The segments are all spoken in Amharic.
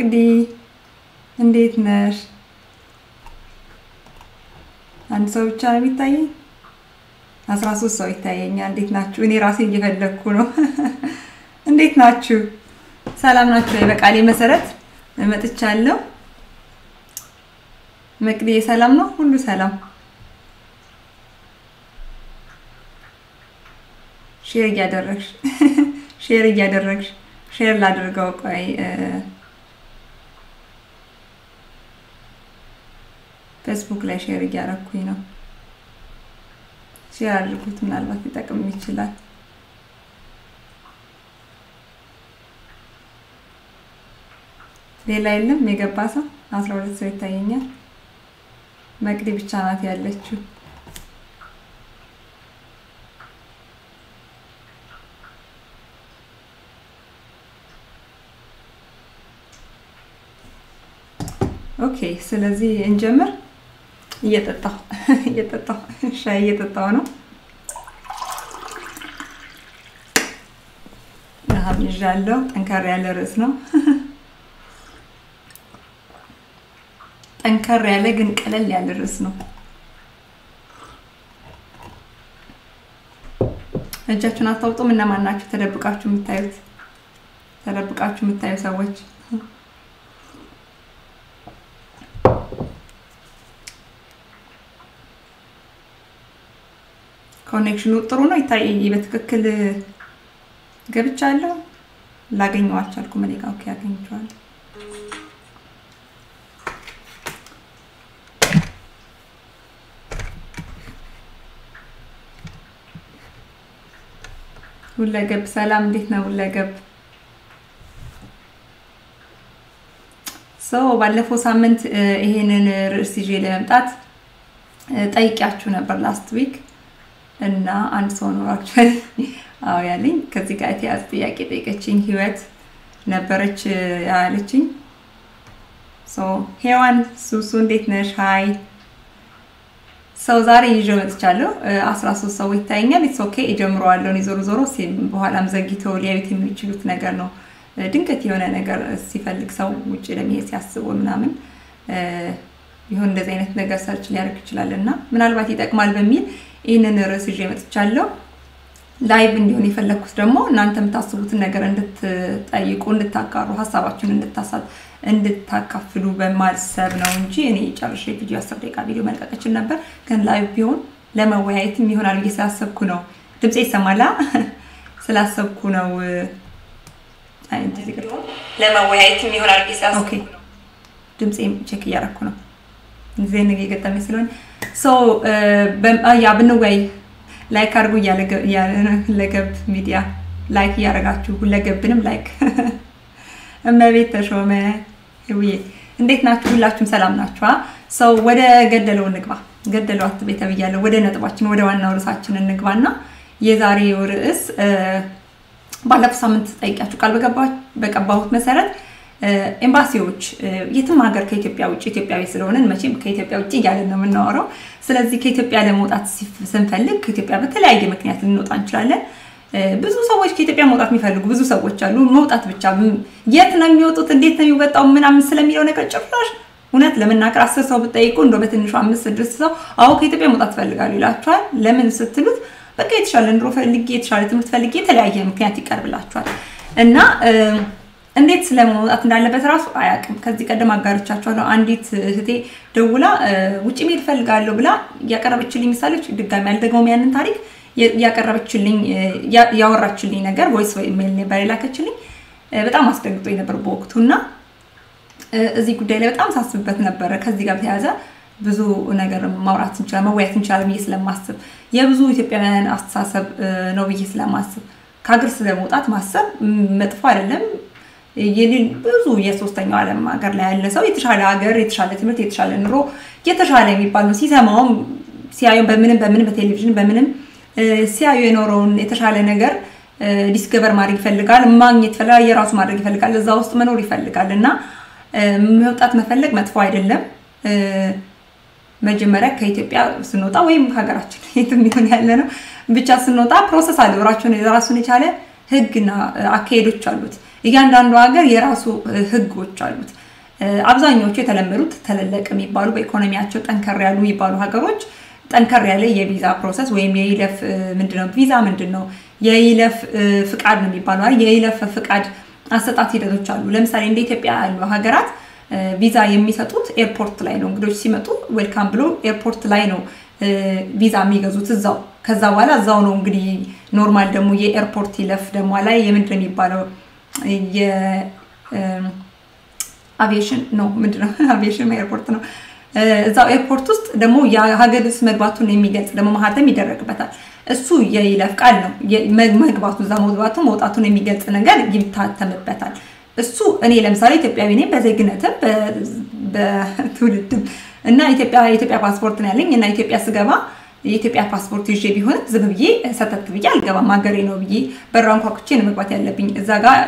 መቅዲ እንዴት ነሽ? አንድ ሰው ብቻ ነው የሚታየኝ? አስራ ሶስት ሰው ይታየኛል። እንዴት ናችሁ? እኔ ራሴ እየፈለግኩ ነው። እንዴት ናችሁ? ሰላም ናችሁ? በቃሌ መሰረት መጥቻለሁ። መቅዲ ሰላም ነው? ሁሉ ሰላም። share እያደረግሽ share እያደረግሽ share ላድርገው። ቆይ ፌስቡክ ላይ share እያደረኩኝ ነው። share አድርጉት፣ ምናልባት ሊጠቅም ይችላል። ሌላ የለም የገባ ሰው? አስራ ሁለት ሰው ይታየኛል። መቅዲ ብቻ ናት ያለችው። okay ስለዚህ እንጀምር። እየጠጣሁ እየጠጣሁ ሻይ እየጠጣሁ ነው። ረሃብ ይዣለሁ። ጠንከር ያለ ርዕስ ነው። ጠንከር ያለ ግን ቀለል ያለ ርዕስ ነው። እጃችሁን አታውጡም። እነማን ናችሁ ተደብቃችሁ የምታዩት? ተደብቃችሁ የምታዩ ሰዎች connection ኡ ጥሩ ነው። ይታይ በትክክል ገብቻለሁ። ላገኘው አልቻልኩም። እኔ ጋር okay፣ አገኝቼዋለሁ። ሁለገብ ሰላም፣ እንዴት ነው ሁለገብ? ሰው ባለፈው ሳምንት ይሄንን ርዕስ ይዤ ለመምጣት ጠይቂያችሁ ነበር last week እና አንድ ሰው actually አዎ ያለኝ ከዚህ ጋር የተያዘ ጥያቄ ጠይቀችኝ። ህይወት ነበረች ያለችኝ። ሄዋን ሱሱ እንዴት ነሽ? hi ሰው ዛሬ ይዤ መጥቻለሁ። አስራ ሶስት ሰው ይታየኛል። it's okay እጀምረዋለሁ። ዞሮ ዞሮ በኋላም ዘግተው ሊያዩት የሚችሉት ነገር ነው። ድንገት የሆነ ነገር ሲፈልግ ሰው ውጭ ለመሄድ ሲያስቡ ምናምን ይሁን እንደዚህ አይነት ነገር search ሊያደርግ ይችላል እና ምናልባት ይጠቅማል በሚል ይህንን ርዕስ ይዤ መጥቻለሁ። live እንዲሆን የፈለግኩት ደግሞ እናንተ የምታስቡትን ነገር እንድትጠይቁ፣ እንድታጋሩ፣ ሀሳባችሁን እንድታካፍሉ በማሰብ ነው እንጂ እኔ ጨርሼ ቪዲዮ አስር ደቂቃ ቪዲዮ መልቀቅ እችል ነበር። ግን live ቢሆን ለመወያየትም ይሆናል ብዬ ስላሰብኩ ነው። ድምፄ ይሰማላ? ስላሰብኩ ነው። ለመወያየትም ይሆናል ብዬ ስላሰብኩ ነው። ድምፄም check እያደረኩ ነው። ጊዜ ነገ የገጠመኝ ስለሆነ ያ ብንወያይ like አድርጉ። ሁለገብ ሚዲያ like እያደረጋችሁ ሁለገብንም like። እመቤት ተሾመ ውዬ እንዴት ናችሁ? ሁላችሁም ሰላም ናችኋ? ሰው ወደ ገደለው እንግባ። ገደለው አትቤ ተብያለሁ። ወደ ነጥባችን ወደ ዋናው ርዕሳችን እንግባና የዛሬው ርዕስ ባለፈው ሳምንት ጠይቂያችሁ ቃል በቀባሁት መሰረት ኤምባሲዎች የትም ሀገር ከኢትዮጵያ ውጭ ኢትዮጵያዊ ስለሆንን መቼም ከኢትዮጵያ ውጭ እያለን ነው የምናወራው። ስለዚህ ከኢትዮጵያ ለመውጣት ስንፈልግ ከኢትዮጵያ በተለያየ ምክንያት ልንወጣ እንችላለን። ብዙ ሰዎች ከኢትዮጵያ መውጣት የሚፈልጉ ብዙ ሰዎች አሉ። መውጣት ብቻ የት ነው የሚወጡት፣ እንዴት ነው የሚወጣው ምናምን ስለሚለው ነገር ጭራሽ እውነት ለመናገር አስር ሰው ብጠይቁ እንደ በትንሹ አምስት ስድስት ሰው አዎ ከኢትዮጵያ መውጣት ፈልጋሉ ይላችኋል። ለምን ስትሉት በቃ የተሻለ ኑሮ ፈልጌ የተሻለ ትምህርት ፈልጌ የተለያየ ምክንያት ይቀርብላችኋል እና እንዴት ስለመውጣት እንዳለበት ራሱ አያውቅም። ከዚህ ቀደም አጋርቻችኋለሁ። አንዲት እህቴ ደውላ ውጭ መሄድ እፈልጋለሁ ብላ ያቀረበችልኝ ምሳሌዎች ድጋሚ አልደግመውም። ያንን ታሪክ ያቀረበችልኝ ያወራችልኝ ነገር voice mail ነበር የላከችልኝ። በጣም አስደንግጦኝ ነበር በወቅቱ እና እዚህ ጉዳይ ላይ በጣም ሳስብበት ነበረ። ከዚህ ጋር በተያያዘ ብዙ ነገር ማውራት እንችላለን፣ መወያየት እንችላለን ብዬ ስለማስብ የብዙ ኢትዮጵያውያን አስተሳሰብ ነው ብዬ ስለማስብ ከሀገር ስለመውጣት ማሰብ መጥፎ አይደለም። ብዙ የሶስተኛው ዓለም ሀገር ላይ ያለ ሰው የተሻለ ሀገር፣ የተሻለ ትምህርት፣ የተሻለ ኑሮ የተሻለ የሚባል ነው። ሲሰማውም ሲያዩ በምንም በምንም በቴሌቪዥን በምንም ሲያዩ የኖረውን የተሻለ ነገር discover ማድረግ ይፈልጋል፣ ማግኘት ይፈልጋል፣ የራሱ ማድረግ ይፈልጋል፣ እዛ ውስጥ መኖር ይፈልጋል እና መውጣት መፈለግ መጥፎ አይደለም። መጀመሪያ ከኢትዮጵያ ስንወጣ ወይም ከሀገራችን የትም ይሆን ያለ ነው ብቻ ስንወጣ process አለ ራሱን የቻለ ህግና አካሄዶች አሉት። እያንዳንዱ ሀገር የራሱ ህጎች አሉት። አብዛኛዎቹ የተለመዱት ትልልቅ የሚባሉ በኢኮኖሚያቸው ጠንከር ያሉ የሚባሉ ሀገሮች ጠንከር ያለ የቪዛ process ወይም የይለፍ ምንድነው ቪዛ ምንድን ነው የይለፍ ፍቃድ ነው የሚባለው የይለፍ ፍቃድ አሰጣት ሂደቶች አሉ። ለምሳሌ እንደ ኢትዮጵያ ያሉ ሀገራት ቪዛ የሚሰጡት ኤርፖርት ላይ ነው። እንግዶች ሲመጡ welcome ብሎ ኤርፖርት ላይ ነው ቪዛ የሚገዙት እዛው። ከዛ በኋላ እዛው ነው እንግዲህ normal ደግሞ የኤርፖርት ይለፍ ደግሞ ላይ የምንድን የሚባለው የአቪዬሽን ነው ምንድነው አቪዬሽን ኤርፖርት ነው። እዛው ኤርፖርት ውስጥ ደግሞ የሀገር ውስጥ መግባቱን የሚገልጽ ደግሞ ማህተም ይደረግበታል። እሱ የይለፍ ቃል ነው። መግባቱ እዛ መግባቱ መውጣቱን የሚገልጽ ነገር ይታተምበታል። እሱ እኔ ለምሳሌ ኢትዮጵያዊ ነኝ በዜግነትም በትውልድም እና የኢትዮጵያ ፓስፖርት ነው ያለኝ እና ኢትዮጵያ ስገባ የኢትዮጵያ ፓስፖርት ይዤ ቢሆንም ዝም ብዬ ሰተት ብዬ አልገባም። ሀገሬ ነው ብዬ በር አንኳኩቼ ነው መግባት ያለብኝ። እዛ ጋር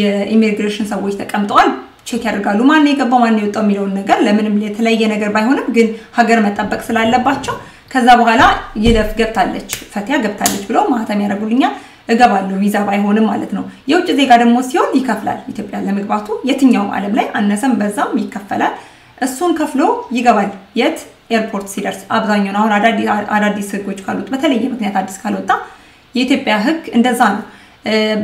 የኢሚግሬሽን ሰዎች ተቀምጠዋል። check ያደርጋሉ ማን የገባው ማን የወጣው የሚለውን ነገር ለምንም የተለየ ነገር ባይሆንም ግን ሀገር መጠበቅ ስላለባቸው ከዛ በኋላ ይለፍ ገብታለች ፈቲያ ገብታለች ብለው ማህተም ያደርጉልኛል። እገባለሁ ቪዛ ባይሆንም ማለት ነው። የውጭ ዜጋ ደግሞ ሲሆን ይከፍላል። ኢትዮጵያ ለመግባቱ የትኛውም ዓለም ላይ አነሰም በዛም ይከፈላል። እሱን ከፍሎ ይገባል። የት ኤርፖርት ሲደርስ አብዛኛውን አሁን አዳዲስ ህጎች ካሉት በተለየ ምክንያት አዲስ ካልወጣ የኢትዮጵያ ህግ እንደዛ ነው።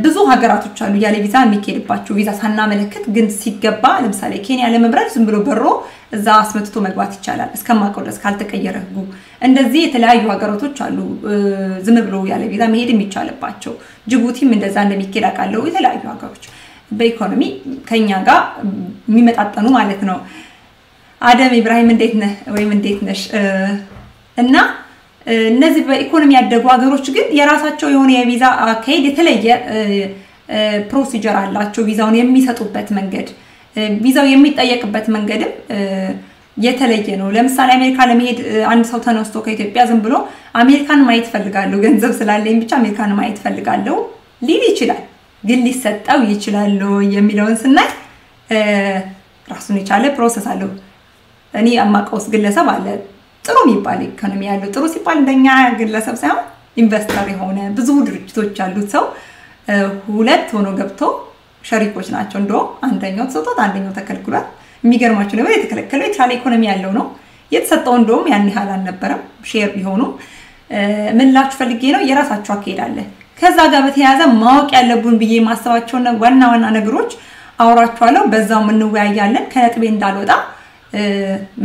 ብዙ ሀገራቶች አሉ ያለ ቪዛ የሚካሄድባቸው ቪዛ ሳናመለክት ግን ሲገባ ለምሳሌ ኬንያ ለመብረር ዝም ብሎ በሮ እዛ አስመትቶ መግባት ይቻላል እስከማውቀው ድረስ ካልተቀየረ ህጉ። እንደዚህ የተለያዩ ሀገራቶች አሉ ዝም ብሎ ያለ ቪዛ መሄድ የሚቻልባቸው። ጅቡቲም እንደዛ እንደሚካሄድ አውቃለሁ። የተለያዩ ሀገሮች በኢኮኖሚ ከኛ ጋር የሚመጣጠኑ ማለት ነው። አደም ኢብራሂም እንዴት ነህ ወይም እንዴት ነሽ? እና እነዚህ በኢኮኖሚ ያደጉ ሀገሮች ግን የራሳቸው የሆነ የቪዛ አካሄድ የተለየ procedure አላቸው። ቪዛውን የሚሰጡበት መንገድ፣ ቪዛው የሚጠየቅበት መንገድም የተለየ ነው። ለምሳሌ አሜሪካ ለመሄድ አንድ ሰው ተነስቶ ከኢትዮጵያ ዝም ብሎ አሜሪካን ማየት ፈልጋለሁ፣ ገንዘብ ስላለኝ ብቻ አሜሪካን ማየት ፈልጋለሁ ሊል ይችላል። ግን ሊሰጠው ይችላል የሚለውን ስናይ ራሱን የቻለ process አለው። እኔ የማቀው ግለሰብ አለ ጥሩ የሚባል ኢኮኖሚ ያለው ጥሩ ሲባል እንደኛ ግለሰብ ሳይሆን ኢንቨስተር የሆነ ብዙ ድርጅቶች ያሉት ሰው ሁለት ሆኖ ገብቶ ሸሪኮች ናቸው። እንደውም አንደኛው ተሰጥቶት አንደኛው ተከልክሏል። የሚገርማችሁ ነገር የተከለከለው የተሻለ ኢኮኖሚ ያለው ነው። የተሰጠው እንደውም ያን ያህል አልነበረም። share ቢሆኑ ምን ላችሁ ፈልጌ ነው የራሳቸው አካሄድ አለ። ከዛ ጋር በተያያዘ ማወቅ ያለብን ብዬ የማስባቸውን ዋና ዋና ነገሮች አውራችኋለሁ። በዛው እንወያያለን። ከነጥቤ እንዳልወጣ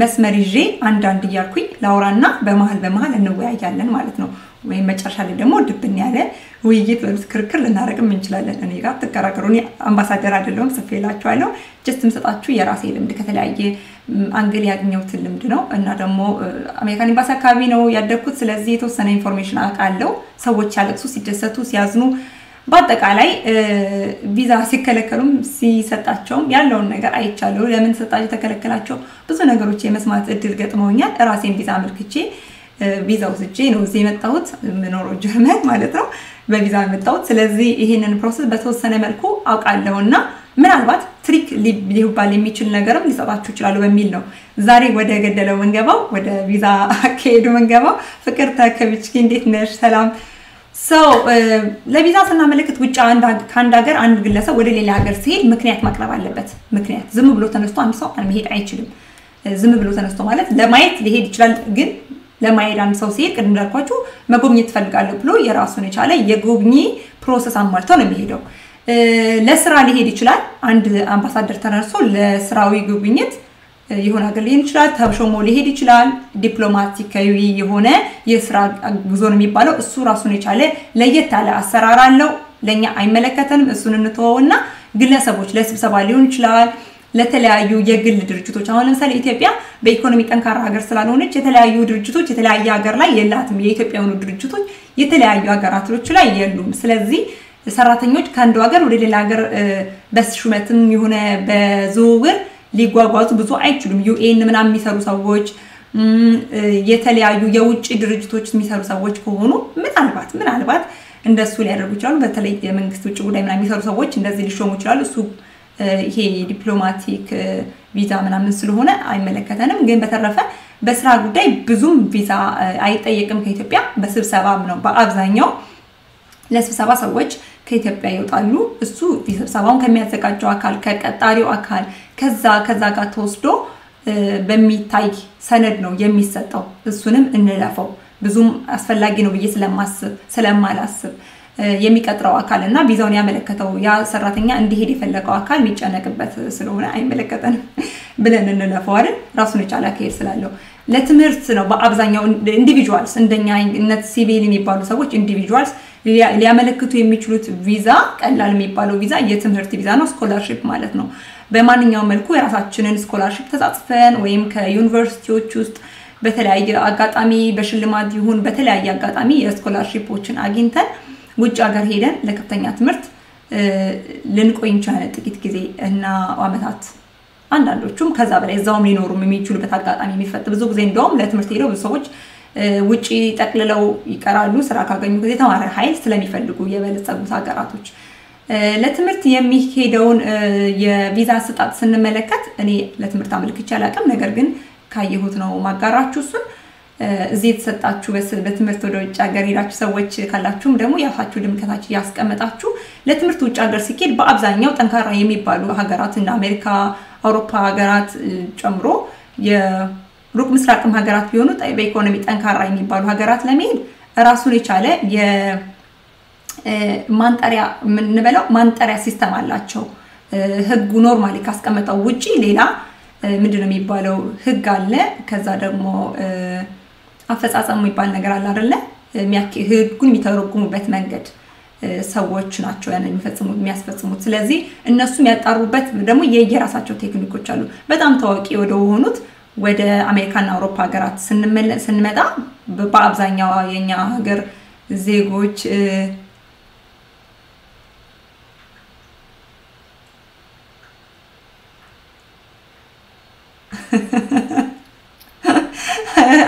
መስመር ይዤ አንዳንድ እያልኩኝ ላውራና በመሀል በመሀል እንወያያለን ማለት ነው። ወይም መጨረሻ ላይ ደግሞ ድብን ያለ ውይይት በሉት ክርክር ልናደርግም እንችላለን። እኔ ጋር ትከራከሩ። አምባሳደር አይደለሁም፣ ጽፌላችኋለሁ። just የምሰጣችሁ የራሴ ልምድ ከተለያየ angle ያገኘሁትን ልምድ ነው እና ደግሞ አሜሪካን ኤምባሲ አካባቢ ነው ያደግኩት። ስለዚህ የተወሰነ information አውቃለሁ። ሰዎች ሲያለቅሱ፣ ሲደሰቱ፣ ሲያዝኑ በአጠቃላይ ቪዛ ሲከለከሉም ሲሰጣቸውም ያለውን ነገር አይቻለሁ። ለምን ሰጣቸው የተከለከላቸው ብዙ ነገሮች የመስማት እድል ገጥመውኛል። ራሴን ቪዛ አመልክቼ ቪዛ ወስጄ ነው እዚህ የመጣሁት የምኖረው ጀርመን ማለት ነው። በቪዛ የመጣሁት ስለዚህ ይህንን process በተወሰነ መልኩ አውቃለሁ እና ምናልባት ትሪክ ሊባል የሚችል ነገርም ሊሰጣችሁ ይችላሉ በሚል ነው ዛሬ ወደ ገደለው መንገባው ወደ ቪዛ አካሄዱ መንገባው። ፍቅር ተከብችኪ እንዴት ነሽ? ሰላም ለቪዛ ስናመለክት ውጭ ከአንድ ሀገር አንድ ግለሰብ ወደ ሌላ ሀገር ሲሄድ ምክንያት ማቅረብ አለበት። ምክንያት ዝም ብሎ ተነስቶ አንድ ሰው መሄድ አይችልም። ዝም ብሎ ተነስቶ ማለት ለማየት ሊሄድ ይችላል፣ ግን ለማሄድ አንድ ሰው ሲሄድ ቅድም እንዳልኳችሁ መጎብኘት ትፈልጋለሁ ብሎ የራሱን የቻለ የጎብኚ process አሟልቶ ነው የሚሄደው። ለስራ ሊሄድ ይችላል። አንድ አምባሳደር ተነስቶ ለስራዊ ጉብኝት የሆነ ሀገር ሊሄድ ይችላል። ተሾሞ ሊሄድ ይችላል። ዲፕሎማቲካዊ የሆነ የስራ ጉዞ ነው የሚባለው። እሱ ራሱን የቻለ ለየት ያለ አሰራር አለው። ለእኛ አይመለከተንም። እሱን እንተወውና ግለሰቦች ለስብሰባ ሊሆን ይችላል ለተለያዩ የግል ድርጅቶች አሁን ለምሳሌ ኢትዮጵያ በኢኮኖሚ ጠንካራ ሀገር ስላልሆነች የተለያዩ ድርጅቶች የተለያየ ሀገር ላይ የላትም። የኢትዮጵያ የሆኑ ድርጅቶች የተለያዩ ሀገራቶች ላይ የሉም። ስለዚህ ሰራተኞች ከአንዱ ሀገር ወደ ሌላ ሀገር በሹመትም የሆነ በዝውውር ሊጓጓዙ ብዙ አይችሉም። UN ምናምን የሚሰሩ ሰዎች የተለያዩ የውጭ ድርጅቶች የሚሰሩ ሰዎች ከሆኑ ምናልባት ምናልባት እንደሱ ሊያደርጉ ይችላሉ። በተለይ የመንግስት ውጭ ጉዳይ ምናምን የሚሰሩ ሰዎች እንደዚህ ሊሾሙ ይችላሉ። እሱ ይሄ diplomatic ቪዛ ምናምን ስለሆነ አይመለከተንም። ግን በተረፈ በስራ ጉዳይ ብዙም ቪዛ አይጠየቅም ከኢትዮጵያ። በስብሰባም ነው በአብዛኛው ለስብሰባ ሰዎች ከኢትዮጵያ ይወጣሉ። እሱ ስብሰባውን ከሚያዘጋጀው አካል ከቀጣሪው አካል ከዛ ከዛ ጋር ተወስዶ በሚታይ ሰነድ ነው የሚሰጠው። እሱንም እንለፈው ብዙም አስፈላጊ ነው ብዬ ስለማስብ ስለማላስብ የሚቀጥረው አካል እና ቪዛውን ያመለከተው ያ ሰራተኛ እንዲሄድ የፈለገው አካል የሚጨነቅበት ስለሆነ አይመለከተንም ብለን እንለፈው አይደል። ራሱን የቻለ አካሄድ ስላለው ለትምህርት ነው በአብዛኛው individuals እንደኛ አይነት ሲቪል የሚባሉ ሰዎች individuals ሊያመለክቱ የሚችሉት ቪዛ ቀላል የሚባለው ቪዛ የትምህርት ቪዛ ነው፣ ስኮላርሽፕ ማለት ነው። በማንኛውም መልኩ የራሳችንን ስኮላርሽፕ ተጻጽፈን ወይም ከዩኒቨርሲቲዎች ውስጥ በተለያየ አጋጣሚ በሽልማት ይሁን በተለያየ አጋጣሚ የስኮላርሽፖችን አግኝተን ውጭ ሀገር ሄደን ለከፍተኛ ትምህርት ልንቆይ እንችላለን ጥቂት ጊዜ እና አመታት አንዳንዶቹም ከዛ በላይ እዛውም ሊኖሩም የሚችሉበት አጋጣሚ የሚፈጥ ብዙ ጊዜ እንደውም ለትምህርት ሄደው ብዙ ሰዎች ውጭ ጠቅልለው ይቀራሉ። ስራ ካገኙ ጊዜ የተማረ ኃይል ስለሚፈልጉ የበለጸጉት ሀገራቶች ለትምህርት የሚሄደውን የቪዛ አሰጣጥ ስንመለከት እኔ ለትምህርት አመልክቼ አላውቅም። ነገር ግን ካየሁት ነው ማጋራችሁ እሱን እዚህ የተሰጣችሁ በትምህርት ወደ ውጭ ሀገር ሄዳችሁ ሰዎች ካላችሁም ደግሞ የራሳችሁ ድምከታችሁ ያስቀመጣችሁ ለትምህርት ውጭ ሀገር ሲኬድ በአብዛኛው ጠንካራ የሚባሉ ሀገራት እንደ አሜሪካ፣ አውሮፓ ሀገራት ጨምሮ የሩቅ ምስራቅም ሀገራት ቢሆኑ በኢኮኖሚ ጠንካራ የሚባሉ ሀገራት ለመሄድ ራሱን የቻለ ማንጠሪያ የምንለው ማንጠሪያ system አላቸው። ህጉ normally ካስቀመጠው ውጪ ሌላ ምንድነው የሚባለው ህግ አለ። ከዛ ደግሞ አፈጻጸሙ የሚባል ነገር አለ አይደለ? ህጉን የሚተረጉሙበት መንገድ ሰዎች ናቸው ያን የሚያስፈጽሙት። ስለዚህ እነሱ የሚያጣሩበት ደግሞ የየራሳቸው ቴክኒኮች አሉ። በጣም ታዋቂ ወደ ሆኑት ወደ አሜሪካና አውሮፓ ሀገራት ስንመጣ በአብዛኛው የኛ ሀገር ዜጎች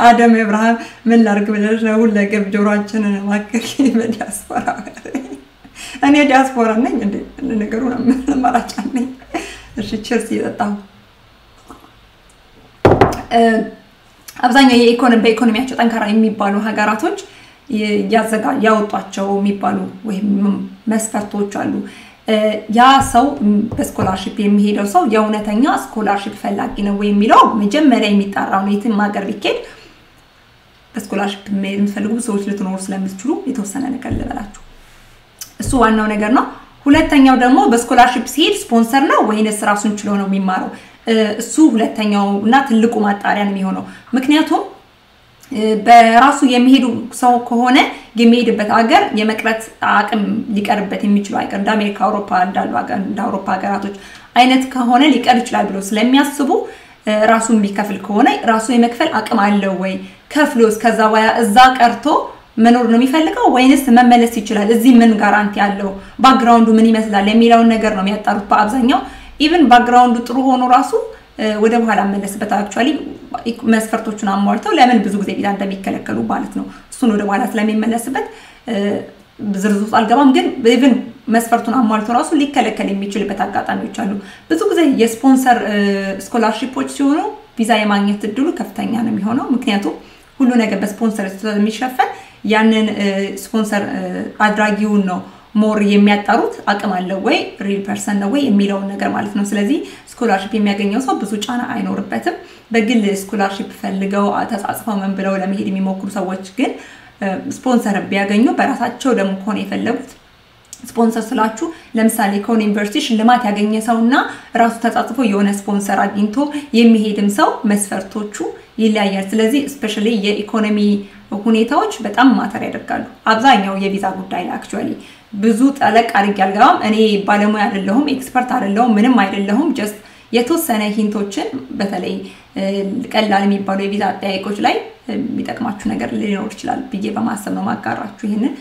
አደም እብርሃም ምን ላርግ ብለሽ ነው ሁለገብ ጆሮአችንን ማከል በዲያስፖራ እኔ ዲያስፖራ ነኝ እንደ ነገሩ አማራጭ ነኝ። እሺ ቸርስ እየጠጣሁ አብዛኛው የኢኮኖሚ በኢኮኖሚያቸው ጠንካራ የሚባሉ ሀገራቶች ያወጧቸው የሚባሉ ወይም መስፈርቶች አሉ። ያ ሰው በስኮላርሽፕ የሚሄደው ሰው የእውነተኛ ስኮላርሽፕ ፈላጊ ነው የሚለው መጀመሪያ የሚጣራው ነው። የትም ሀገር ቢኬድ በስኮላርሽፕ የምትፈልጉ ሰዎች ልትኖሩ ስለምትችሉ የተወሰነ ነገር ልበላችሁ። እሱ ዋናው ነገር ነው። ሁለተኛው ደግሞ በስኮላርሽፕ ሲሄድ ስፖንሰር ነው ወይንስ ራሱን ችሎ ነው የሚማረው? እሱ ሁለተኛው እና ትልቁ ማጣሪያ ነው የሚሆነው። ምክንያቱም በራሱ የሚሄዱ ሰው ከሆነ የሚሄድበት ሀገር የመቅረት አቅም ሊቀርበት የሚችለው አይቀር እንደ አሜሪካ፣ አውሮፓ እንዳሉ እንደ አውሮፓ ሀገራቶች አይነት ከሆነ ሊቀር ይችላል ብለው ስለሚያስቡ ራሱን የሚከፍል ከሆነ ራሱ የመክፈል አቅም አለው ወይ ከፍሎ እስከዛ በኋላ እዛ ቀርቶ መኖር ነው የሚፈልገው ወይንስ መመለስ ይችላል? እዚህ ምን guarantee አለው? background ኡ ምን ይመስላል የሚለውን ነገር ነው የሚያጣሩት በአብዛኛው even background ኡ ጥሩ ሆኖ ራሱ ወደ በኋላ መለስበት actually መስፈርቶቹን አሟልተው ለምን ብዙ ጊዜ ቪዛ እንደሚከለከሉ ማለት ነው። እሱን ወደ በኋላ ስለሚመለስበት ዝርዝር ውስጥ አልገባም። ግን even መስፈርቱን አሟልተው ራሱ ሊከለከል የሚችልበት አጋጣሚዎች አሉ። ብዙ ጊዜ የስፖንሰር ስኮላርሺፖች ሲሆኑ ቪዛ የማግኘት እድሉ ከፍተኛ ነው የሚሆነው። ምክንያቱም ሁሉ ነገር በስፖንሰር ስለሚሸፈን ያንን ስፖንሰር አድራጊውን ነው more የሚያጣሩት አቅም አለው ወይ real person ነው ወይ የሚለውን ነገር ማለት ነው። ስለዚህ ስኮላርሽፕ የሚያገኘው ሰው ብዙ ጫና አይኖርበትም። በግል ስኮላርሽፕ ፈልገው ተጻጽፈው ምን ብለው ለመሄድ የሚሞክሩ ሰዎች ግን ስፖንሰር ቢያገኙ በራሳቸው ደግሞ ከሆነ የፈለጉት ስፖንሰር ስላችሁ ለምሳሌ ከሆነ ዩኒቨርሲቲ ሽልማት ያገኘ ሰው እና ራሱ ተጻጽፎ የሆነ ስፖንሰር አግኝቶ የሚሄድም ሰው መስፈርቶቹ ይለያያል። ስለዚህ specially የኢኮኖሚ ሁኔታዎች በጣም matter ያደርጋሉ። አብዛኛው የቪዛ ጉዳይ ላይ actually ብዙ ጠለቅ አድርጌ አልገባም። እኔ ባለሙያ አይደለሁም፣ expert አይደለሁም፣ ምንም አይደለሁም። just የተወሰነ hint ኦችን በተለይ ቀላል የሚባሉ የቪዛ አጠያየቆች ላይ የሚጠቅማችሁ ነገር ሊኖር ይችላል ብዬ በማሰብ ነው ማጋራችሁ ይህንን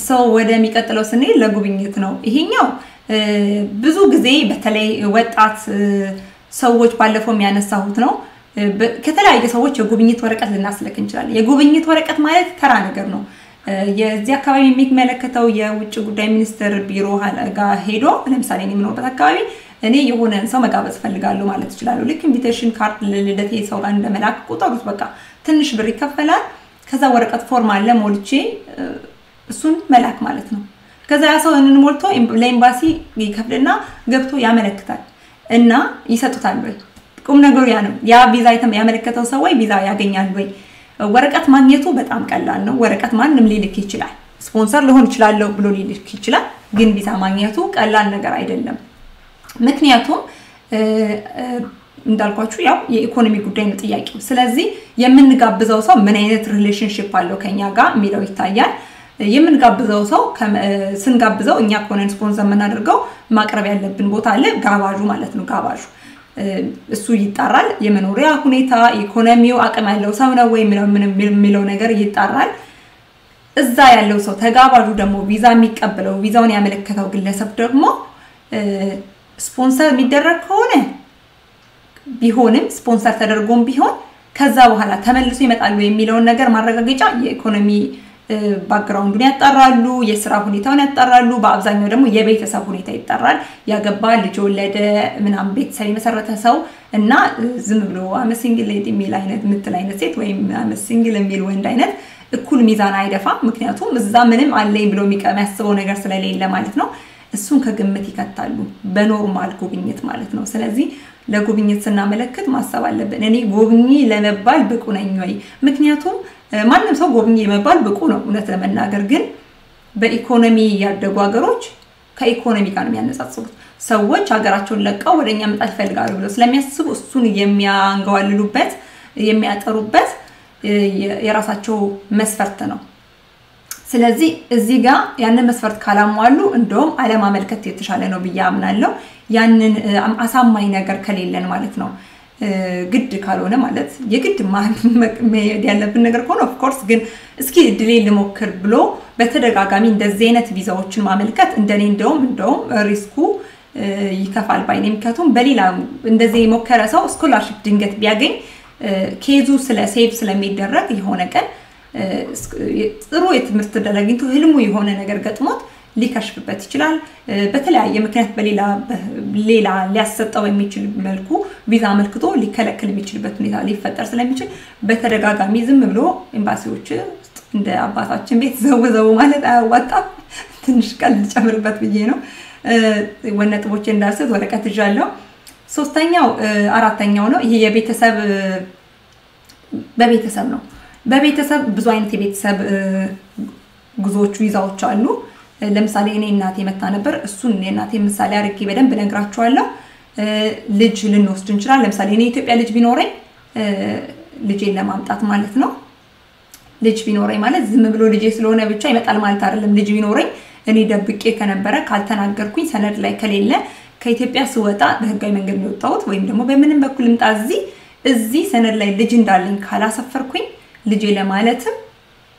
ሰው ወደሚቀጥለው ስንሄድ ለጉብኝት ነው። ይሄኛው ብዙ ጊዜ በተለይ ወጣት ሰዎች ባለፈው የሚያነሳሁት ነው። ከተለያየ ሰዎች የጉብኝት ወረቀት ልናስልክ እንችላለን። የጉብኝት ወረቀት ማለት ተራ ነገር ነው። የዚህ አካባቢ የሚመለከተው የውጭ ጉዳይ ሚኒስትር ቢሮ ጋር ሄዶ ለምሳሌ የምኖርበት አካባቢ እኔ የሆነን ሰው መጋበዝ ፈልጋለሁ ማለት እችላለሁ። ልክ invitation card ልደቴ ሰው ጋር እንደመላክ ቁጠሩት። በቃ ትንሽ ብር ይከፈላል። ከዛ ወረቀት ፎርም አለ ሞልቼ እሱን መላክ ማለት ነው። ከዛ ያ ሰው ሞልቶ ለኤምባሲ ይከፍልና ገብቶ ያመለክታል እና ይሰጡታል ወይ? ቁም ነገሩ ያ ነው። ያ ቪዛ ያመለከተው ሰው ወይ ቪዛ ያገኛል ወይ? ወረቀት ማግኘቱ በጣም ቀላል ነው። ወረቀት ማንም ሊልክ ይችላል። ስፖንሰር ልሆን እችላለሁ ብሎ ሊልክ ይችላል። ግን ቪዛ ማግኘቱ ቀላል ነገር አይደለም። ምክንያቱም እንዳልኳችሁ ያው የኢኮኖሚ ጉዳይ ነው ጥያቄው። ስለዚህ የምንጋብዘው ሰው ምን አይነት relationship አለው ከኛ ጋር የሚለው ይታያል። የምንጋብዘው ሰው ስንጋብዘው እኛ ከሆነን ስፖንሰር የምናደርገው ማቅረብ ያለብን ቦታ አለ፣ ጋባዡ ማለት ነው። ጋባዡ እሱ ይጣራል። የመኖሪያ ሁኔታ፣ ኢኮኖሚው አቅም ያለው ሰው ነው ወይ የሚለው ነገር ይጣራል። እዛ ያለው ሰው ተጋባዡ ደግሞ ቪዛ የሚቀበለው ቪዛውን ያመለከተው ግለሰብ ደግሞ ስፖንሰር የሚደረግ ከሆነ ቢሆንም ስፖንሰር ተደርጎም ቢሆን ከዛ በኋላ ተመልሶ ይመጣሉ የሚለውን ነገር ማረጋገጫ የኢኮኖሚ background ኡን ያጣራሉ፣ የስራ ሁኔታውን ያጣራሉ። በአብዛኛው ደግሞ የቤተሰብ ሁኔታ ይጣራል። ያገባ ልጅ ወለደ ምናምን ቤተሰብ የመሰረተ ሰው እና ዝም ብሎ I'm single የሚል አይነት ምትል አይነት ሴት ወይም I'm single የሚል ወንድ አይነት እኩል ሚዛን አይደፋ። ምክንያቱም እዛ ምንም አለኝ ብሎ የሚያስበው ነገር ስለሌለ ማለት ነው። እሱን ከግምት ይከታሉ፣ በ normal ጉብኝት ማለት ነው። ስለዚህ ለጉብኝት ስናመለክት ማሰብ አለብን። እኔ ጎብኚ ለመባል ብቁ ነኝ ወይ? ምክንያቱም ማንም ሰው ጎብኚ ለመባል ብቁ ነው። እውነት ለመናገር ግን በኢኮኖሚ ያደጉ ሀገሮች ከኢኮኖሚ ጋር ነው የሚያነጻጽሩት። ሰዎች ሀገራቸውን ለቀው ወደ እኛ መምጣት ይፈልጋሉ ብለው ስለሚያስቡ እሱን የሚያንገዋልሉበት የሚያጠሩበት የራሳቸው መስፈርት ነው። ስለዚህ እዚህ ጋር ያንን መስፈርት ካላሟሉ እንደውም አለማመልከት የተሻለ ነው ብዬ አምናለሁ። ያንን አሳማኝ ነገር ከሌለን ማለት ነው። ግድ ካልሆነ ማለት የግድ መሄድ ያለብን ነገር ከሆነ of course፣ ግን እስኪ እድሌ ልሞክር ብሎ በተደጋጋሚ እንደዚህ አይነት ቪዛዎችን ማመልከት እንደኔ እንደውም እንደውም risk ኡ ይከፋል ባይ ነኝ። ምክንያቱም በሌላ እንደዚህ የሞከረ ሰው scholarship ድንገት ቢያገኝ case ኡ ስለ save ስለሚደረግ የሆነ ቀን ጥሩ የትምህርት አግኝቶ ህልሙ የሆነ ነገር ገጥሞት ሊከሽፍበት ይችላል። በተለያየ ምክንያት በሌላ ሌላ ሊያሰጠው የሚችል መልኩ ቪዛ አመልክቶ ሊከለከል የሚችልበት ሁኔታ ሊፈጠር ስለሚችል በተደጋጋሚ ዝም ብሎ ኤምባሲዎች ውስጥ እንደ አባታችን ቤት ዘው ማለት አያዋጣም። ትንሽ ቀል ልጨምርበት ብዬ ነው። ነጥቦቼ እንዳልስት ወረቀት ይዣለሁ። ሶስተኛው አራተኛው ነው። ይሄ የቤተሰብ በቤተሰብ ነው። በቤተሰብ ብዙ አይነት የቤተሰብ ጉዞዎቹ ቪዛዎች አሉ። ለምሳሌ እኔ እናቴ መታ ነበር። እሱን የእናቴ ምሳሌ አድርጌ በደንብ እነግራችኋለሁ። ልጅ ልንወስድ እንችላል። ለምሳሌ እኔ የኢትዮጵያ ልጅ ቢኖረኝ ልጄን ለማምጣት ማለት ነው። ልጅ ቢኖረኝ ማለት ዝም ብሎ ልጄ ስለሆነ ብቻ ይመጣል ማለት አይደለም። ልጅ ቢኖረኝ እኔ ደብቄ ከነበረ ካልተናገርኩኝ፣ ሰነድ ላይ ከሌለ ከኢትዮጵያ ስወጣ በህጋዊ መንገድ ነው የወጣሁት ወይም ደግሞ በምንም በኩል ልምጣ እዚህ እዚህ ሰነድ ላይ ልጅ እንዳለኝ ካላሰፈርኩኝ ልጄ ለማለትም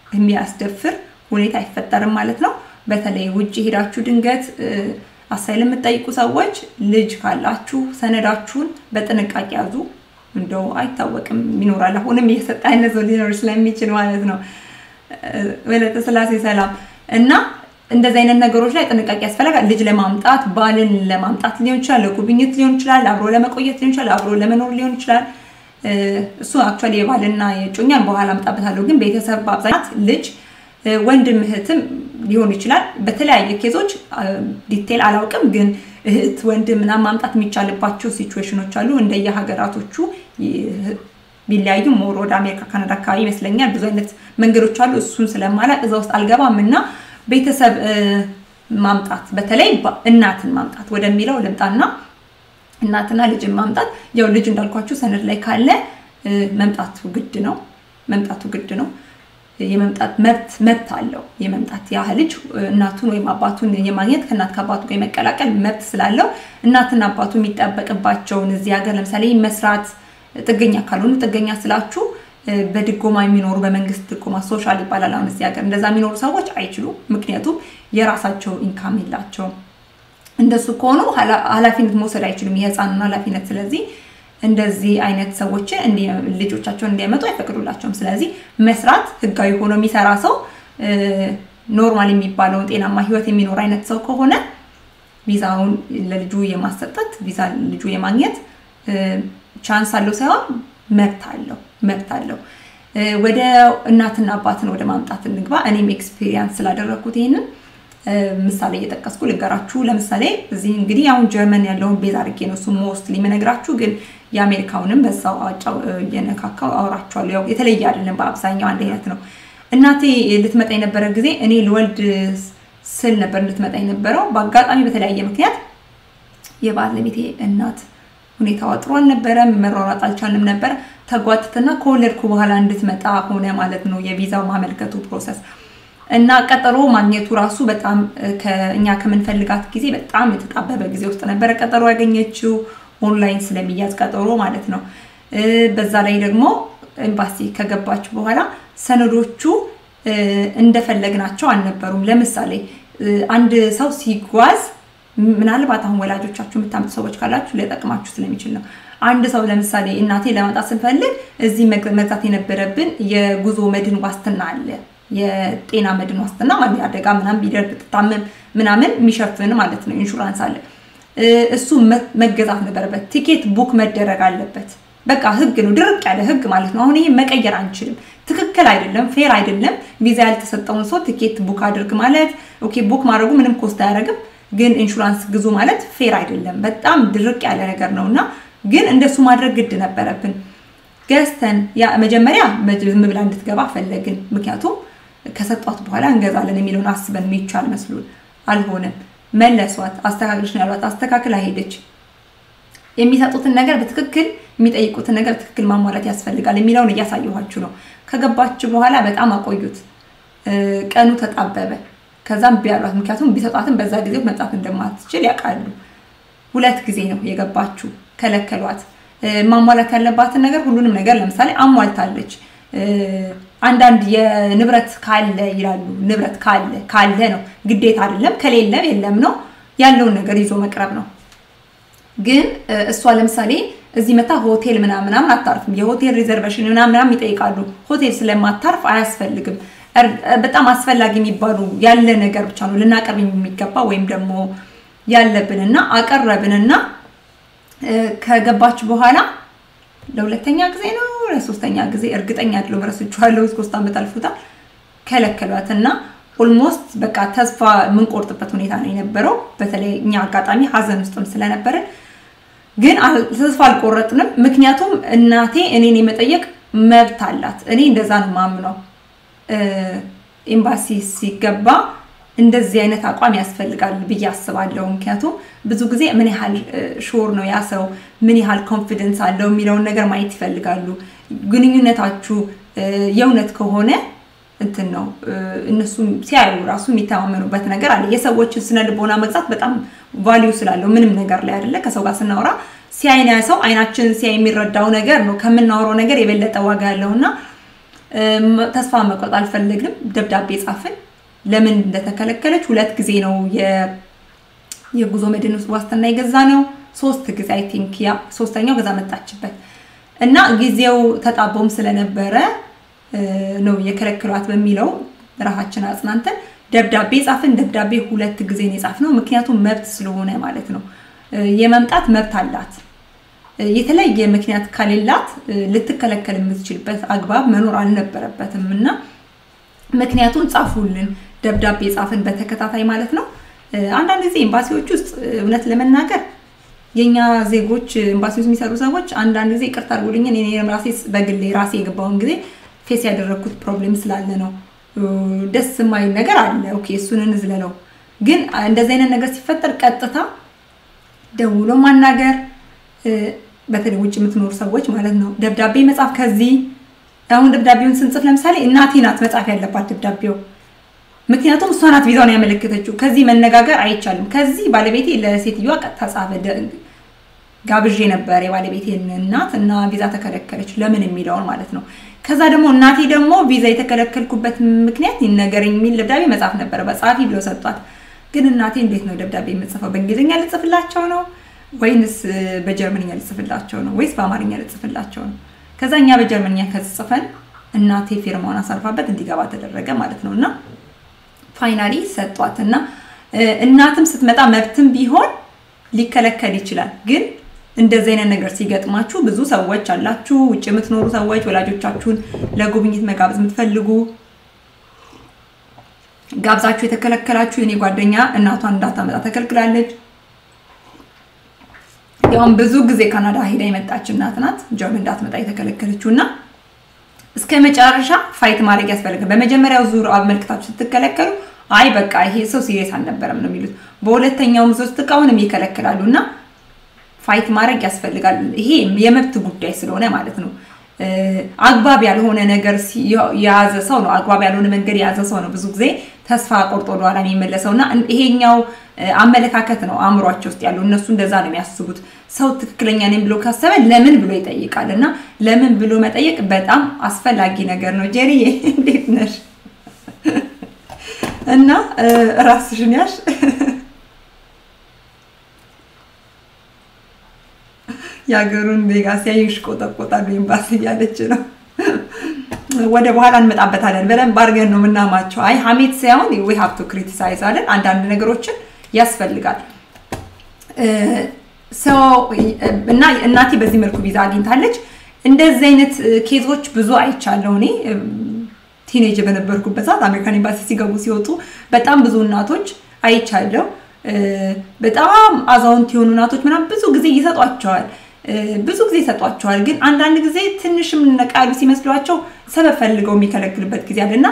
የሚያስደፍር ሁኔታ አይፈጠርም ማለት ነው። በተለይ ውጭ ሄዳችሁ ድንገት አሳይል የምትጠይቁ ሰዎች ልጅ ካላችሁ ሰነዳችሁን በጥንቃቄ ያዙ። እንደው አይታወቅም ይኖራል። አሁንም እየሰጠ አይነት ሰው ሊኖር ስለሚችል ማለት ነው። ወለተ ስላሴ ሰላም እና እንደዚህ አይነት ነገሮች ላይ ጥንቃቄ ያስፈልጋል። ልጅ ለማምጣት ባልን ለማምጣት ሊሆን ይችላል፣ ለጉብኝት ሊሆን ይችላል፣ አብሮ ለመቆየት ሊሆን ይችላል፣ አብሮ ለመኖር ሊሆን ይችላል። እሱ actually የባልና የእጮኛን በኋላ እመጣበታለሁ። ግን ቤተሰብ በአብዛኛው ልጅ ወንድም እህትም ሊሆን ይችላል። በተለያየ case ኦች detail አላውቅም፣ ግን እህት ወንድም ምናምን ማምጣት የሚቻልባቸው ሲቹዌሽኖች አሉ። እንደየ ሀገራቶቹ ቢለያዩም more ወደ አሜሪካ፣ ካናዳ አካባቢ ይመስለኛል ብዙ አይነት መንገዶች አሉ። እሱን ስለማላቅ እዛ ውስጥ አልገባም እና ቤተሰብ ማምጣት በተለይ እናትን ማምጣት ወደሚለው ልምጣና እናትና ልጅን ማምጣት ያው ልጅ እንዳልኳችሁ ሰነድ ላይ ካለ መምጣቱ ግድ ነው። መምጣቱ ግድ ነው። የመምጣት መብት መብት አለው። የመምጣት ያ ልጅ እናቱን ወይም አባቱን የማግኘት ከእናት ከአባቱ ጋር የመቀላቀል መብት ስላለው እናትና አባቱ የሚጠበቅባቸውን እዚህ ሀገር ለምሳሌ መስራት፣ ጥገኛ ካልሆኑ ጥገኛ ስላችሁ በድጎማ የሚኖሩ በመንግስት ድጎማ social ይባላል። አሁን እዚህ ሀገር እንደዛ የሚኖሩ ሰዎች አይችሉም። ምክንያቱም የራሳቸው income የላቸውም። እንደሱ ከሆኑ ኃላፊነት መውሰድ አይችሉም፣ የህፃኑን ኃላፊነት። ስለዚህ እንደዚህ አይነት ሰዎችን ልጆቻቸውን እንዲያመጡ አይፈቅዱላቸውም። ስለዚህ መስራት ህጋዊ ሆኖ የሚሰራ ሰው normal የሚባለውን ጤናማ ህይወት የሚኖር አይነት ሰው ከሆነ ቪዛውን ለልጁ የማሰጠት ቪዛ ልጁ የማግኘት chance አለው ሳይሆን መብት አለው መብት አለው። ወደ እናትና አባትን ወደ ማምጣት እንግባ። እኔም experience ስላደረግኩት ይህንን ምሳሌ እየጠቀስኩ ልገራችሁ። ለምሳሌ እዚህ እንግዲህ አሁን ጀርመን ያለውን base አድርጌ ነው እሱ mostly የምነግራችሁ፣ ግን የአሜሪካውንም በዛው አጫው እየነካካው አወራችኋለሁ። ያው የተለየ አይደለም፣ በአብዛኛው አንድ አይነት ነው። እናቴ ልትመጣ የነበረ ጊዜ እኔ ልወልድ ስል ነበር ልትመጣ የነበረው። በአጋጣሚ በተለያየ ምክንያት የባለቤቴ እናት ሁኔታዋ ጥሩ አልነበረም፣ መሯሯጥ አልቻልንም ነበር። ተጓትትና ከወለድኩ በኋላ እንድትመጣ ሆነ ማለት ነው የቪዛው ማመልከቱ process እና ቀጠሮ ማግኘቱ ራሱ በጣም እኛ ከምንፈልጋት ጊዜ በጣም የተጣበበ ጊዜ ውስጥ ነበረ ቀጠሮ ያገኘችው ኦንላይን ስለሚያዝ ቀጠሮ ማለት ነው። በዛ ላይ ደግሞ ኤምባሲ ከገባች በኋላ ሰነዶቹ እንደፈለግናቸው አልነበሩም። ለምሳሌ አንድ ሰው ሲጓዝ ምናልባት አሁን ወላጆቻችሁ የምታምጡ ሰዎች ካላችሁ ሊጠቅማችሁ ስለሚችል ነው። አንድ ሰው ለምሳሌ እናቴ ለማምጣት ስንፈልግ እዚህ መግዛት የነበረብን የጉዞ መድን ዋስትና አለ። የጤና መድን ዋስትና ማለት አደጋ ምናምን ቢደርስ ብትታመም ምናምን የሚሸፍን ማለት ነው። ኢንሹራንስ አለ። እሱ መገዛት ነበረበት። ቲኬት book መደረግ አለበት። በቃ ህግ ነው፣ ድርቅ ያለ ህግ ማለት ነው። አሁን ይሄ መቀየር አንችልም። ትክክል አይደለም፣ fair አይደለም። ቪዛ ያልተሰጠውን ሰው ቲኬት book አድርግ ማለት okay፣ book ማድረጉ ምንም cost አያደርግም፣ ግን ኢንሹራንስ ግዙ ማለት fair አይደለም። በጣም ድርቅ ያለ ነገር ነው እና ግን እንደሱ ማድረግ ግድ ነበረብን። ገዝተን መጀመሪያ ዝም ብላ እንድትገባ ፈለግን። ምክንያቱም ከሰጧት በኋላ እንገዛለን የሚለውን አስበን የሚቻል መስሎን አልሆነም። መለሷት። አስተካክለሽ ነይ አሏት። አስተካክላ ሄደች። የሚሰጡትን ነገር በትክክል የሚጠይቁትን ነገር በትክክል ማሟላት ያስፈልጋል የሚለውን እያሳየኋችሁ ነው። ከገባች በኋላ በጣም አቆዩት። ቀኑ ተጣበበ። ከዛም ቢያሏት፣ ምክንያቱም ቢሰጧትም በዛ ጊዜ መምጣት እንደማትችል ያውቃሉ። ሁለት ጊዜ ነው የገባችው። ከለከሏት። ማሟላት ያለባትን ነገር ሁሉንም ነገር ለምሳሌ አሟልታለች። አንዳንድ የንብረት ካለ ይላሉ። ንብረት ካለ ካለ ነው ግዴታ አይደለም። ከሌለ የለም ነው። ያለውን ነገር ይዞ መቅረብ ነው። ግን እሷ ለምሳሌ እዚህ መጥታ ሆቴል ምናምን ምናምን አታርፍም። የሆቴል reservation ምናምን ይጠይቃሉ። ሆቴል ስለማታርፍ አያስፈልግም። በጣም አስፈላጊ የሚባሉ ያለ ነገር ብቻ ነው ልናቀርብ የሚገባ ወይም ደግሞ ያለብንና አቀረብንና ከገባች በኋላ ለሁለተኛ ጊዜ ነው ለሶስተኛ ጊዜ እርግጠኛ አይደለሁም፣ ረስቼዋለሁ። ሶስት ዓመት አልፎታል። ከለከሏት እና almost በቃ ተስፋ የምንቆርጥበት ሁኔታ ነው የነበረው። በተለይ እኛ አጋጣሚ ሀዘን ውስጥም ስለነበርን ግን ተስፋ አልቆረጥንም። ምክንያቱም እናቴ እኔን የመጠየቅ መብት አላት። እኔ እንደዛ ነው ማምነው። ኤምባሲ ሲገባ እንደዚህ አይነት አቋም ያስፈልጋል ብዬ አስባለሁ። ምክንያቱም ብዙ ጊዜ ምን ያህል sure ነው ያ ሰው ምን ያህል confidence አለው የሚለውን ነገር ማየት ይፈልጋሉ። ግንኙነታችሁ የእውነት ከሆነ እንትን ነው እነሱ ሲያዩ ራሱ የሚተማመኑበት ነገር አለ። የሰዎችን ስነ ልቦና መግዛት በጣም value ስላለው ምንም ነገር ላይ አይደለ። ከሰው ጋር ስናወራ ሲያይን ሰው አይናችን ሲያይ የሚረዳው ነገር ነው ከምናወራው ነገር የበለጠ ዋጋ ያለው እና ተስፋ መቁረጥ አልፈለግንም። ደብዳቤ ጻፍን። ለምን እንደተከለከለች ሁለት ጊዜ ነው የጉዞ መድን ዋስትና የገዛ ነው። ሶስት ጊዜ I think ያ ሶስተኛው ገዛ መጣችበት እና ጊዜው ተጣቦም ስለነበረ ነው የከለክሏት በሚለው ራሳችን አጽናንተን ደብዳቤ ጻፍን። ደብዳቤ ሁለት ጊዜ ነው የጻፍነው፣ ምክንያቱም መብት ስለሆነ ማለት ነው። የመምጣት መብት አላት። የተለየ ምክንያት ከሌላት ልትከለከል የምትችልበት አግባብ መኖር አልነበረበትም እና ምክንያቱም ጻፉልን። ደብዳቤ ጻፍን በተከታታይ ማለት ነው። አንዳንድ ጊዜ ኤምባሲዎች ውስጥ እውነት ለመናገር የኛ ዜጎች ኤምባሲ የሚሰሩ ሰዎች አንዳንድ ጊዜ ይቅርታ አድርጉልኝ፣ እኔ ራሴ በግሌ ራሴ የገባውን ጊዜ face ያደረግኩት problem ስላለ ነው። ደስ የማይል ነገር አለ። okay እሱን እንዝለለው። ግን እንደዚህ አይነት ነገር ሲፈጠር ቀጥታ ደውሎ ማናገር፣ በተለይ ውጭ የምትኖሩ ሰዎች ማለት ነው። ደብዳቤ መጻፍ ከዚህ አሁን ደብዳቤውን ስንጽፍ ለምሳሌ እናቴ ናት መጻፍ ያለባት ደብዳቤው፣ ምክንያቱም እሷ ናት ቪዛውን ያመለከተችው። ከዚህ መነጋገር አይቻልም። ከዚህ ባለቤቴ ለሴትዮዋ ቀጥታ ጻፈ። ጋብዤ ነበር የባለቤቴን እናት እና ቪዛ ተከለከለች ለምን የሚለውን ማለት ነው። ከዛ ደግሞ እናቴ ደግሞ ቪዛ የተከለከልኩበት ምክንያት ይነገረኝ የሚል ደብዳቤ መጻፍ ነበረ። በጻፊ ብለው ሰጧት። ግን እናቴ እንዴት ነው ደብዳቤ የምጽፈው? በእንግሊዝኛ ልጽፍላቸው ነው ወይንስ በጀርመንኛ ልጽፍላቸው ነው ወይስ በአማርኛ ልጽፍላቸው ነው? ከዛ እኛ በጀርመንኛ ከጽፈን እናቴ ፊርማውን አሳርፋበት እንዲገባ ተደረገ ማለት ነው። እና finally ሰጧት እና እናትም ስትመጣ መብትም ቢሆን ሊከለከል ይችላል። ግን እንደዚህ አይነት ነገር ሲገጥማችሁ ብዙ ሰዎች አላችሁ፣ ውጭ የምትኖሩ ሰዎች ወላጆቻችሁን ለጉብኝት መጋበዝ የምትፈልጉ ጋብዛችሁ የተከለከላችሁ የኔ ጓደኛ እናቷን እንዳታመጣ ተከልክላለች። ያውም ብዙ ጊዜ ካናዳ ሄዳ የመጣች እናት ናት job እንዳትመጣ የተከለከለችው እና እስከ መጨረሻ fight ማድረግ ያስፈልጋል። በመጀመሪያው ዙር አመልክታችሁ ስትከለከሉ አይ በቃ ይሄ ሰው serious አልነበረም ነው የሚሉት። በሁለተኛውም ዙር ስትቃወንም ይከለክላሉ እና fight ማድረግ ያስፈልጋል። ይሄ የመብት ጉዳይ ስለሆነ ማለት ነው። አግባብ ያልሆነ ነገር የያዘ ሰው ነው አግባብ ያልሆነ መንገድ የያዘ ሰው ነው ብዙ ጊዜ ተስፋ ቆርጦ ወደኋላ የሚመለሰው እና ይሄኛው አመለካከት ነው አእምሯቸው ውስጥ ያለው። እነሱ እንደዛ ነው የሚያስቡት። ሰው ትክክለኛ ነኝ ብሎ ካሰበ ለምን ብሎ ይጠይቃል እና ለምን ብሎ መጠየቅ በጣም አስፈላጊ ነገር ነው። ጀሪዬ እንዴት ነሽ? እና ራስሽን ያሽ የሀገሩን ዜጋ ሲያዩሽ ይቆጠቆጣሉ ኤምባሲ እያለች ነው። ወደ በኋላ እንመጣበታለን። በደንብ አድርገን ነው የምናማቸው። አይ ሀሜት ሳይሆን we have to criticize አለን። አንዳንድ ነገሮችን ያስፈልጋል። እና እናቴ በዚህ መልኩ ቪዛ አግኝታለች። እንደዚህ አይነት case ኦች ብዙ አይቻለሁ እኔ teenage በነበርኩበት ሰዓት አሜሪካን ኤምባሲ ሲገቡ ሲወጡ በጣም ብዙ እናቶች አይቻለሁ። በጣም አዛውንት የሆኑ እናቶች ምናምን ብዙ ጊዜ ይሰጧቸዋል ብዙ ጊዜ ይሰጧቸዋል። ግን አንዳንድ ጊዜ ትንሽም ነቃ ሲመስሏቸው ሰበብ ፈልገው የሚከለክልበት ጊዜ አለ እና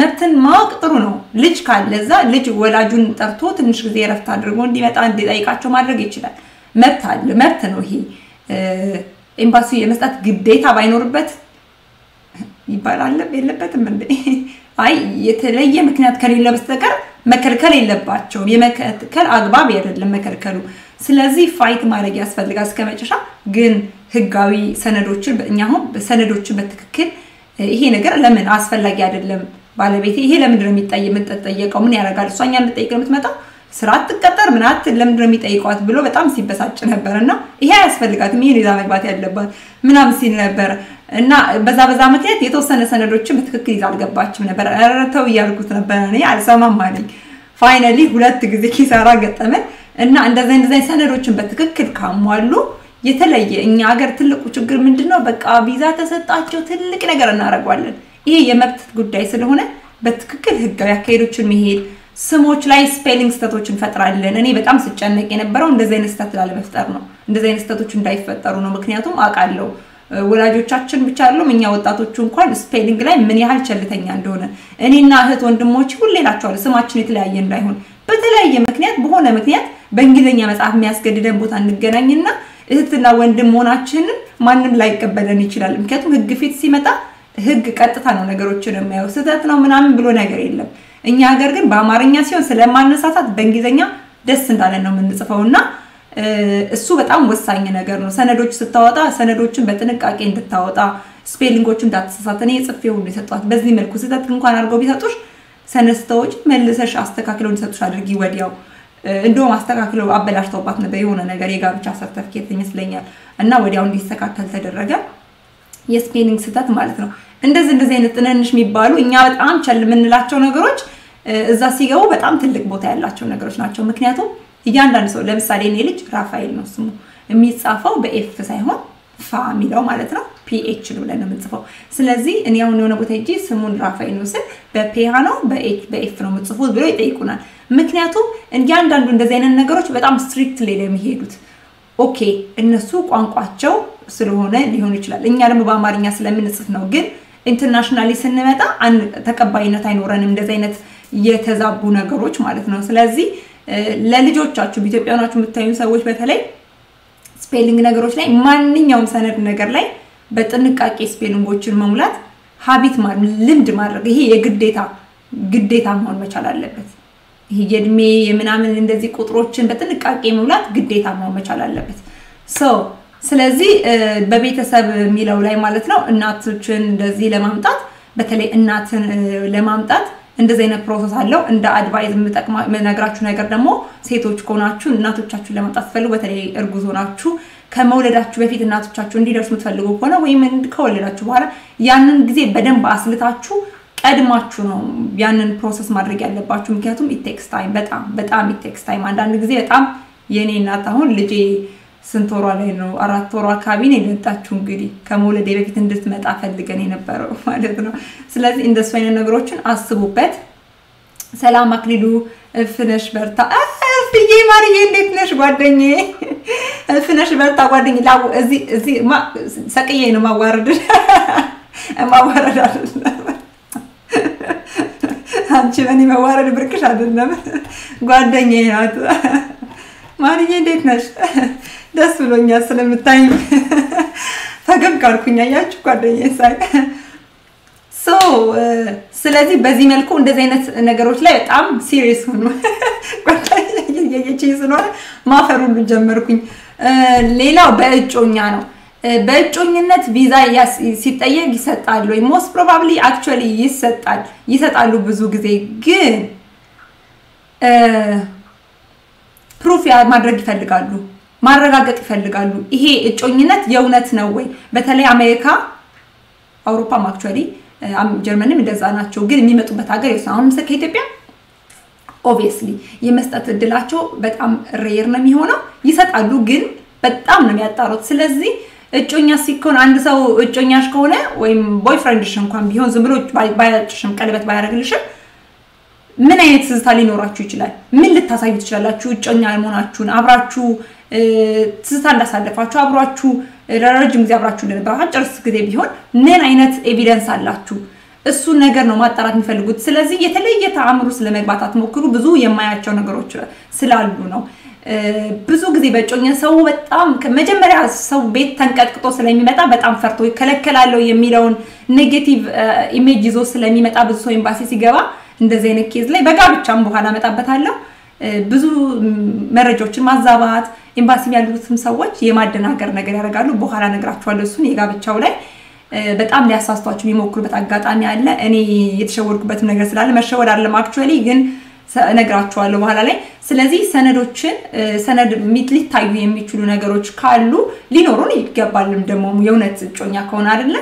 መብትን ማወቅ ጥሩ ነው። ልጅ ካለ እዛ ልጅ ወላጁን ጠርቶ ትንሽ ጊዜ እረፍት አድርጎ እንዲመጣ እንዲጠይቃቸው ማድረግ ይችላል። መብት አለ፣ መብት ነው ይሄ። ኤምባሲ የመስጠት ግዴታ ባይኖርበት ይባላል የለበትም እንዴ? አይ የተለየ ምክንያት ከሌለ በስተቀር መከልከል የለባቸውም። የመከልከል አግባብ አይደለም መከልከሉ። ስለዚህ fight ማድረግ ያስፈልጋል እስከ መጨረሻ። ግን ህጋዊ ሰነዶችን እኛ አሁን ሰነዶችን በትክክል ይሄ ነገር ለምን አስፈላጊ አይደለም፣ ባለቤቴ ይሄ ለምንድን ነው የምትጠየቀው? ምን ያደርጋል? እሷ እኛን ልጠይቅ ነው የምትመጣው ስራ አትቀጠር ምናምን ለምንድን ነው የሚጠይቋት ብሎ በጣም ሲበሳጭ ነበር። እና ይሄ አያስፈልጋትም ይሄን ይዛ መግባት ያለባት ምናምን ሲል ነበር። እና በዛ በዛ ምክንያት የተወሰነ ሰነዶችን በትክክል ይዛ አልገባችም ነበር። ኧረ ተው እያልኩት ነበር እኔ አልሰማም አለኝ። finally ሁለት ጊዜ ኪሳራ ገጠመን እና እንደዚህ እንደዚህ ሰነዶችን በትክክል ካሟሉ የተለየ እኛ ሀገር ትልቁ ችግር ምንድን ነው? በቃ ቪዛ ተሰጣቸው ትልቅ ነገር እናደርገዋለን። ይሄ የመብት ጉዳይ ስለሆነ በትክክል ህጋዊ አካሄዶችን መሄድ ስሞች ላይ spelling ስህተቶች እንፈጥራለን። እኔ በጣም ስጨነቅ የነበረው እንደዚህ አይነት ስህተት ላለመፍጠር ነው። እንደዚህ አይነት ስህተቶች እንዳይፈጠሩ ነው። ምክንያቱም አውቃለሁ ወላጆቻችን ብቻ አይደሉም እኛ ወጣቶቹ እንኳን spelling ላይ ምን ያህል ቸልተኛ እንደሆነ እኔና እህት ወንድሞች ሁሌ እላቸዋለሁ ስማችን የተለያየ እንዳይሆን በተለያየ ምክንያት በሆነ ምክንያት በእንግሊዝኛ መጻፍ የሚያስገድደን ቦታ እንገናኝና እህትና ወንድም መሆናችንን ማንም ላይቀበለን ይችላል። ምክንያቱም ህግ ፊት ሲመጣ ህግ ቀጥታ ነው ነገሮችን የሚያየው። ስህተት ነው ምናምን ብሎ ነገር የለም። እኛ ሀገር ግን በአማርኛ ሲሆን ስለማነሳሳት በእንግሊዝኛ ደስ እንዳለን ነው የምንጽፈው እና እሱ በጣም ወሳኝ ነገር ነው። ሰነዶች ስታወጣ ሰነዶችን በጥንቃቄ እንድታወጣ ስፔሊንጎቹ እንዳትሳሳት። እኔ ጽፌ ሁሉ የሰጧት በዚህ መልኩ ስህተት እንኳን አድርገው ቢሰጡሽ ሰነስተዎች መልሰሽ አስተካክለው እንዲሰጡሽ አድርጊ ወዲያው። እንደውም አስተካክለው አበላሽተውባት ነበር የሆነ ነገር የጋብቻ ሰርተፍኬት ይመስለኛል እና ወዲያው እንዲስተካከል ተደረገ። የ spelling ስህተት ማለት ነው። እንደዚህ እንደዚህ አይነት ትንንሽ የሚባሉ እኛ በጣም ቸል የምንላቸው ነገሮች እዛ ሲገቡ በጣም ትልቅ ቦታ ያላቸው ነገሮች ናቸው። ምክንያቱም እያንዳንዱ ሰው ለምሳሌ እኔ ልጅ ራፋኤል ነው ስሙ የሚጻፈው በ F ሳይሆን ፋ የሚለው ማለት ነው PH ብለን ነው የምንጽፈው። ስለዚህ እኔ አሁን የሆነ ቦታ ሄጄ ስሙን ራፋኤል ነው ስል በ PH ነው በ F ነው የምጽፉት ብሎ ይጠይቁናል። ምክንያቱም እያንዳንዱ እንደዚህ አይነት ነገሮች በጣም strictly የሚሄዱት okay እነሱ ቋንቋቸው ስለሆነ ሊሆን ይችላል። እኛ ደግሞ በአማርኛ ስለምንጽፍ ነው። ግን internationally ስንመጣ ተቀባይነት አይኖረንም እንደዚህ አይነት የተዛቡ ነገሮች ማለት ነው። ስለዚህ ለልጆቻችሁ ኢትዮጵያ ሆናችሁ የምታዩ ሰዎች በተለይ spelling ነገሮች ላይ ማንኛውም ሰነድ ነገር ላይ በጥንቃቄ spelling ኦችን መሙላት habit ልምድ ማድረግ ይሄ የግዴታ ግዴታ መሆን መቻል አለበት። ይሄ የእድሜ የምናምን እንደዚህ ቁጥሮችን በጥንቃቄ መሙላት ግዴታ መሆን መቻል አለበት። ስለዚህ በቤተሰብ የሚለው ላይ ማለት ነው እናቶችን እንደዚህ ለማምጣት በተለይ እናትን ለማምጣት እንደዚህ አይነት process አለው። እንደ advice የምነግራችሁ ነገር ደግሞ ሴቶች ከሆናችሁ እናቶቻችሁን ለማምጣት ስትፈልጉ በተለይ እርጉዝ ሆናችሁ ከመውለዳችሁ በፊት እናቶቻችሁ እንዲደርሱ የምትፈልጉ ከሆነ ወይም ከወለዳችሁ በኋላ ያንን ጊዜ በደንብ አስልታችሁ ቀድማችሁ ነው ያንን process ማድረግ ያለባችሁ። ምክንያቱም it takes time በጣም በጣም it takes time። አንዳንድ ጊዜ በጣም የእኔ እናት አሁን ልጄ ስንት ወሯ ላይ ነው? አራት ወሯ አካባቢ ነው የመጣችሁ። እንግዲህ ከመውለዴ በፊት እንድትመጣ ፈልገን የነበረው ማለት ነው። ስለዚህ እንደሱ አይነት ነገሮችን አስቡበት። ሰላም አክሊሉ እልፍነሽ በርታ እልፍዬ ማርዬ እንዴት ነሽ ጓደኛዬ እልፍነሽ በርታ እዚህ እዚህ ሰቅዬ ነው ማዋረድ ማዋረድ አይደለም አንቺ በእኔ መዋረድ ብርቅሽ አይደለም ጓደኛዬ ናት ማርዬ እንዴት ነሽ ደስ ብሎኛል ስለምታይኝ። ፈገግ ካልኩኝ አያችሁ ጓደኛዬ ሳይ። so ስለዚህ በዚህ መልኩ እንደዚህ አይነት ነገሮች ላይ በጣም serious ሆኑ ጓደኛዬ ስለሆነ ማፈር ሁሉ ጀመርኩኝ። ሌላው በእጮኛ ነው። በእጮኝነት ቪዛ ሲጠየቅ ይሰጣል ወይ? most probably actually ይሰጣል። ይሰጣሉ ብዙ ጊዜ ግን proof ማድረግ ይፈልጋሉ ማረጋገጥ ይፈልጋሉ። ይሄ እጮኝነት የእውነት ነው ወይ? በተለይ አሜሪካ አውሮፓም actually ጀርመንም እንደዛ ናቸው። ግን የሚመጡበት ሀገር ይወስናል አሁን ለምሳሌ ከኢትዮጵያ obviously የመስጠት እድላቸው በጣም rare ነው የሚሆነው። ይሰጣሉ ግን በጣም ነው የሚያጣሩት። ስለዚህ እጮኛ ሲኮን አንድ ሰው እጮኛሽ ከሆነ ወይም boyfriend ሽ እንኳን ቢሆን ዝም ብሎ ባያጭሽም ቀለበት ባያደርግልሽም ምን አይነት ትዝታ ሊኖራችሁ ይችላል? ምን ልታሳዩ ትችላላችሁ? እጮኛ መሆናችሁን አብራችሁ ትዝታ እንዳሳለፋችሁ አብራችሁ ለረጅም ጊዜ አብራችሁ እንደነበረ አጭር ጊዜ ቢሆን ምን አይነት evidence አላችሁ? እሱን ነገር ነው ማጣራት የሚፈልጉት። ስለዚህ የተለየ ተአምሩ ስለመግባት አትሞክሩ። ብዙ የማያቸው ነገሮች ስላሉ ነው። ብዙ ጊዜ በእጮኛ ሰው በጣም መጀመሪያ ሰው ቤት ተንቀጥቅጦ ስለሚመጣ በጣም ፈርቶ ይከለከላለሁ የሚለውን negative image ይዞ ስለሚመጣ ብዙ ሰው ኤምባሲ ሲገባ እንደዚህ አይነት case ላይ በጋብቻም በኋላ እመጣበታለሁ ብዙ መረጃዎችን ማዛባት ኤምባሲ ያሉትም ሰዎች የማደናገር ነገር ያደርጋሉ። በኋላ ነግራችኋለሁ። እሱን የጋብቻው ላይ በጣም ሊያሳስቷችሁ የሚሞክሩበት አጋጣሚ አለ። እኔ የተሸወድኩበትም ነገር ስላለ መሸወድ አይደለም actually ግን እነግራችኋለሁ በኋላ ላይ። ስለዚህ ሰነዶችን ሰነድ ሊታዩ የሚችሉ ነገሮች ካሉ ሊኖሩን ይገባልም። ደግሞ የእውነት እጮኛ ከሆነ አይደለ?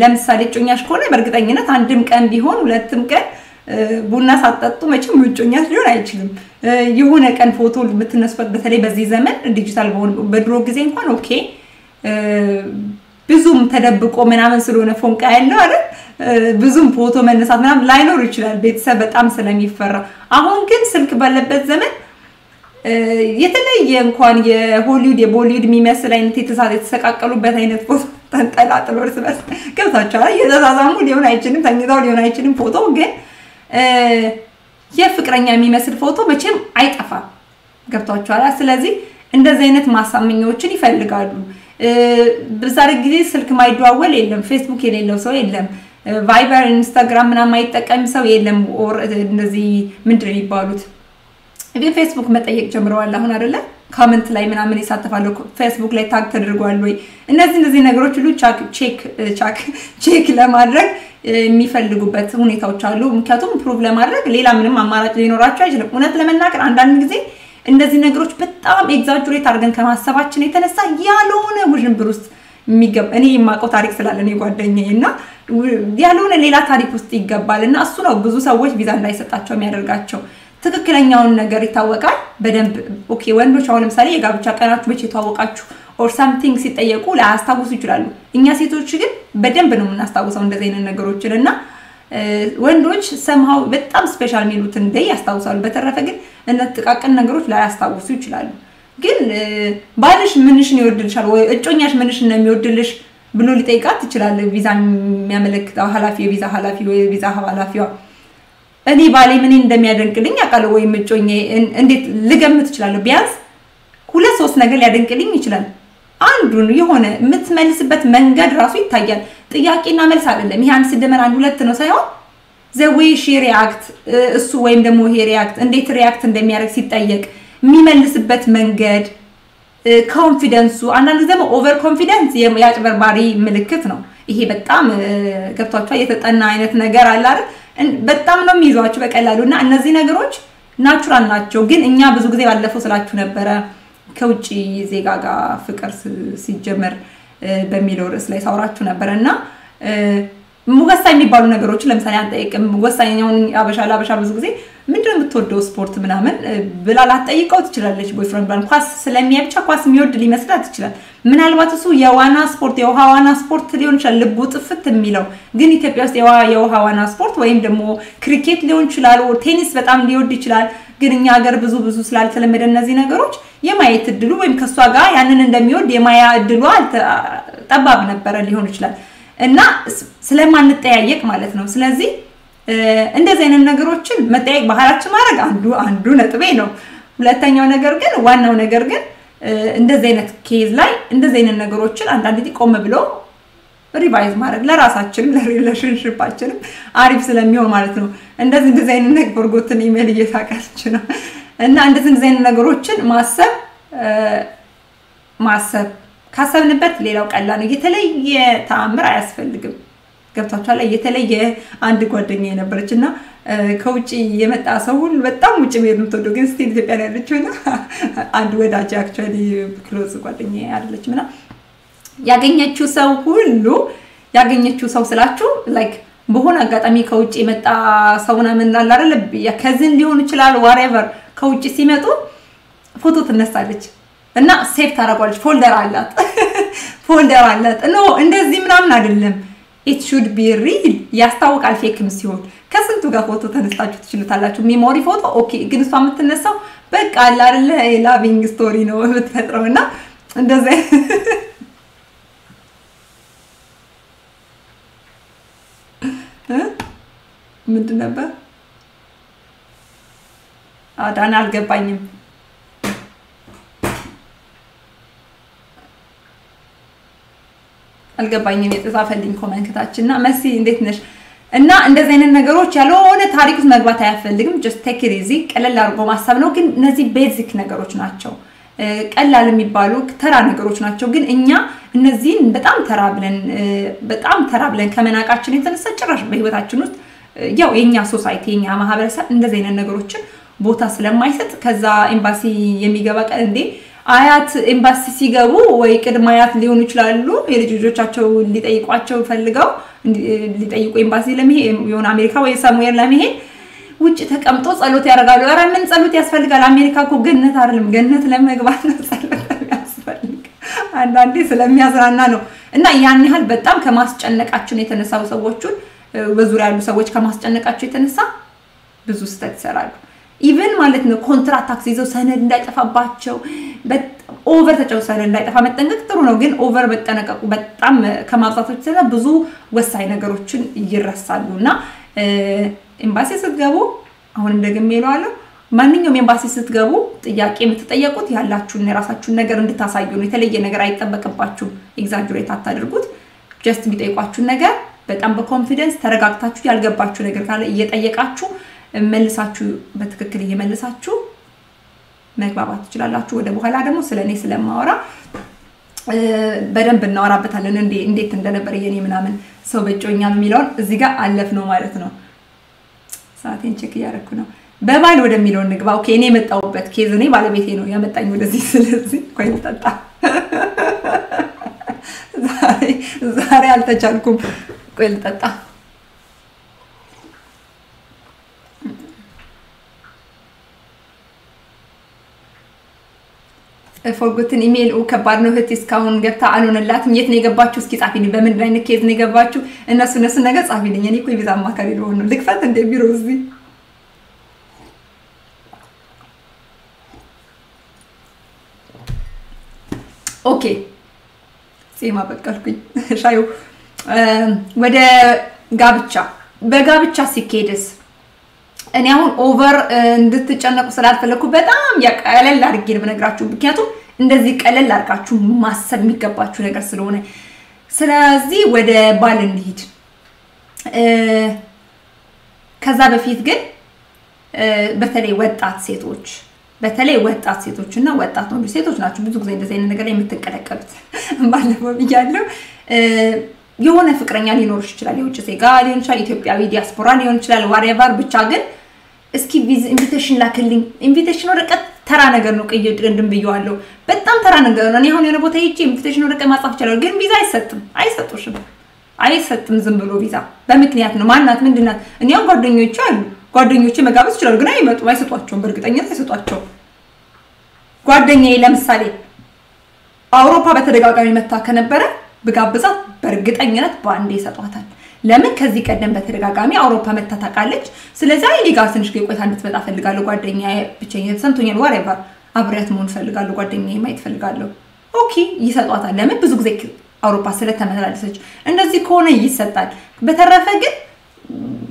ለምሳሌ እጮኛሽ ከሆነ በእርግጠኝነት አንድም ቀን ቢሆን ሁለትም ቀን ቡና ሳትጠጡ መቼም እጮኛሽ ሊሆን አይችልም። የሆነ ቀን ፎቶ የምትነሱበት በተለይ በዚህ ዘመን ዲጂታል በሆነ በድሮ ጊዜ እንኳን okay ብዙም ተደብቆ ምናምን ስለሆነ ፎንቃ ያለው አይደል ብዙም ፎቶ መነሳት ምናምን ላይኖር ይችላል፣ ቤተሰብ በጣም ስለሚፈራ። አሁን ግን ስልክ ባለበት ዘመን የተለየ እንኳን የሆሊውድ የቦሊውድ የሚመስል አይነት የተሰቃቀሉበት አይነት ፎቶ ተንጠላጥሎ እርስ በርስ ገብታችኋል። እየተሳሳሙ ሊሆን አይችልም፣ ተኝተው ሊሆን አይችልም። ፎቶ ግን የፍቅረኛ የሚመስል ፎቶ መቼም አይጠፋም። ገብቷችኋል። ስለዚህ እንደዚህ አይነት ማሳመኛዎችን ይፈልጋሉ። በዛሬ ጊዜ ስልክ ማይደዋወል የለም፣ ፌስቡክ የሌለው ሰው የለም፣ ቫይበር፣ ኢንስታግራም ምናምን ማይጠቀም ሰው የለም። እነዚህ ምንድን የሚባሉት ፌስቡክ መጠየቅ ጀምረዋል አሁን አይደለ? comment ላይ ምናምን ይሳተፋሉ። ፌስቡክ ላይ tag ተደርጓል ወይ? እነዚህ እነዚህ ነገሮች ሁሉ check ለማድረግ የሚፈልጉበት ሁኔታዎች አሉ። ምክንያቱም prove ለማድረግ ሌላ ምንም አማራጭ ሊኖራቸው አይችልም። እውነት ለመናገር አንዳንድ ጊዜ እነዚህ ነገሮች በጣም exaggerate አድርገን ከማሰባችን የተነሳ ያልሆነ ውዥንብር ውስጥ የሚገባ እኔ የማውቀው ታሪክ ስላለ እኔ ጓደኛዬ እና ያልሆነ ሌላ ታሪክ ውስጥ ይገባል እና እሱ ነው ብዙ ሰዎች ቪዛ እንዳይሰጣቸው የሚያደርጋቸው። ትክክለኛውን ነገር ይታወቃል በደንብ okay። ወንዶች አሁን ለምሳሌ የጋብቻ ቀናችሁ መቼ የተዋወቃችሁ or something ሲጠየቁ ላያስታውሱ ይችላሉ። እኛ ሴቶች ግን በደንብ ነው የምናስታውሰው እንደዚህ አይነት ነገሮችን እና ወንዶች ሰምሃው በጣም special የሚሉትን day ያስታውሳሉ። በተረፈ ግን እነ ጥቃቅን ነገሮች ላያስታውሱ ይችላሉ። ግን ባልሽ ምንሽን ይወድልሻል ወይ እጮኛሽ ምንሽን ነው የሚወድልሽ ብሎ ሊጠይቃት ይችላል። ቪዛ የሚያመለክተው ኃላፊ የቪዛ ኃላፊ ወይ የቪዛ ኃላፊዋ እኔ ባሌ ምን እንደሚያደንቅልኝ አውቃለሁ፣ ወይም እጮኜ እንዴት ልገምት እችላለሁ። ቢያንስ ሁለት ሶስት ነገር ሊያደንቅልኝ ይችላል። አንዱን የሆነ የምትመልስበት መንገድ ራሱ ይታያል። ጥያቄና መልስ አይደለም። ይሄ አንድ ሲደመር አንድ ሁለት ነው ሳይሆን the way she react እሱ ወይም ደግሞ ይሄ react እንዴት react እንደሚያደርግ ሲጠየቅ የሚመልስበት መንገድ confidence ኡ፣ አንዳንድ ደግሞ over confidence የአጭበርባሪ ምልክት ነው። ይሄ በጣም ገብቷቸዋል። የተጠና አይነት ነገር አለ? በጣም ነው የሚይዟቸው በቀላሉ እና እነዚህ ነገሮች natural ናቸው። ግን እኛ ብዙ ጊዜ ባለፈው ስላችሁ ነበረ ከውጭ ዜጋ ጋር ፍቅር ሲጀመር በሚለው ርዕስ ላይ ሳውራችሁ ነበረ እና ወሳኝ የሚባሉ ነገሮችን ለምሳሌ አንጠይቅም። ወሳኛውን አበሻ ለአበሻ ብዙ ጊዜ ምንድን የምትወደው ስፖርት ምናምን ብላ ላትጠይቀው ትችላለች። boyfriend ኳስ ስለሚያይ ብቻ ኳስ የሚወድ ሊመስላት ይችላል። ምናልባት እሱ የዋና ስፖርት የውሃ ዋና ስፖርት ሊሆን ይችላል ልቡ ጥፍት የሚለው ግን ኢትዮጵያ ውስጥ የውሃ ዋና ስፖርት ወይም ደግሞ ክሪኬት ሊሆን ይችላል፣ ቴኒስ በጣም ሊወድ ይችላል። ግን እኛ ሀገር ብዙ ብዙ ስላልተለመደ እነዚህ ነገሮች የማየት እድሉ ወይም ከእሷ ጋር ያንን እንደሚወድ የማያ እድሉ ጠባብ ነበረ ሊሆን ይችላል እና ስለማንጠያየቅ ማለት ነው። ስለዚህ እንደዚህ አይነት ነገሮችን መጠያየቅ ባህላችን ማድረግ አንዱ አንዱ ነጥቤ ነው። ሁለተኛው ነገር ግን ዋናው ነገር ግን እንደዚህ አይነት case ላይ እንደዚህ አይነት ነገሮችን አንዳንድ ጊዜ ቆም ብሎ revise ማድረግ ለራሳችንም ለ relationship ኣችንም አሪፍ ስለሚሆን ማለት ነው። እንደዚህ እንደዚህ አይነት ነገር forgotten email እየሳቀች ነው እና እንደዚህ እንደዚህ አይነት ነገሮችን ማሰብ ማሰብ ካሰብንበት ሌላው ቀላል ነው። የተለየ ተአምር አያስፈልግም። ገብቷችኋል? የተለየ አንድ ጓደኛ የነበረች እና ከውጭ የመጣ ሰው ሁሉ በጣም ውጭ መሄድ የምትወደው ግን still ኢትዮጵያ ያለችው እና አንድ ወዳጅ actually close ጓደኛ ያለች ምና ያገኘችው ሰው ሁሉ ያገኘችው ሰው ስላችሁ like በሆነ አጋጣሚ ከውጭ የመጣ ሰው ምናምን አለ አይደለ cousin ሊሆን ይችላል whatever ከውጭ ሲመጡ ፎቶ ትነሳለች እና save ታደርጓለች። folder አላት folder አላት። no እንደዚህ ምናምን አይደለም። it should be real ያስታውቃል። fake ም ሲሆን ከስንቱ ጋር ፎቶ ተነስታችሁ ትችሉታላችሁ። memory ፎቶ okay። ግን እሷ የምትነሳው በቃ አለ አይደለ story ነው የምትፈጥረው እና እንደዚህ ምንድን ነበር አዳና አልገባኝም። አልገባኝም የተጻፈልኝ comment እና መሲ እንዴት ነሽ? እና እንደዚህ አይነት ነገሮች ያልሆነ ታሪክ ውስጥ መግባት አያስፈልግም። just take it ቀለል አድርጎ ማሰብ ነው። ግን እነዚህ basic ነገሮች ናቸው፣ ቀላል የሚባሉ ተራ ነገሮች ናቸው። ግን እኛ እነዚህን በጣም ተራ ብለን በጣም ተራ ብለን ከመናቃችን የተነሳ ጭራሽ በህይወታችን ውስጥ ያው የኛ society የኛ ማህበረሰብ እንደዚህ አይነት ነገሮችን ቦታ ስለማይሰጥ ከዛ ኤምባሲ የሚገባ ቀን እንዴ አያት ኤምባሲ ሲገቡ ወይ ቅድመ አያት ሊሆኑ ይችላሉ። የልጅ ልጆቻቸው ሊጠይቋቸው ፈልገው ሊጠይቁ ኤምባሲ ለመሄድ የሆነ አሜሪካ ወይ ሰሙዌር ለመሄድ ውጭ ተቀምጦ ጸሎት ያደርጋሉ። ኧረ ምን ጸሎት ያስፈልጋል? አሜሪካ እኮ ገነት አይደለም። ገነት ለመግባት ነው ጸሎት የሚያስፈልግ። አንዳንዴ ስለሚያዝናና ነው። እና ያን ያህል በጣም ከማስጨነቃችን የተነሳው ሰዎቹን በዙሪያ ያሉ ሰዎች ከማስጨነቃቸው የተነሳ ብዙ ስህተት ይሰራሉ። even ማለት ነው ኮንትራት ታክስ ይዘው ሰነድ እንዳይጠፋባቸው over ተጫው ሰነድ እንዳይጠፋ መጠንቀቅ ጥሩ ነው፣ ግን over መጠነቀቁ በጣም ከማብዛታቸው የተነሳ ብዙ ወሳኝ ነገሮችን ይረሳሉ እና ኤምባሲ ስትገቡ አሁንም ደግሜ እለዋለሁ፣ ማንኛውም ኤምባሲ ስትገቡ ጥያቄ የምትጠየቁት ያላችሁን የራሳችሁን ነገር እንድታሳዩ ነው። የተለየ ነገር አይጠበቅባችሁም። exaggerate አታድርጉት። just የሚጠይቋችሁን ነገር በጣም በ confidence ተረጋግታችሁ ያልገባችሁ ነገር ካለ እየጠየቃችሁ መልሳችሁ በትክክል እየመለሳችሁ መግባባት ትችላላችሁ። ወደ በኋላ ደግሞ ስለ እኔ ስለማወራ በደንብ እናወራበታለን። እንዴት እንደነበረ የኔ ምናምን ሰው በጮኛል የሚለውን እዚህ ጋር አለፍ ነው ማለት ነው። ሰዓቴን check እያደረኩ ነው። በባል ወደሚለው እንግባ። okay እኔ የመጣሁበት case እኔ ባለቤቴ ነው ያመጣኝ ወደዚህ። ስለዚህ ቆይ ልጠጣ። ዛሬ አልተቻልኩም። ቆይ ልጠጣ። forgotten email ከባድ ነው እህቴ፣ እስካሁን ገብታ አልሆነላትም። የት ነው የገባችሁ? እስኪ ጻፊልኝ። በምንድን አይነት case ነው የገባችሁ? እነሱ እነሱ ነገር ጻፊልኝ። እኔ እኮ የቪዛ አማካሪ ልሆን ነው። ልክፈት እንደ ቢሮ እዚህ okay። ዜማ በቀልኩኝ። ሻዩ ወደ ጋብቻ በጋብቻ ሲኬድስ እኔ አሁን over እንድትጨነቁ ስላልፈለግኩ በጣም ቀለል አድርጌ ነው ምክንያቱም እንደዚህ ቀለል አድርጋችሁ ማሰብ የሚገባችሁ ነገር ስለሆነ፣ ስለዚህ ወደ ባል እንሂድ። ከዛ በፊት ግን በተለይ ወጣት ሴቶች በተለይ ወጣት ሴቶች እና ወጣት ወንዶች ሴቶች ናቸው ብዙ ጊዜ እንደዚህ አይነት ነገር ላይ የምትንቀለቀሉት። ባለፈው ብያለሁ። የሆነ ፍቅረኛ ሊኖርሽ ይችላል። የውጭ ዜጋ ሊሆን ይችላል፣ ኢትዮጵያዊ ዲያስፖራ ሊሆን ይችላል። whatever ብቻ ግን እስኪ invitation ላክልኝ። invitation ወረቀት ተራ ነገር ነው። ቆይ ቅድም ብየዋለሁ። በጣም ተራ ነገር ነው። እኔ አሁን የሆነ ቦታ ሄጄ invitation ወረቀት ማጻፍ ይችላል፣ ግን ቪዛ አይሰጥም። አይሰጡሽም፣ አይሰጥም። ዝም ብሎ ቪዛ በምክንያት ነው። ማናት ምንድናት? እኔ አሁን አሉ ጓደኞቼ መጋበዝ ይችላሉ፣ ግን አይመጡም፣ አይሰጧቸውም። በእርግጠኝነት አይሰጧቸውም። ጓደኛዬ ለምሳሌ አውሮፓ በተደጋጋሚ መጥታ ከነበረ ብጋብዛት በእርግጠኝነት በአንዴ ይሰጧታል። ለምን ከዚህ ቀደም በተደጋጋሚ አውሮፓ መጥታ ታውቃለች። ስለዚህ እኔ ጋር ትንሽ ቆይታ እንድትመጣ ፈልጋለሁ፣ ጓደኛዬ ብቸኛ ተሰምቶኛል፣ whatever አብሬያት መሆን ፈልጋለሁ፣ ጓደኛዬ ማየት ፈልጋለሁ። okay ይሰጧታል። ለምን ብዙ ጊዜ አውሮፓ ስለተመላለሰች። እንደዚህ ከሆነ ይሰጣል። በተረፈ ግን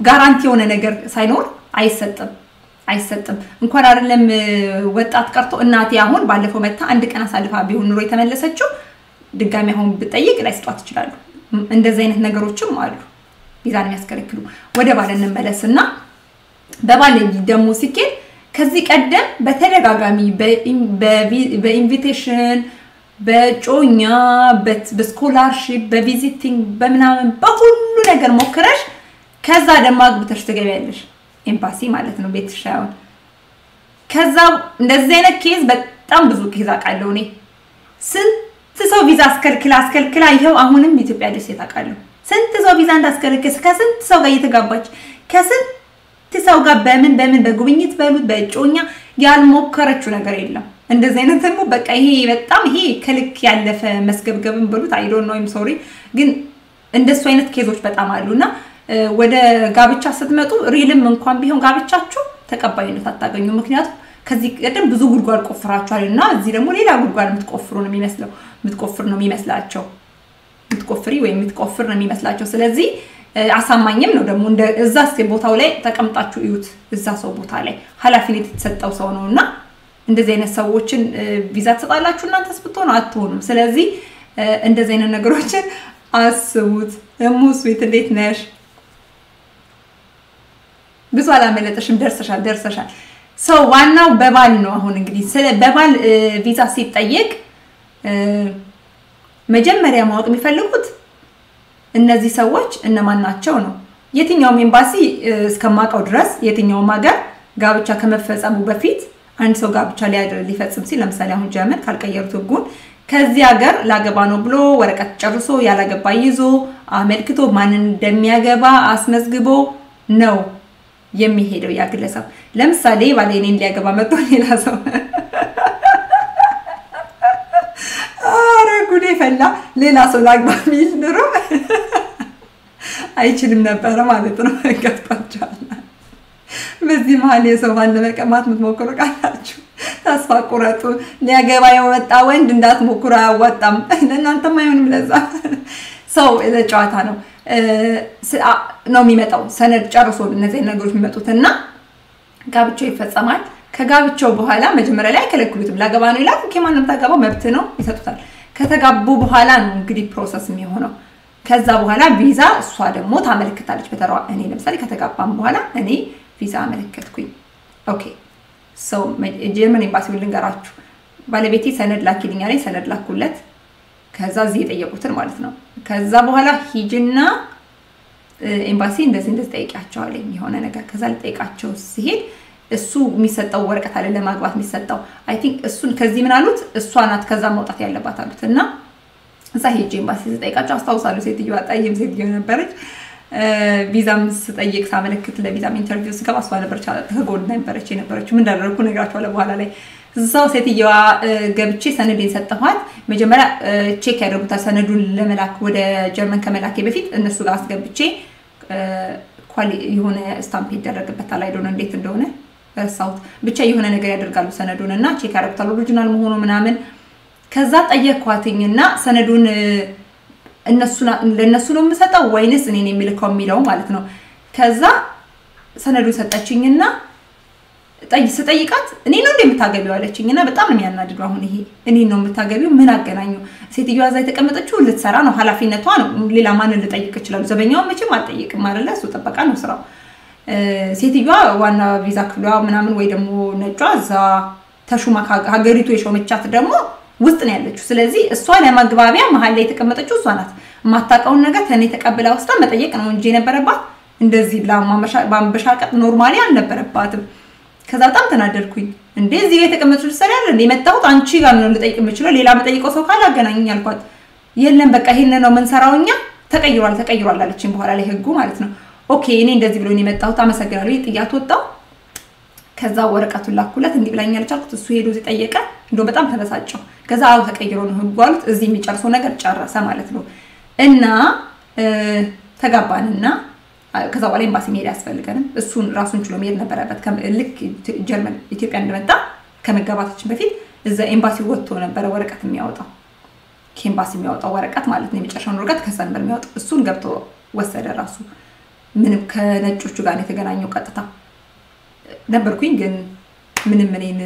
guarantee የሆነ ነገር ሳይኖር አይሰጥም አይሰጥም። እንኳን አይደለም ወጣት ቀርቶ እናቴ አሁን ባለፈው መጥታ አንድ ቀን አሳልፋ ቢሆን ኑሮ የተመለሰችው ድጋሚ አሁን ብጠይቅ ላይሰጧት ይችላሉ። እንደዚህ አይነት ነገሮችም አሉ ቪዛን የሚያስከለክሉ። ወደ ባል እንመለስ እና በባል ደግሞ ሲኬድ ከዚህ ቀደም በተደጋጋሚ በ invitation በእጮኛ በስኮላርሺፕ በ visiting በምናምን በሁሉ ነገር ሞክረሽ ከዛ ደግሞ አግብተሽ ትገቢያለሽ። ኤምባሲ ማለት ነው ቤትሽ ሳይሆን። ከዛ እንደዚህ አይነት case በጣም ብዙ case አውቃለሁ እኔ። ስንት ሰው ቪዛ አስከልክላ አስከልክላ ይኸው አሁንም ኢትዮጵያ ያለች አውቃለሁ። ስንት ሰው ቪዛ እንዳስከለከለ ከስንት ሰው ጋር እየተጋባች ከስንት ሰው ጋር በምን በምን በጉብኝት በሉት በእጮኛ ያልሞከረችው ነገር የለም። እንደዚህ አይነት ደግሞ በቃ ይሄ በጣም ይሄ ከልክ ያለፈ መስገብገብን በሉት I don't know sorry፣ ግን እንደሱ አይነት ኬዞች በጣም አሉ እና ወደ ጋብቻ ስትመጡ real ም እንኳን ቢሆን ጋብቻችሁ ተቀባይነት አታገኙ። ምክንያቱም ከዚህ ቀደም ብዙ ጉድጓድ ቆፍራችኋል እና እዚህ ደግሞ ሌላ ጉድጓድ የምትቆፍሩ ነው የሚመስለው የምትቆፍር ነው የሚመስላቸው የምትቆፍሪ ወይም የምትቆፍር ነው የሚመስላቸው። ስለዚህ አሳማኝም ነው ደግሞ እዛ ቦታው ላይ ተቀምጣችሁ እዩት። እዛ ሰው ቦታ ላይ ኃላፊነት የተሰጠው ሰው ነው እና እንደዚህ አይነት ሰዎችን ቪዛ ትሰጣላችሁ እናንተስ ብትሆኑ አትሆኑም። ስለዚህ እንደዚህ አይነት ነገሮችን አስቡት። እሙስዊት እንዴት ነሽ? ብዙ አላመለጠሽም። ደርሰሻል ደርሰሻል። ሰው ዋናው በባል ነው። አሁን እንግዲህ በባል ቪዛ ሲጠየቅ መጀመሪያ ማወቅ የሚፈልጉት እነዚህ ሰዎች እነማን ናቸው ነው። የትኛውም ኤምባሲ እስከማውቀው ድረስ የትኛውም ሀገር ጋብቻ ከመፈጸሙ በፊት አንድ ሰው ጋብቻ ሊፈጽም ሲል ለምሳሌ አሁን ጀርመን ካልቀየሩት ህጉን ከዚህ ሀገር ላገባ ነው ብሎ ወረቀት ጨርሶ ያላገባ ይዞ አመልክቶ ማንን እንደሚያገባ አስመዝግቦ ነው የሚሄደው ያ ግለሰብ። ለምሳሌ ባለ እኔን ሊያገባ መጥቶ ሌላ ሰው ጉድ ፈላ። ሌላ ሰው ላግባ ሚል ኑሮ አይችልም ነበረ ማለት ነው። ገባችኋል? በዚህ መሀል የሰው ባል ለመቀማት የምትሞክሩ ቃላችሁ ተስፋ ቁረጡ። ሊያገባ የመጣ ወንድ እንዳትሞክሩ፣ አያዋጣም። ለእናንተም አይሆንም። ለዛ ሰው ለጨዋታ ነው የሚመጣው። ሰነድ ጨርሶ እነዚህ ነገሮች የሚመጡት እና ጋብቻው ይፈጸማል። ከጋብቻው በኋላ መጀመሪያ ላይ አይከለክሉትም። ላገባ ነው ይላል። okay ማንም ታገባው መብት ነው፣ ይሰጡታል። ከተጋቡ በኋላ ነው እንግዲህ process የሚሆነው። ከዛ በኋላ ቪዛ እሷ ደግሞ ታመለክታለች በተራዋ። እኔ ለምሳሌ ከተጋባም በኋላ እኔ ቪዛ አመለከትኩኝ። okay ሰው ጀርመን ኤምባሲ ልንገራችሁ፣ ባለቤቴ ሰነድ ላኪልኝ አለኝ። ሰነድ ላኩለት። ከዛ እዚህ የጠየቁትን ማለት ነው። ከዛ በኋላ ሂጅና ኤምባሲ እንደዚህ እንደዚህ ጠይቂያቸው አለኝ የሆነ ነገር። ከዛ ልጠይቃቸው ሲሄድ እሱ የሚሰጠው ወረቀት አለ ለማግባት የሚሰጠው I think እሱን ከዚህ ምን አሉት እሷ ናት ከዛ መውጣት ያለባት አሉት። እና እዛ ሄጄ ኤምባሲ ስጠይቃቸው አስታውሳለሁ። ሴትዮዋ ጠይም ሴትዮ ነበረች። ቪዛም ስጠይቅ ሳመለክት ለቪዛም interview ስገባ እሷ ነበረች ከጎን ነበረች የነበረችው። ምን እንዳደረግኩ እነግራቸዋለሁ በኋላ ላይ። እዛው ሴትየዋ ገብቼ ሰነዴን ሰጠኋት። መጀመሪያ check ያደርጉታል ሰነዱን ለመላክ ወደ ጀርመን ከመላኬ በፊት እነሱ ጋር አስገብቼ የሆነ stamp ይደረግበታል። I don't know እንዴት እንደሆነ ረሳሁት። ብቻ የሆነ ነገር ያደርጋሉ ሰነዱን እና check ያደርጉታል original መሆኑ ምናምን። ከዛ ጠየኳትኝና ሰነዱን ለእነሱ ነው የምሰጠው ወይንስ እኔን የሚልከው የሚለው ማለት ነው። ከዛ ሰነዱን ሰጠችኝና ስጠይቃት እኔ ነው እንደምታገቢው አለችኝ እና በጣም ነው የሚያናድዱ። አሁን ይሄ እኔ ነው የምታገቢው ምን አገናኙ? ሴትዮዋ እዛ የተቀመጠችው ልትሰራ ነው፣ ኃላፊነቷ ነው። ሌላ ማንን ልጠይቅ እችላለሁ? ዘበኛውን መቼም አልጠይቅም አይደለ? እሱ ጥበቃ ነው ስራው። ሴትዮዋ ዋና ቪዛ ክፍሏ ምናምን ወይ ደግሞ ነጯ እዛ ተሹማ ሀገሪቱ የሾመቻት ደግሞ ውስጥ ነው ያለችው። ስለዚህ እሷ ለማግባቢያ መሀል ላይ የተቀመጠችው እሷ ናት። የማታውቀውን ነገር ከኔ ተቀብላ ውስጥ መጠየቅ ነው እንጂ የነበረባት እንደዚህ በአንበሻቀጥ normally አልነበረባትም። ከዛ በጣም ተናደድኩኝ። እንዴ እዚህ ጋር የተቀመጥሽ ልትሰሪ አይደል? የመጣሁት አንቺ ጋር ነው ልጠይቅ የምችለው። ሌላ መጠይቀው ሰው ካለ አገናኚኝ አልኳት። የለም በቃ ይሄን ነው የምንሰራው እኛ። ተቀይሯል ተቀይሯል አለችኝ በኋላ ላይ ህጉ ማለት ነው። okay እኔ እንደዚህ ብሎኝ የመጣሁት አመሰግናለሁ ጥያት ወጣሁ። ከዛ ወረቀቱን ላኩለት እንዲህ ብላኛለች አልኩት። እሱ ሄዶ ጠየቀ። እንደው በጣም ተበሳጨ። ከዛ አዎ ተቀይሮ ነው ህጉ አሉት። እዚህ የሚጨርሰው ነገር ጨረሰ ማለት ነው። እና ተጋባንና ከዛ በኋላ ኤምባሲ መሄድ አያስፈልገንም። እሱን ራሱን ችሎ መሄድ ነበረበት። ልክ ጀርመን ኢትዮጵያ እንደመጣ ከመጋባታችን በፊት እዛ ኤምባሲ ወጥቶ ነበረ ወረቀት የሚያወጣው ከኤምባሲ የሚያወጣው ወረቀት ማለት ነው። የመጨረሻውን ወረቀት ከዛ ነበር የሚያወጣው። እሱን ገብቶ ወሰደ ራሱ። ምንም ከነጮቹ ጋር የተገናኘው ቀጥታ ነበርኩኝ፣ ግን ምንም እኔን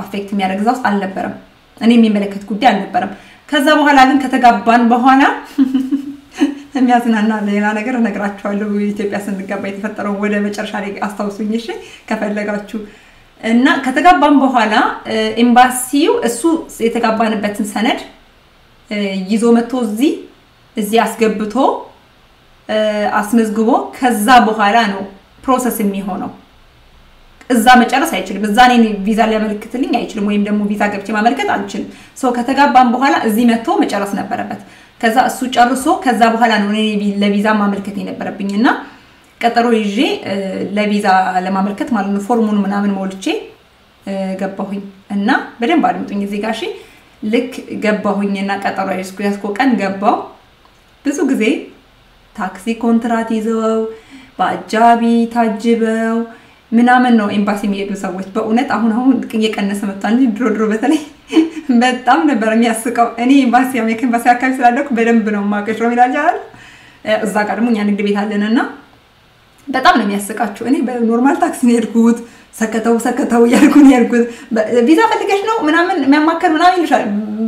አፌክት የሚያደርግ እዛ ውስጥ አልነበረም። እኔ የሚመለከት ጉዳይ አልነበረም። ከዛ በኋላ ግን ከተጋባን በኋላ የሚያዝናና ሌላ ነገር እነግራችኋለሁ። ኢትዮጵያ ስንጋባ የተፈጠረው ወደ መጨረሻ ላይ አስታውሱኝ እሺ ከፈለጋችሁ። እና ከተጋባን በኋላ ኤምባሲው እሱ የተጋባንበትን ሰነድ ይዞ መጥቶ እዚህ እዚህ አስገብቶ አስመዝግቦ ከዛ በኋላ ነው process የሚሆነው። እዛ መጨረስ አይችልም። እዛ እኔን ቪዛ ሊያመለክትልኝ አይችልም። ወይም ደግሞ ቪዛ ገብቼ ማመልከት አልችልም። ሰው ከተጋባን በኋላ እዚህ መጥቶ መጨረስ ነበረበት። ከዛ እሱ ጨርሶ ከዛ በኋላ ነው እኔ ለቪዛ ማመልከት የነበረብኝ እና ቀጠሮ ይዤ ለቪዛ ለማመልከት ማለት ነው form ኡን ምናምን ሞልቼ ገባሁኝ እና በደንብ አድምጡኝ እዚህ ጋር ልክ ገባሁኝና ቀጠሮዬ እስኪ ቀን ገባሁ። ብዙ ጊዜ ታክሲ ኮንትራት ይዘው በአጃቢ ታጅበው ምናምን ነው ኤምባሲ የሚሄዱ ሰዎች። በእውነት አሁን አሁን እየቀነሰ መጥቷል እንጂ ድሮ ድሮ በተለይ በጣም ነበር የሚያስቀው። እኔ ኤምባሲ አሜሪካ ኤምባሲ አካባቢ ስላደኩ በደንብ ነው የማውቀው። ሜዳ ይቻላል። እዛ ጋር ደግሞ እኛ ንግድ ቤት አለን እና በጣም ነው የሚያስቃችሁ። እኔ በ normal ታክሲ ነው የሄድኩት። ሰተት ሰተት እያልኩ ነው የሄድኩት። ቪዛ ፈልገሽ ነው ምናምን የሚያማከር ምናምን ይሉሻል።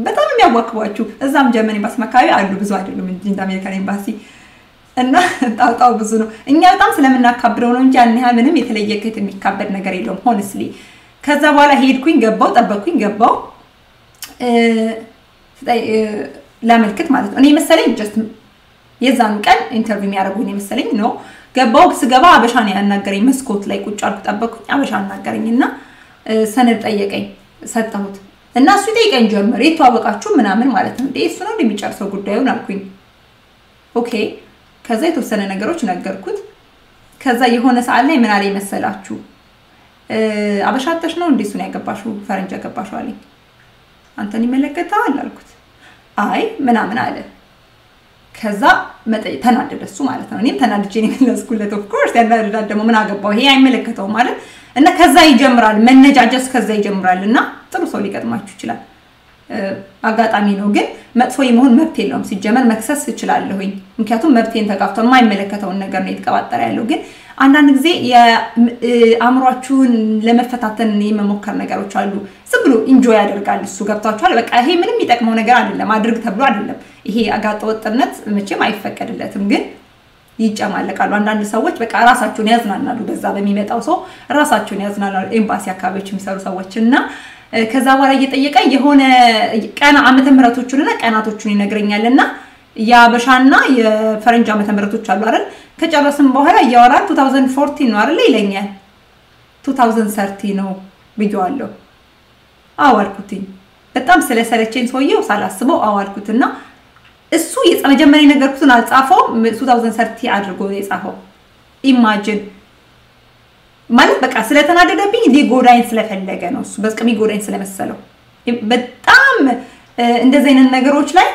በጣም የሚያዋክቧችሁ። እዛም ጀርመን ኤምባሲ አካባቢ አሉ፣ ብዙ አይደሉም እንጂ እንደ አሜሪካን ኤምባሲ እና ጣጣው ብዙ ነው። እኛ በጣም ስለምናካብደው ነው እንጂ ያን ያህል ምንም የተለየ ከት የሚካበድ ነገር የለውም honestly። ከዛ በኋላ ሄድኩኝ፣ ገባሁ፣ ጠበቅኩኝ፣ ገባሁ ላመልክት ማለት ነው። እኔ መሰለኝ just የዛን ቀን interview የሚያደርጉኝ መሰለኝ ነው። ገባሁ ስገባ አበሻ ነው ያናገረኝ። መስኮት ላይ ቁጭ አልኩ፣ ጠበቅኩኝ። አበሻ አናገረኝ እና ሰነድ ጠየቀኝ፣ ሰጠሁት እና እሱ ይጠይቀኝ ጀመር። የተዋወቃችሁ ምናምን ማለት ነው። እሱ ነው እንደሚጨርሰው ጉዳዩን አልኩኝ። okay ከዛ የተወሰነ ነገሮች ነገርኩት። ከዛ የሆነ ሰዓት ላይ ምን አለኝ መሰላችሁ? አበሻ ጠልተሽ ነው እንዴ እሱን ያገባሽው ፈረንጅ ያገባሽው አለኝ። አንተን ይመለከታል አልኩት። አይ ምናምን አለ። ከዛ ተናደደ እሱ ማለት ነው። እኔም ተናድጄ የመለስኩለት። of course ያናድዳል ደግሞ ምን አገባው ይሄ አይመለከተውም ማለት እና ከዛ ይጀምራል መነጃነጅ፣ ከዛ ይጀምራል እና ጥሩ ሰው ሊገጥማችሁ ይችላል። አጋጣሚ ነው ግን መጥፎ የመሆን መብት የለውም። ሲጀመር መክሰስ እችላለሁኝ፣ ምክንያቱም መብቴን ተጋፍቶ የማይመለከተውን ነገር ነው የተቀባጠረ ያለው። ግን አንዳንድ ጊዜ የአእምሯችሁን ለመፈታተን የመሞከር ነገሮች አሉ። ዝም ብሎ enjoy ያደርጋል እሱ ገብቷችኋል። በቃ ይሄ ምንም የሚጠቅመው ነገር አይደለም፣ አድርግ ተብሎ አይደለም። ይሄ አጋጠ ወጥነት መቼም አይፈቀድለትም ግን ይጨማለቃሉ። አንዳንድ ሰዎች በቃ ራሳቸውን ያዝናናሉ። በዛ በሚመጣው ሰው ራሳቸውን ያዝናናሉ። ኤምባሲ አካባቢዎች የሚሰሩ ሰዎች እና ከዛ በኋላ እየጠየቀ የሆነ ቀን ዓመተ ምሕረቶቹንና ቀናቶቹን ይነግረኛል እና የአበሻና የፈረንጅ ዓመተ ምሕረቶች አሉ አይደል? ከጨረስም በኋላ እያወራን 2014 ነው አይደል ይለኛል። 2030 ነው ብዬዋለሁ። አዎ አልኩትኝ። በጣም ስለሰለቸኝ ሰውየው ሳላስበው አዎ አልኩትና እሱ መጀመሪያ የነገርኩትን አልጻፈውም። 2030 አድርጎ የጻፈው ኢማጅን ማለት በቃ ስለተናደደብኝ ሊጎዳኝ ስለፈለገ ነው። እሱ በቃ የሚጎዳኝ ስለመሰለው በጣም እንደዚህ አይነት ነገሮች ላይ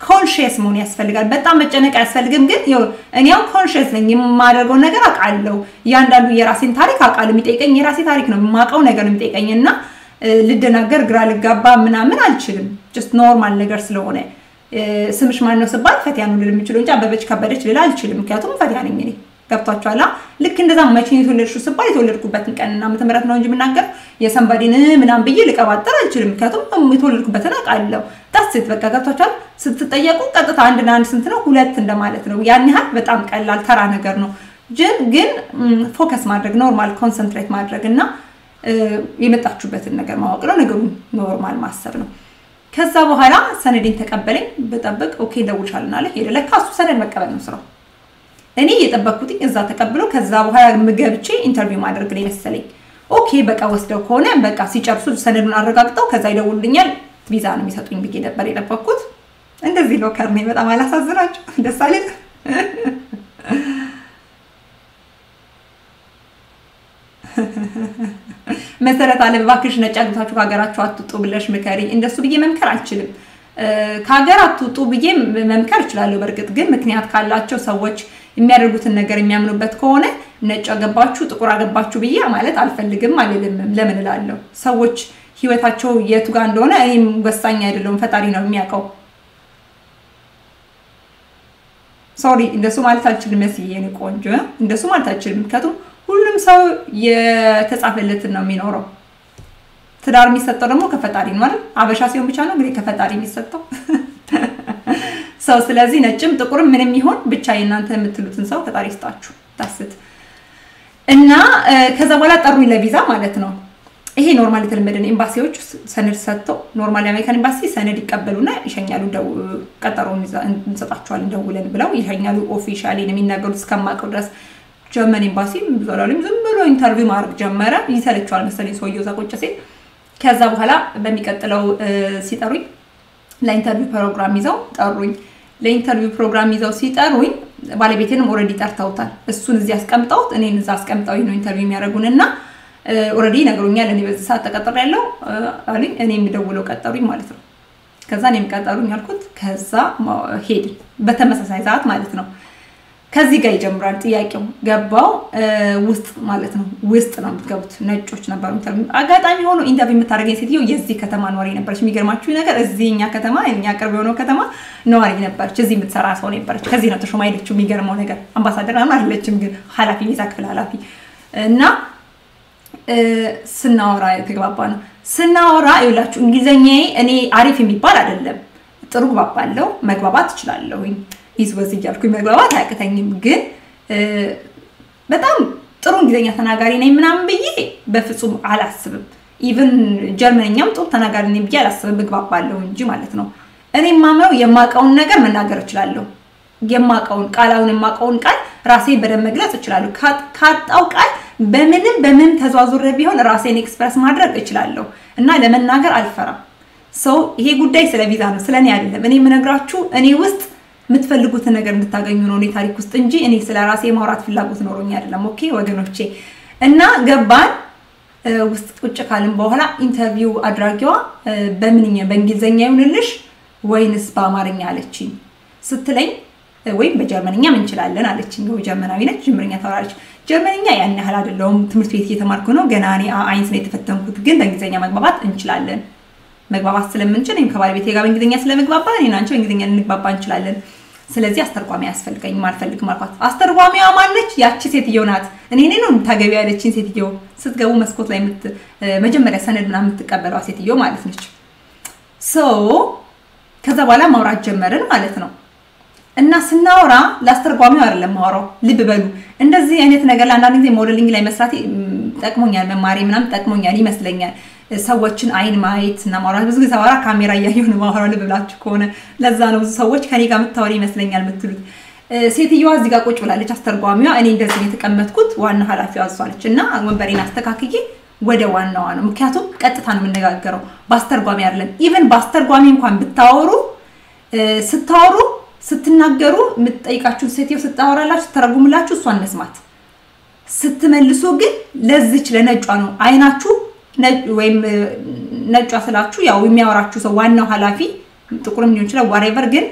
conscious መሆን ያስፈልጋል። በጣም መጨነቅ አያስፈልግም። ግን እኔ ያው conscious ነኝ፣ የማደርገውን ነገር አውቃለሁ። እያንዳንዱ የራሴን ታሪክ አውቃለሁ። የሚጠይቀኝ የራሴ ታሪክ ነው፣ የማውቀው ነገር ነው የሚጠይቀኝ እና ልደናገር፣ ግራ ልጋባ ምናምን አልችልም። just normal ነገር ስለሆነ ስምሽ ማን ነው ስባል ፈቲያ ነው ልል የምችለው እንጂ አበበች ከበደች ልል አልችልም። ምክንያቱም ፈቲያ ነኝ እኔ። ገብቷችኋል? ልክ እንደዛ መቼ የተወለድሽው ስባል የተወለድኩበትን ቀንና ዓመተ ነው እንጂ የምናገር የሰንባዲን ምናምን ብዬ ልቀባጠር አልችልም። ምክንያቱም የተወለድኩበትን አውቃለሁ። that's it በቃ ገብቷችኋል? ስትጠየቁ ቀጥታ አንድና አንድ ስንት ነው ሁለት እንደማለት ነው። ያን ያህል በጣም ቀላል ተራ ነገር ነው። ግን focus ማድረግ normal concentrate ማድረግ እና የመጣችሁበትን ነገር ማወቅ ነው። ነገሩን normal ማሰብ ነው። ከዛ በኋላ ሰነዴን ተቀበለኝ። ብጠብቅ okay አለ። ሄደ። ለካ እሱ ሰነድ መቀበል ነው ስራው። እኔ የጠበቅኩትኝ እዛ ተቀብሎ ከዛ በኋላ ገብቼ interview ማድረግ ነው የመሰለኝ። okay በቃ ወስደው ከሆነ በቃ ሲጨርሱ ሰነዱን አረጋግጠው ከዛ ይደውልኛል ቪዛ ነው የሚሰጡኝ ብዬ ነበር የጠበኩት እንደዚህ ሎከር ነው። በጣም አላሳዝናቸው ደስ አለ። መሰረት አለ። እባክሽ ነጭ አግብታችሁ ከሀገራችሁ አትውጡ ብለሽ ምከሪኝ። እንደሱ ብዬ መምከር አልችልም። ከሀገር አትውጡ ብዬ መምከር እችላለሁ። በእርግጥ ግን ምክንያት ካላቸው ሰዎች የሚያደርጉትን ነገር የሚያምኑበት ከሆነ ነጭ አገባችሁ ጥቁር አገባችሁ ብዬ ማለት አልፈልግም አልልም። ለምን እላለሁ? ሰዎች ህይወታቸው የቱ ጋር እንደሆነ እኔም ወሳኝ አይደለሁም። ፈጣሪ ነው የሚያውቀው። ሶሪ እንደሱ ማለት አልችልም። መስዬ ቆንጆ እንደሱ ማለት አልችልም። ምክንያቱም ሁሉም ሰው የተጻፈለትን ነው የሚኖረው። ትዳር የሚሰጠው ደግሞ ከፈጣሪ ነው አይደል? አበሻ ሲሆን ብቻ ነው እንግዲህ ከፈጣሪ የሚሰጠው ሰው። ስለዚህ ነጭም ጥቁርም ምንም ይሆን ብቻ የእናንተ የምትሉትን ሰው ፈጣሪ ይስጣችሁ። that's it እና ከዛ በኋላ ጠሩኝ ለቪዛ ማለት ነው። ይሄ normal የተለመደ ነው። ኤምባሲዎች ሰነድ ሰጥተው normal የአሜሪካን ኤምባሲ ሰነድ ይቀበሉና ይሸኛሉ። ቀጠሮ እንሰጣቸዋለን ደውለን ብለው ይሸኛሉ። officially ነው የሚናገሩት እስከማውቀው ድረስ። ጀርመን ኤምባሲ ዛላለም ዝም ብሎ interview ማድረግ ጀመረ። ይሰለቸዋል መሰለኝ ሰውየው እዛ ቁጭ ሲል። ከዛ በኋላ በሚቀጥለው ሲጠሩኝ ለ interview ፕሮግራም ይዘው ጠሩኝ። ለ interview ፕሮግራም ይዘው ሲጠሩኝ ባለቤቴንም already ጠርተውታል። እሱን እዚህ አስቀምጠውት እኔን እዛ አስቀምጠው ነው interview የሚያደርጉን እና already ይነግሩኛል። እኔ በዚህ ሰዓት ተቀጥሬ ያለው አሉኝ። እኔ የሚደውለው ቀጠሩኝ ማለት ነው። ከዛ እኔም ቀጠሩኝ አልኩት። ከዛ ሄድን በተመሳሳይ ሰዓት ማለት ነው። ከዚህ ጋር ይጀምራል ጥያቄው። ገባው ውስጥ ማለት ነው። ውስጥ ነው የምትገቡት። ነጮች ነበሩ። አጋጣሚ ሆኖ interview የምታደርገኝ ሴትዮ የዚህ ከተማ ነዋሪ ነበረች። የሚገርማችሁ ነገር እዚህ እኛ ከተማ እኛ ቅርብ የሆነው ከተማ ነዋሪ ነበረች። እዚህ የምትሰራ ሰው ነበረች። ከዚህ ነው ተሾማ የሄደችው። የሚገርመው ነገር አምባሳደር አይደለችም፣ ግን ኃላፊ የዛ ክፍል ኃላፊ እና ስናወራ የተግባባ ነው። ስናወራ ይኸውላችሁ እንግሊዘኛዬ እኔ አሪፍ የሚባል አይደለም። ጥሩ እግባባለሁ፣ መግባባት እችላለሁኝ። ይዝ በዝ እያልኩኝ መግባባት አያቅተኝም። ግን በጣም ጥሩ እንግሊዘኛ ተናጋሪ ነኝ ምናምን ብዬ በፍጹም አላስብም። even ጀርመንኛም ጥሩ ተናጋሪ ነኝ ብዬ አላስብም። እግባባለሁ እንጂ ማለት ነው። እኔ የማምነው የማውቀውን ነገር መናገር እችላለሁ። የማውቀውን ቃላውን የማውቀውን ቃል ራሴ በደንብ መግለጽ እችላለሁ። ካጣው ቃል በምንም በምን ተዟዙሬ ቢሆን ራሴን express ማድረግ እችላለሁ እና ለመናገር አልፈራም። ሰው ይሄ ጉዳይ ስለ ቪዛ ነው፣ ስለ እኔ አይደለም። እኔ የምነግራችሁ እኔ ውስጥ የምትፈልጉትን ነገር እንድታገኙ ነው እኔ ታሪክ ውስጥ እንጂ እኔ ስለ ራሴ ማውራት ፍላጎት ኖሮኝ አይደለም። okay ወገኖቼ እና ገባን ውስጥ ቁጭ ካልን በኋላ interview አድራጊዋ በምንኛ በእንግሊዝኛ ይሁንልሽ ወይንስ በአማርኛ አለችኝ ስትለኝ ወይም በጀርመንኛም እንችላለን አለችኝ። ጀርመናዊ ነች፣ ጀርመንኛ ታወራለች። ጀርመንኛ ያን ያህል አይደለሁም፣ ትምህርት ቤት እየተማርኩ ነው፣ ገና እኔ A1 ነው የተፈተንኩት፣ ግን በእንግሊዝኛ መግባባት እንችላለን። መግባባት ስለምንችል ወይም ከባለቤቴ ጋር በእንግሊዝኛ ስለመግባባ እኔና አንቺ በእንግሊዝኛ ልንግባባ እንችላለን። ስለዚህ አስተርጓሚ አያስፈልገኝም አልፈልግም አልኳት። አስተርጓሚዋ ማነች? ያቺ ሴትዮ ናት። እኔ እኔ ነው ታገቢ ያለችኝ ሴትዮ። ስትገቡ መስኮት ላይ መጀመሪያ ሰነድ ምናምን የምትቀበለዋ ሴትዮ ማለት ነች። so ከዛ በኋላ ማውራት ጀመርን ማለት ነው። እና ስናወራ ለአስተርጓሚው አይደለም ማወራው። ልብ በሉ እንደዚህ አይነት ነገር ለአንዳንድ ጊዜ modeling ላይ መስራት ጠቅሞኛል፣ መማሪ ምናምን ጠቅሞኛል ይመስለኛል። ሰዎችን አይን ማየት እና ማውራት ብዙ ጊዜ ሳወራ ካሜራ እያየሁ ነው ማወራው። ልብ ብላችሁ ከሆነ ለዛ ነው ብዙ ሰዎች ከኔ ጋር የምታወሪ ይመስለኛል የምትሉት። ሴትዮዋ እዚህ ጋር ቁጭ ብላለች፣ አስተርጓሚዋ። እኔ እንደዚህ የተቀመጥኩት ዋና ኃላፊዋ እሷ አለች እና ወንበሬን አስተካክዬ ወደ ዋናዋ ነው። ምክንያቱም ቀጥታ ነው የምነጋገረው፣ በአስተርጓሚ አይደለም። even በአስተርጓሚ እንኳን ብታወሩ ስታወሩ ስትናገሩ የምትጠይቃችሁን ሴትዮ ስታወራላችሁ ስትተረጉምላችሁ እሷን መስማት ስትመልሱ ግን ለዚች ለነጯ ነው አይናችሁ ወይም ነጯ ስላችሁ ያው የሚያወራችሁ ሰው ዋናው ኃላፊ ጥቁርም ሊሆን ይችላል whatever ግን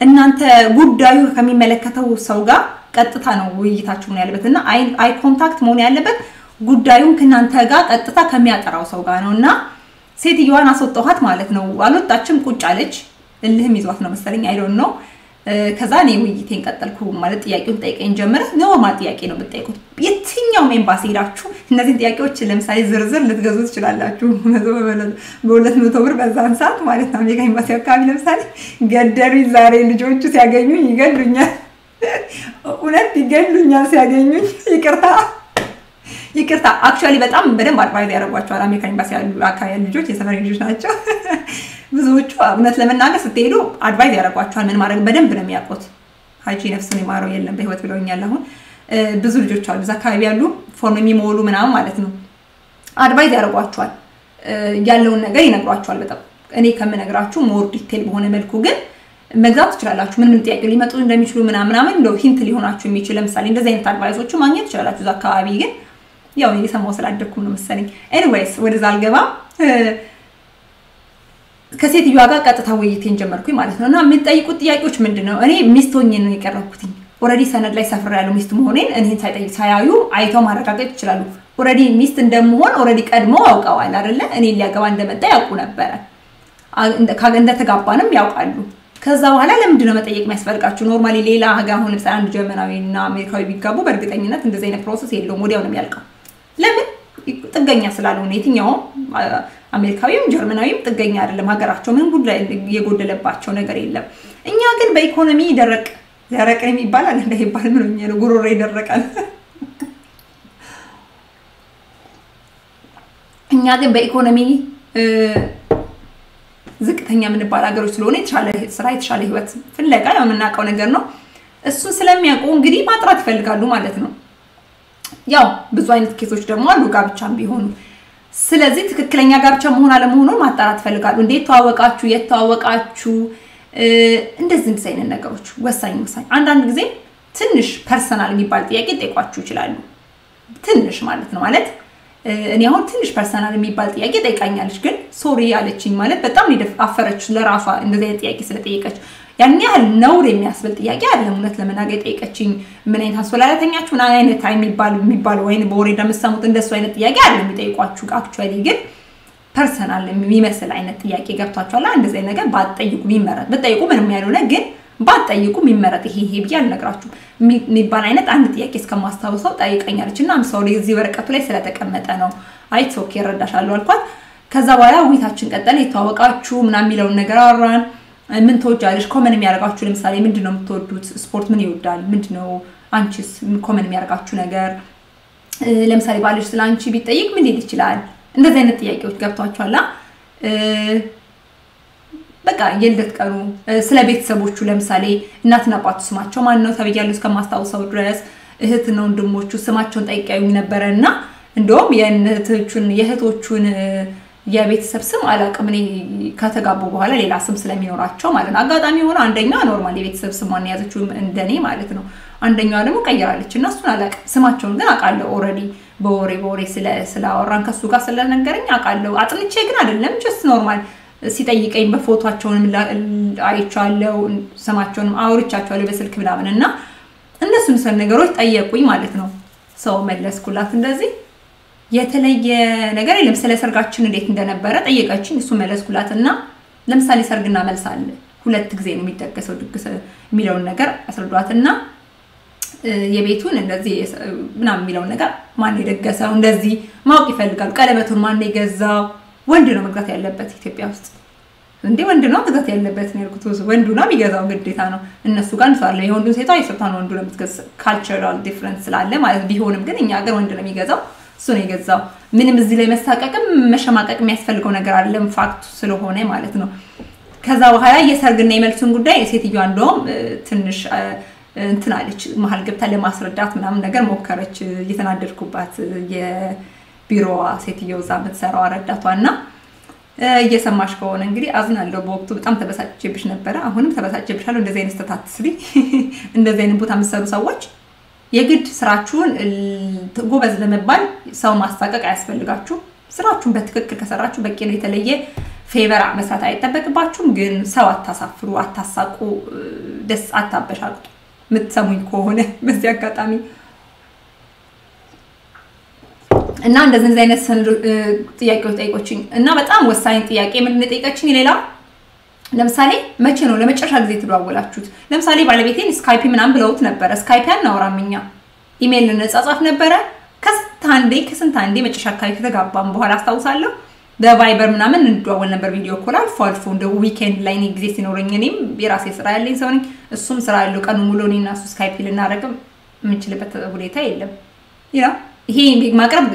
እናንተ ጉዳዩ ከሚመለከተው ሰው ጋር ቀጥታ ነው ውይይታችሁ መሆን ያለበት እና eye contact መሆን ያለበት ጉዳዩን ከእናንተ ጋር ቀጥታ ከሚያጠራው ሰው ጋር ነው እና ሴትዮዋን አስወጣኋት ማለት ነው። አልወጣችም ቁጭ አለች። እልህም ይዟት ነው መሰለኝ። I don't know ከዛ እኔ ውይይቴን ቀጠልኩ ማለት ጥያቄውን ጠይቀኝ ጀመረ normal ጥያቄ ነው የምጠይቁት የትኛውም ኤምባሲ ሄዳችሁ እነዚህን ጥያቄዎች ለምሳሌ ዝርዝር ልትገዙ ትችላላችሁ። በሁለት መቶ ብር በዛን ሰዓት ማለት ነው። አሜሪካ ኤምባሲ አካባቢ ለምሳሌ ገደሉኝ ዛሬ ልጆቹ ሲያገኙኝ ይገሉኛል። እውነት ይገሉኛል ሲያገኙኝ። ይቅርታ ይቅርታ። actually በጣም በደንብ advise ያደርጓቸዋል አሜሪካን ኤምባሲ አካባቢ ልጆች የሰፈር ልጆች ናቸው ብዙዎቹ እውነት ለመናገር ስትሄዱ advise ያደርጓቸዋል ምን ማድረግ በደንብ ነው የሚያውቁት። ሀጂ ነፍሱን የማረው የለም በህይወት ብለውኛል አሁን። ብዙ ልጆች አሉ እዛ አካባቢ ያሉ ፎርም የሚሞሉ ምናምን ማለት ነው። advise ያደርጓቸዋል። ያለውን ነገር ይነግሯቸዋል በጣም። እኔ ከምነግራችሁ more detail በሆነ መልኩ ግን መግዛት ትችላላችሁ። ምን ምን ጥያቄ ሊመጡ እንደሚችሉ ምናምናምን እንደው hint ሊሆናችሁ የሚችል ለምሳሌ እንደዚህ አይነት advice ኦቹ ማግኘት ትችላላችሁ እዛ አካባቢ ግን ያው የሰማው ስላደግኩም ነው መሰለኝ። Anyways ወደዛ አልገባም። ከሴትዮዋ ጋር ቀጥታ ውይይቴን ጀመርኩኝ ማለት ነው። እና የሚጠይቁት ጥያቄዎች ምንድን ነው? እኔ ሚስት ሆኜ ነው የቀረብኩትኝ። already ሰነድ ላይ ሰፍሮ ያለው ሚስት መሆኔን እኔን ሳያዩ አይተው ማረጋገጥ ይችላሉ። already ሚስት እንደምሆን already ቀድሞ አውቀዋል አይደለ? እኔን ሊያገባ እንደመጣ ያውቁ ነበረ። እንደተጋባንም ያውቃሉ። ከዛ በኋላ ለምንድን ነው መጠየቅ የሚያስፈልጋችሁ? Normally ሌላ ሀገር አሁን ለምሳሌ አንድ ጀርመናዊ እና አሜሪካዊ ቢጋቡ በእርግጠኝነት እንደዚህ አይነት process የለውም፣ ወዲያው ነው የሚያልቀው። ለምን? ጥገኛ ስላልሆነ የትኛውም አሜሪካዊም ጀርመናዊም ጥገኛ አይደለም። ሀገራቸው ምን ጉዳይ የጎደለባቸው ነገር የለም። እኛ ግን በኢኮኖሚ ደረቅ ደረቅ የሚባላል እንዳይባል ምን ነው ጉሮሮ ይደረቃል። እኛ ግን በኢኮኖሚ ዝቅተኛ የምንባል ሀገሮች ስለሆነ የተሻለ ስራ የተሻለ ህይወት ፍለጋ የምናውቀው ነገር ነው። እሱን ስለሚያውቁ እንግዲህ ማጥራት ይፈልጋሉ ማለት ነው። ያው ብዙ አይነት case ኦች ደግሞ አሉ ጋብቻም ቢሆኑ ስለዚህ ትክክለኛ ጋብቻ መሆን አለመሆኑን ማጣራት ይፈልጋሉ። እንዴት ተዋወቃችሁ? የት ተዋወቃችሁ? እንደዚህ እንደዚህ አይነት ነገሮች ወሳኝ ወሳኝ። አንዳንድ ጊዜ ትንሽ personal የሚባል ጥያቄ ሊጠይቋችሁ ይችላሉ። ትንሽ ማለት ነው ማለት እኔ አሁን ትንሽ personal የሚባል ጥያቄ ጠይቃኛለች፣ ግን sorry አለችኝ ማለት በጣም አፈረች ለራሷ እንደዚህ አይነት ጥያቄ ስለጠየቀች። ያን ያህል ነውር የሚያስብል ጥያቄ አለም። እውነት ለመናገር የጠየቀችኝ ምን አይነት አስፈላላተኛችሁ ምን አይነት የሚባል የሚባል ወይም በወሬ እንደምሰሙት እንደሱ አይነት ጥያቄ አለ የሚጠይቋችሁ። actually ግን personal የሚመስል አይነት ጥያቄ ገብቷችኋል። እንደዚህ አይነት ነገር ባትጠይቁ የሚመረጥ ብትጠይቁ ምንም ያልሆነ ግን ባትጠይቁ የሚመረጥ ይሄ ይሄ ብዬ አልነግራችሁም የሚባል አይነት አንድ ጥያቄ እስከማስታውሰው ጠይቀኛለች እና አምሳው እዚህ ወረቀቱ ላይ ስለተቀመጠ ነው። አይ okay እረዳሻለሁ አልኳት። ከዛ በኋላ ውይይታችን ቀጠለ። የት ተዋወቃችሁ ምናምን የሚለውን ነገር አወራን። ምን ትወጃለሽ? common የሚያደርጋችሁ ለምሳሌ ምንድን ነው የምትወዱት? ስፖርት ምን ይወዳል? ምንድን ነው አንቺስ common የሚያደርጋችሁ ነገር? ለምሳሌ ባልሽ ስለ አንቺ ቢጠይቅ ምን ሊል ይችላል? እንደዚህ አይነት ጥያቄዎች ገብቷችኋላ? በቃ የልደት ቀኑ፣ ስለ ቤተሰቦቹ ለምሳሌ እናትና አባቱ ስማቸው ማን ነው ተብያለሁ እስከማስታውሰው ድረስ እህትና ወንድሞቹ ስማቸውን ጠይቀውኝ ነበረ እና እንደውም የእህቶቹን የእህቶቹን የቤተሰብ ስም አላውቅም። እኔ ከተጋቡ በኋላ ሌላ ስም ስለሚኖራቸው ማለት ነው። አጋጣሚ የሆነ አንደኛ normal የቤተሰብ ስሟን የያዘችው እንደኔ ማለት ነው። አንደኛዋ ደግሞ ቀይራለች እና እሱን አላውቅም። ስማቸውን ግን አውቃለሁ። already በወሬ በወሬ ስላወራን ከሱ ጋር ስለነገረኝ አውቃለሁ። አጥንቼ ግን አይደለም just normal ሲጠይቀኝ በፎቷቸውንም አይቻለው፣ ስማቸውንም አውርቻቸዋለሁ በስልክ ምናምን እና እነሱ ምስል ነገሮች ጠየቁኝ ማለት ነው። ሰው መለስኩላት እንደዚህ የተለየ ነገር ስለ ሰርጋችን እንዴት እንደነበረ ጠየቀችኝ። እሱ መለስኩላት እና ለምሳሌ ሰርግና መልስ አለ። ሁለት ጊዜ ነው የሚደገሰው ድግስ የሚለውን ነገር አስረዷት እና የቤቱን እንደዚህ ምናምን የሚለውን ነገር ማን የደገሰው እንደዚህ ማወቅ ይፈልጋሉ። ቀለበቱን ማን የገዛው? ወንድ ነው መግዛት ያለበት ኢትዮጵያ ውስጥ እንዴ ወንድ ነው መግዛት ያለበት ነው ያልኩት። ወንዱ ነው የሚገዛው ግዴታ ነው። እነሱ ጋር እንሰዋለ የወንዱን ሴቷ የሴቷን ወንዱ ነው cultural difference ስላለ ማለት ቢሆንም ግን እኛ ሀገር ወንድ ነው የሚገዛው እሱ ነው የገዛው። ምንም እዚህ ላይ መሳቀቅም መሸማቀቅ የሚያስፈልገው ነገር አለም fact ኡ ስለሆነ ማለት ነው። ከዛ በኋላ የሰርግና የመልሱን ጉዳይ ሴትዮዋ እንደውም ትንሽ እንትን አለች፣ መሀል ገብታ ለማስረዳት ምናምን ነገር ሞከረች። እየተናደድኩባት የቢሮዋ ሴትዮ እዛ የምትሰራው ረዳቷ እና እየሰማሽ ከሆነ እንግዲህ አዝናለሁ። በወቅቱ በጣም ተበሳጭብሽ ነበረ። አሁንም ተበሳጭብሻለሁ። እንደዚህ አይነት ስተታት ስሪ። እንደዚህ አይነት ቦታ የምትሰሩ ሰዎች የግድ ስራችሁን ጎበዝ ለመባል ሰው ማሳቀቅ አያስፈልጋችሁ። ስራችሁን በትክክል ከሰራችሁ በቂ ነው። የተለየ favor መስራት አይጠበቅባችሁም። ግን ሰው አታሳፍሩ፣ አታሳቅቁ፣ ደስ አታበሻቅጡ። የምትሰሙኝ ከሆነ በዚህ አጋጣሚ እና እንደዚህ አይነት ጥያቄዎች ጠይቆችኝ እና በጣም ወሳኝ ጥያቄ ምንድን ነው የጠየቀችኝ? ሌላ ለምሳሌ መቼ ነው ለመጨረሻ ጊዜ የተደዋወላችሁት? ለምሳሌ ባለቤቴን Skype ምናምን ብለውት ነበረ። Skype አናወራም እኛ ኢሜይል እንጻጻፍ ነበረ። ከስንት አንዴ ከስንት አንዴ መጨረሻ አካባቢ ከተጋባም በኋላ አስታውሳለሁ በ Viber ምናምን እንደዋወል ነበር። video call አልፎ አልፎ እንደ weekend ላይ እኔ ጊዜ ሲኖረኝ እኔም የራሴ ስራ ያለኝ ሰው ነኝ፣ እሱም ስራ ያለው ቀኑ ሙሉ እኔ እና እሱ Skype ልናደርግም የምንችልበት ሁኔታ የለም። ያ ይሄ ማቅረብ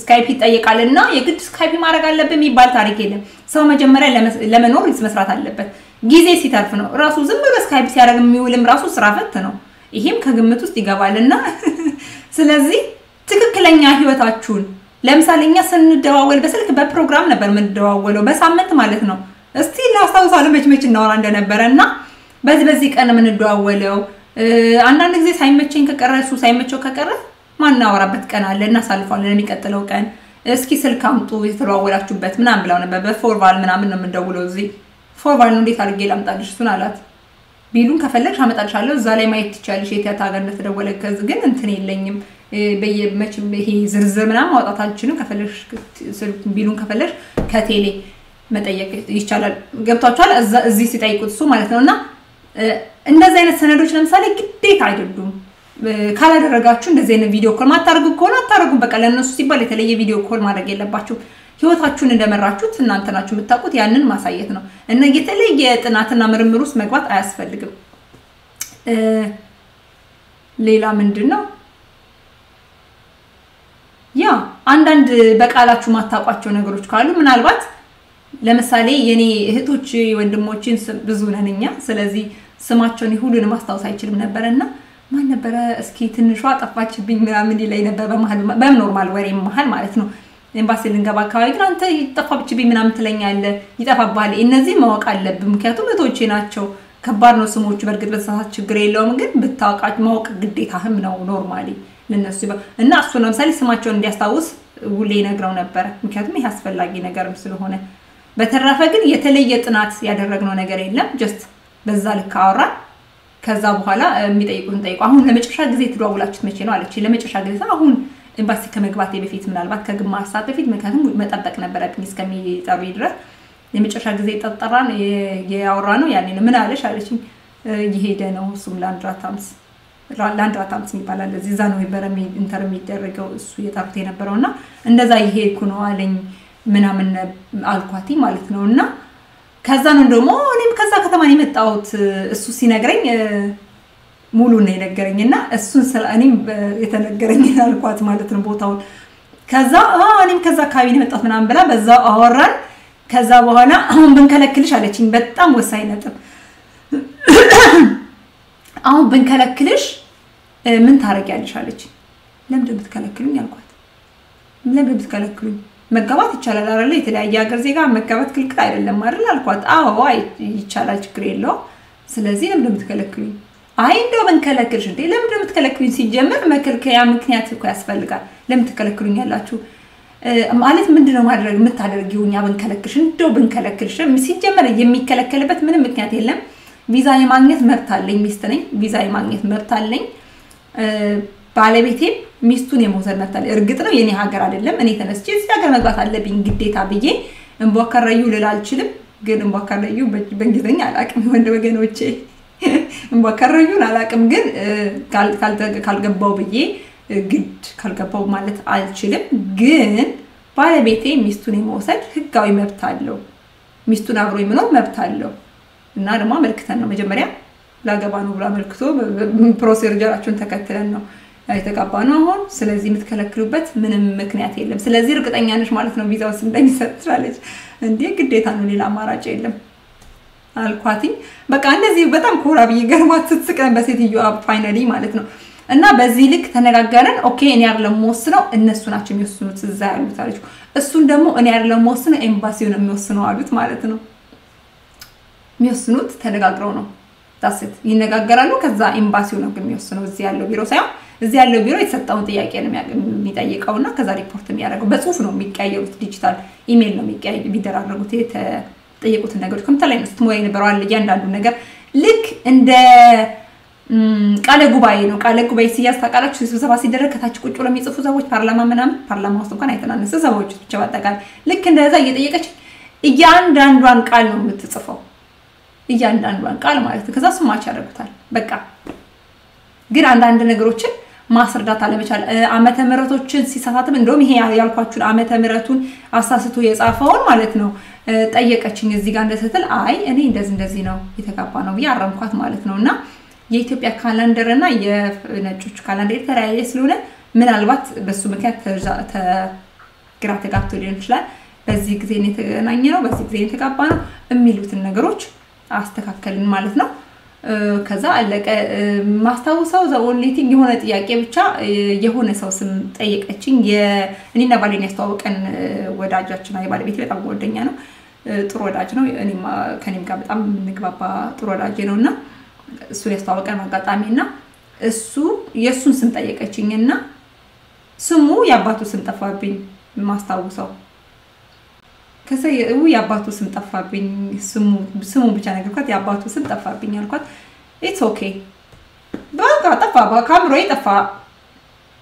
ስካይፕ ይጠይቃል እና የግድ ስካይፕ ማድረግ አለብን የሚባል ታሪክ የለም። ሰው መጀመሪያ ለመኖር መስራት አለበት። ጊዜ ሲተርፍ ነው ራሱ ዝም ብሎ ስካይፕ ሲያደርግ የሚውልም ራሱ ስራ ፈት ነው። ይሄም ከግምት ውስጥ ይገባል እና ስለዚህ ትክክለኛ ህይወታችሁን ለምሳሌ እኛ ስንደዋወል በስልክ በፕሮግራም ነበር የምንደዋወለው በሳምንት ማለት ነው። እስቲ ላስታውሳለሁ መች መች እናወራ እንደነበረ እና በዚህ በዚህ ቀን የምንደዋወለው አንዳንድ ጊዜ ሳይመቸኝ ከቀረ እሱ ሳይመቸው ከቀረ ማናወራበት ቀን አለ፣ እናሳልፈዋለን ለሚቀጥለው ቀን። እስኪ ስልክ አምጡ የተደዋወላችሁበት ምናምን ብለው ነበር። በፎርቫል ምናምን ነው የምንደውለው እዚህ ፎርቫል ነው እንዴት አድርጌ ላምጣልሽ እሱን አላት። bill ኡን ከፈለግሽ አመጣልሻለሁ እዛ ላይ ማየት ትችያለሽ የት ሀገር እንደተደወለ። ከዚ ግን እንትን የለኝም በየመችም ይሄ ዝርዝር ምናምን ማውጣት አልችልም። bill ኡን ከፈለግሽ ከቴሌ መጠየቅ ይቻላል። ገብቷችኋል? እዚህ ሲጠይቁት እሱ ማለት ነው። እና እንደዚህ አይነት ሰነዶች ለምሳሌ ግዴታ አይደሉም። ካላደረጋችሁ እንደዚህ አይነት video call ማታደርጉ ከሆነ አታደርጉም። በቃ ለእነሱ ሲባል የተለየ video call ማድረግ የለባችሁ። ህይወታችሁን እንደመራችሁት እናንተ ናችሁ የምታውቁት። ያንን ማሳየት ነው እና የተለየ ጥናትና ምርምር ውስጥ መግባት አያስፈልግም። ሌላ ምንድን ነው ያ አንዳንድ በቃላችሁ ማታውቋቸው ነገሮች ካሉ ምናልባት ለምሳሌ የኔ እህቶች ወንድሞችን ብዙ ነን እኛ። ስለዚህ ስማቸውን ሁሉንም ማስታወስ አይችልም ነበረ እና ማን ነበረ እስኪ ትንሿ ጠፋችብኝ ምናምን ላይ ነበር በመሀል በ normal ወሬ መሀል ማለት ነው ኤምባሲ ልንገባ አካባቢ ግን አንተ ጠፋችብኝ ምናምን ትለኛለህ፣ ይጠፋብሃል። እነዚህ ማወቅ አለብን፣ ምክንያቱም እህቶቼ ናቸው። ከባድ ነው ስሞቹ። በእርግጥ ብትሳሳት ችግር የለውም፣ ግን ብታውቃ ማወቅ ግዴታህም ነው normally ለነሱ እና እሱ ለምሳሌ ስማቸውን እንዲያስታውስ ሁሌ ነግረው ነበረ፣ ምክንያቱም ይህ አስፈላጊ ነገርም ስለሆነ። በተረፈ ግን የተለየ ጥናት ያደረግነው ነገር የለም። just በዛ ልክ አወራን። ከዛ በኋላ የሚጠይቁትን ጠይቁ። አሁን ለመጨረሻ ጊዜ የተደዋውላችሁት መቼ ነው አለች። ለመጨረሻ ጊዜ አሁን ኤምባሲ ከመግባቴ በፊት ምናልባት ከግማሽ ሰዓት በፊት ምክንያቱም መጠበቅ ነበረብኝ እስከሚጠሩ ድረስ የመጨረሻ ጊዜ ጠጠራን ያወራ ነው ያኔ ነው። ምን አለሽ አለችኝ። እየሄደ ነው እሱም ላንድራታምስ ላንድራታምስ የሚባላል እዚህ እዛ ነው ኢንተር የሚደረገው እሱ እየጠሩት የነበረው እና እንደዛ እየሄድኩ ነው አለኝ ምናምን አልኳቲ ማለት ነው እና ከዛ ነው ደግሞ እኔም ከዛ ከተማ የመጣሁት እሱ ሲነግረኝ ሙሉ ነው የነገረኝ እና እሱን እኔም የተነገረኝ አልኳት ማለት ነው ቦታውን። ከዛ እኔም ከዛ አካባቢ ነው የመጣሁት ምናምን ብላ በዛ አወራን። ከዛ በኋላ አሁን ብንከለክልሽ አለችኝ። በጣም ወሳኝ ነጥብ። አሁን ብንከለክልሽ ምን ታደርጊያለሽ አለችኝ። ለምንድን ብትከለክሉኝ አልኳት። ለምንድን ብትከለክሉኝ መጋባት ይቻላል አይደለ? የተለያየ ሀገር ዜጋ መጋባት ክልክል አይደለም አይደል አልኳት። አዎ ይቻላል፣ ችግር የለውም። ስለዚህ ለምንድን ብትከለክሉኝ አይ እንደው ብንከለክልሽ እንዴ ለምንድን የምትከለክሉኝ? ሲጀመር መከልከያ ምክንያት እኮ ያስፈልጋል። ለምን ትከለክሉኝ ያላችሁ ማለት ምንድን ነው ማድረግ የምታደርጊው? እኛ ብንከለክልሽ እንደው ብንከለክልሽ፣ ሲጀመር የሚከለከልበት ምንም ምክንያት የለም። ቪዛ የማግኘት መብት አለኝ፣ ሚስት ነኝ። ቪዛ የማግኘት መብት አለኝ። ባለቤቴም ሚስቱን የመውሰድ አለኝ። እርግጥ ነው የኔ ሀገር አይደለም። እኔ ተነስቼ እዚህ ሀገር መግባት አለብኝ ግዴታ ብዬ እንቧከረዩ ልል አልችልም። ግን እንቧከረዩ በእንግሊዝኛ አላውቅም ወንድ ወገኖቼ እንቧከረዩን አላውቅም። ግን ካልገባው ብዬ ግድ ካልገባው ማለት አልችልም። ግን ባለቤቴ ሚስቱን የመውሰድ ህጋዊ መብት አለው። ሚስቱን አብሮ የመኖር መብት አለው እና ደግሞ አመልክተን ነው መጀመሪያ ላገባ ነው ብሎ አመልክቶ procedure ኣቸውን ተከትለን ነው የተጋባ ነው አሁን። ስለዚህ የምትከለክሉበት ምንም ምክንያት የለም። ስለዚህ እርግጠኛ ነሽ ማለት ነው ቪዛውስ እንደሚሰጥ ትላለች። እንዴ ግዴታ ነው፣ ሌላ አማራጭ የለም አልኳትኝ። በቃ እንደዚህ በጣም ኮራ ብዬ ገርማት ስትስቀን በሴትዮዋ finally ማለት ነው። እና በዚህ ልክ ተነጋገረን። okay እኔ አይደለም የምወስነው እነሱ ናቸው የሚወስኑት እዛ ያሉት አለች። እሱን ደግሞ እኔ አይደለም የምወስነው ኤምባሲው ነው የሚወስነው አሉት ማለት ነው። የሚወስኑት ተነጋግረው ነው ዳስት ይነጋገራሉ። ከዛ ኤምባሲው ነው የሚወስነው እዚህ ያለው ቢሮ ሳይሆን እዚህ ያለው ቢሮ የተሰጠውን ጥያቄ ነው የሚጠይቀው እና ከዛ ሪፖርት የሚያደርገው በጽሁፍ ነው የሚቀያየሩት። ዲጂታል ኢሜይል ነው የሚደራረጉት የተጠየቁትን ነገሮች ከምታ ላይ ነው ስትሞላ የነበረዋል እያንዳንዱ ነገር ልክ እንደ ቃለ ጉባኤ ነው። ቃለ ጉባኤ ሲያዝ ታውቃላችሁ፣ ስብሰባ ሲደረግ ከታች ቁጭ ብለው የሚጽፉ ሰዎች ፓርላማ ምናምን ፓርላማ ውስጥ እንኳን አይተናነስ ስብሰባዎች ብቻ በአጠቃላይ ልክ እንደዛ እየጠየቀች እያንዳንዷን ቃል ነው የምትጽፈው እያንዳንዷን ቃል ማለት ነው። ከዛ ስማች ያደርጉታል። በቃ ግን አንዳንድ ነገሮችን ማስረዳት አለመቻል ዓመተ ምሕረቶችን ሲሳሳትም እንደውም ይሄ ያልኳችሁን ዓመተ ምሕረቱን አሳስቶ የጻፈውን ማለት ነው ጠየቀችኝ። እዚህ ጋር እንደስትል አይ እኔ እንደዚህ እንደዚህ ነው የተጋባ ነው ብዬ አረምኳት ማለት ነው። እና የኢትዮጵያ ካላንደር እና የነጮች ካላንደር የተለያየ ስለሆነ ምናልባት በሱ ምክንያት ግራ ተጋብቶ ሊሆን ይችላል። በዚህ ጊዜ የተገናኘ ነው፣ በዚህ ጊዜ የተጋባ ነው የሚሉትን ነገሮች አስተካከልን ማለት ነው። ከዛ አለቀ። ማስታውሰው the only thing የሆነ ጥያቄ ብቻ የሆነ ሰው ስም ጠየቀችኝ። እኔና ባሌን ያስተዋወቀን ወዳጃችን የባለቤት በጣም ጓደኛ ነው፣ ጥሩ ወዳጅ ነው። ከኔም ጋር በጣም የምንግባባ ጥሩ ወዳጅ ነው እና እሱን ያስተዋወቀን አጋጣሚ እና እሱ የእሱን ስም ጠየቀችኝ እና ስሙ የአባቱ ስም ጠፋብኝ ማስታውሰው ከዛ የአባቱ ስም ጠፋብኝ። ስሙ ብቻ ነገርኳት የአባቱ ስም ጠፋብኝ አልኳት። it's okay። በቃ ጠፋ። ከአእምሮዬ ጠፋ።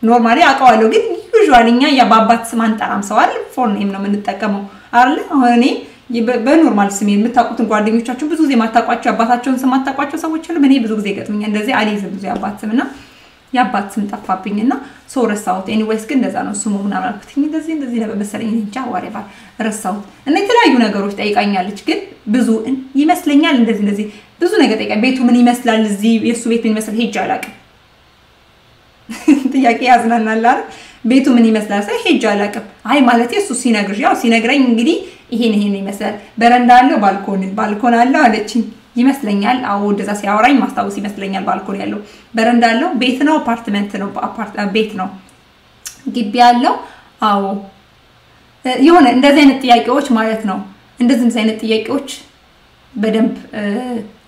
normally አውቀዋለሁ ግን usually እኛ በአባት ስም አንጠራም። ሰው አይደል? ፎር name ነው የምንጠቀመው። አይደል አሁን እኔ በ normal ስም የምታውቁትን ጓደኞቻችሁን ብዙ ጊዜ የማታውቋቸው የአባታቸውን ስም ማታውቋቸው ሰዎች አሉ። እኔ ብዙ ጊዜ ገጥመኛል እንደዚህ አልይዝም ብዙ የአባት ስም እና የአባት ስም ጠፋብኝ እና ሰው ረሳሁት። anyways ግን እንደዛ ነው ስሙ ምናምን አልኩት እንደዚህ እንደዚህ ነበር መሰለኝ እንጃ ዋሬባ ረሳሁት እና የተለያዩ ነገሮች ጠይቃኛለች። ግን ብዙ ይመስለኛል እንደዚህ እንደዚህ ብዙ ነገር ጠይቃኝ ቤቱ ምን ይመስላል? እዚህ የእሱ ቤት ምን ይመስላል? ሄጄ አላውቅም። ጥያቄ ያዝናናል ቤቱ ምን ይመስላል ሳይ ሄጄ አላውቅም። አይ ማለት እሱ ሲነግርሽ ያው ሲነግረኝ እንግዲህ ይሄን ይሄን ይመስላል። በረንዳ አለው balcon balcon አለው አለችኝ ይመስለኛል። አዎ እንደዛ ሲያወራኝ ማስታወስ ይመስለኛል balcon ያለው። በረንዳ አለው ቤት ነው አፓርትመንት ነው ቤት ነው። ግቢ ያለው? አዎ። የሆነ እንደዚህ አይነት ጥያቄዎች ማለት ነው። እንደዚህ አይነት ጥያቄዎች በደንብ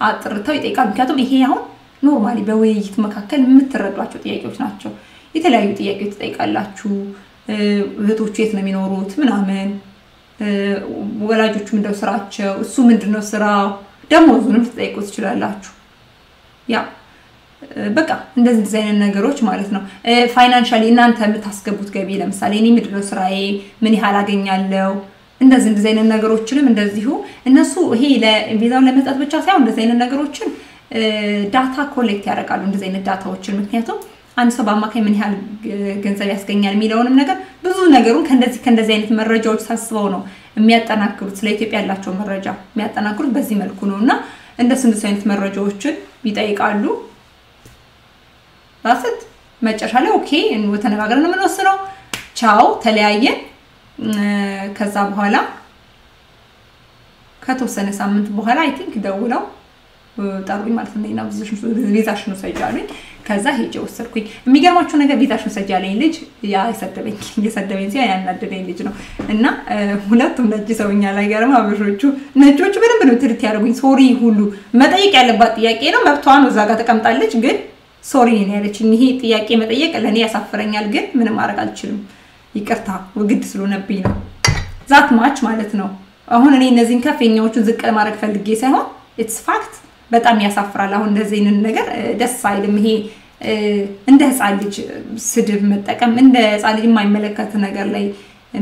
አጥርተው ይጠይቃሉ። ምክንያቱም ይሄ አሁን normally በውይይት መካከል የምትረዷቸው ጥያቄዎች ናቸው። የተለያዩ ጥያቄዎች ትጠይቃላችሁ። እህቶቹ የት ነው የሚኖሩት ምናምን። ወላጆቹ ምንድነው ስራቸው? እሱ ምንድነው ስራው ደሞዙንም ትጠየቁ ትችላላችሁ። ያ በቃ እንደዚህ አይነት ነገሮች ማለት ነው። financially እናንተ የምታስገቡት ገቢ ለምሳሌ እኔ ምንድነው ስራዬ ምን ያህል አገኛለው እንደዚህ እንደዚህ አይነት ነገሮችንም እንደዚሁ እነሱ ይሄ ለቪዛውን ለመስጠት ብቻ ሳይሆን እንደዚህ አይነት ነገሮችን data collect ያደርጋሉ እንደዚህ አይነት data ዎችን። ምክንያቱም አንድ ሰው በአማካይ ምን ያህል ገንዘብ ያስገኛል የሚለውንም ነገር ብዙ ነገሩን ከእንደዚህ ከእንደዚህ አይነት መረጃዎች ሳስበው ነው የሚያጠናክሩት። ስለ ኢትዮጵያ ያላቸው መረጃ የሚያጠናክሩት በዚህ መልኩ ነው እና እንደሱ እንደሱ አይነት መረጃዎችን ይጠይቃሉ። last መጨረሻ ላይ okay ተነጋግረን የምንወስነው። ቻው ተለያየን። ከዛ በኋላ ከተወሰነ ሳምንት በኋላ I think ደውለው ጠሩኝ ማለት ነው። ቪዛሽን ውሰጂ አሉኝ። ከዛ ሄጄ ወሰድኩኝ። የሚገርማችሁ ነገር ቪዛሽን ውሰጂ ያለኝ ልጅ ያ የሰደበኝ የሰደበኝ ሲሆን ያናደደኝ ልጅ ነው እና ሁለቱም ነጭ ሰውኛ ላይ ገርማ አበሾቹ ነጮቹ በደንብ ነው ትርት ያደርጉኝ። ሶሪ ሁሉ መጠየቅ ያለባት ጥያቄ ነው፣ መብቷ ነው። እዛ ጋር ተቀምጣለች። ግን ሶሪ ነው ያለችኝ። ይሄ ጥያቄ መጠየቅ ለእኔ ያሳፍረኛል፣ ግን ምንም ማድረግ አልችልም። ይቅርታ ግድ ስለሆነብኝ ነው። ዛት ማች ማለት ነው። አሁን እኔ እነዚህን ከፍ የኛዎቹን ዝቅ ለማድረግ ፈልጌ ሳይሆን ኢትስ ፋክት በጣም ያሳፍራል። አሁን እንደዚህ አይነት ነገር ደስ አይልም። ይሄ እንደ ህፃን ልጅ ስድብ መጠቀም እንደ ህፃን ልጅ የማይመለከት ነገር ላይ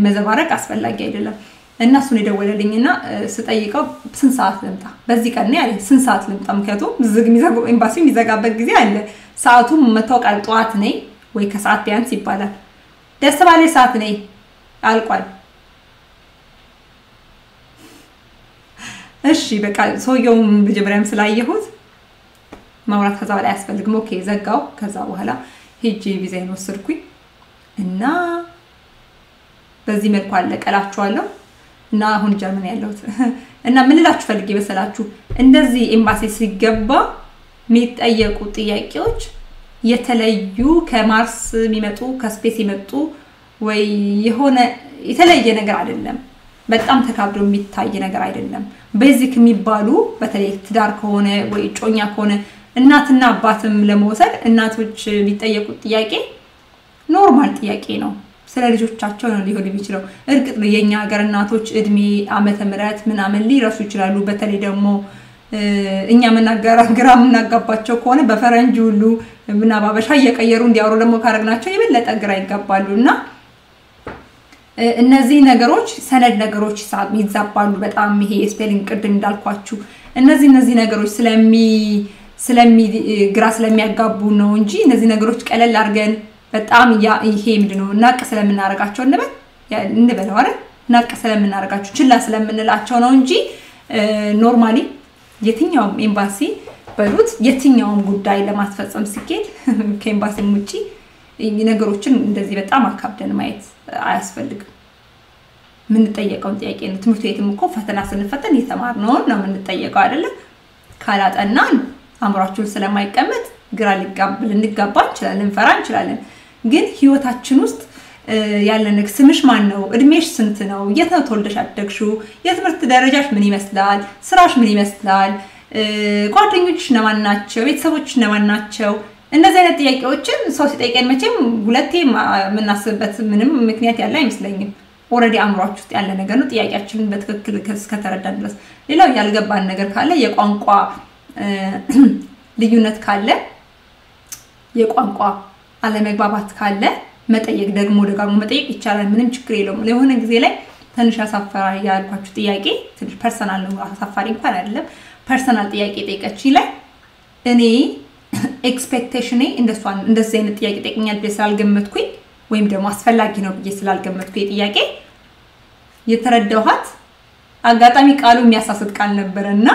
መዘባረቅ አስፈላጊ አይደለም። እና እሱን የደወለልኝ እና ስጠይቀው ስንት ሰዓት ልምጣ በዚህ ቀን ያለ ስንት ሰዓት ልምጣ? ምክንያቱም ዝግ ኤምባሲ የሚዘጋበት ጊዜ አለ። ሰዓቱ መታወቃል። ጠዋት ነይ ወይ ከሰዓት ቢያንስ ይባላል። ደስ ባለ ሰዓት ነይ አልቋል። እሺ በቃ ሰውየውም መጀመሪያም ስላየሁት ማውራት ከዛ በላይ አያስፈልግም። okay ዘጋው። ከዛ በኋላ ሄጄ ቪዛዬን ወሰድኩኝ እና በዚህ መልኩ አለቀላችኋለሁ እና አሁን ጀርመን ያለሁት እና ምን ልላችሁ ፈልጌ መሰላችሁ እንደዚህ ኤምባሲ ሲገባ የሚጠየቁ ጥያቄዎች የተለዩ ከማርስ የሚመጡ ከ space የመጡ ወይ የሆነ የተለየ ነገር አይደለም። በጣም ተካብዶ የሚታይ ነገር አይደለም። basic የሚባሉ በተለይ ትዳር ከሆነ ወይ እጮኛ ከሆነ እናትና አባትም ለመውሰድ እናቶች የሚጠየቁት ጥያቄ normal ጥያቄ ነው። ስለ ልጆቻቸው ነው ሊሆን የሚችለው። እርግጥ ነው የእኛ ሀገር እናቶች እድሜ ዓመተ ምሕረት ምናምን ሊረሱ ይችላሉ። በተለይ ደግሞ እኛ ግራ የምናጋባቸው ከሆነ በፈረንጅ ሁሉ እና ባበሻ እየቀየሩ እንዲያወሩ ደግሞ ካረግናቸው የበለጠ ግራ ይጋባሉ እና እነዚህ ነገሮች ሰነድ ነገሮች ይዛባሉ። በጣም ይሄ spelling ቅድም እንዳልኳችሁ እነዚህ እነዚህ ነገሮች ስለሚ ስለሚያጋቡ ነው እንጂ እነዚህ ነገሮች ቀለል አድርገን በጣም ይሄ ምንድን ነው ናቅ ስለምናደርጋቸው እንበል እንበለው አይደል ናቅ ስለምናደርጋቸው ችላ ስለምንላቸው ነው እንጂ normally የትኛውም ኤምባሲ በሉት የትኛውም ጉዳይ ለማስፈጸም ሲኬድ ከኤምባሲም ውጭ ነገሮችን እንደዚህ በጣም አካብደን ማየት አያስፈልግም። የምንጠየቀውን ጥያቄ ነው። ትምህርት ቤትም እኮ ፈተና ስንፈተን የተማርነውን ነው የምንጠየቀው አይደለም። ካላጠናን አእምሯችን ስለማይቀመጥ ግራ ልንጋባ እንችላለን፣ ልንፈራ እንችላለን። ግን ህይወታችን ውስጥ ያለን ስምሽ ማን ነው? እድሜሽ ስንት ነው? የት ነው ተወልደሽ ያደግሽው? የትምህርት ደረጃሽ ምን ይመስላል? ስራሽ ምን ይመስላል? ጓደኞችሽ እነማን ናቸው? ቤተሰቦችሽ እነማን ናቸው? እንደዚህ አይነት ጥያቄዎችን ሰው ሲጠይቀን መቼም ሁለቴ የምናስብበት ምንም ምክንያት ያለ አይመስለኝም። already አእምሯችሁ ውስጥ ያለ ነገር ነው። ጥያቄያችንን በትክክል እስከተረዳን ድረስ ሌላው ያልገባን ነገር ካለ የቋንቋ ልዩነት ካለ የቋንቋ አለመግባባት ካለ መጠየቅ ደግሞ ደጋግሞ መጠየቅ ይቻላል። ምንም ችግር የለውም። የሆነ ጊዜ ላይ ትንሽ አሳፈራ ያልኳችሁ ጥያቄ ትንሽ personal ነው፣ አሳፋሪ እንኳን አይደለም። personal ጥያቄ ጠይቃኝ ላይ እኔ expectation ኤ እንደዚህ አይነት ጥያቄ ትጠይቀኛለች ብዬ ስላልገመትኩኝ ወይም ደግሞ አስፈላጊ ነው ብዬ ስላልገመትኩ ጥያቄ የተረዳኋት አጋጣሚ ቃሉ የሚያሳስት ቃል ነበረ እና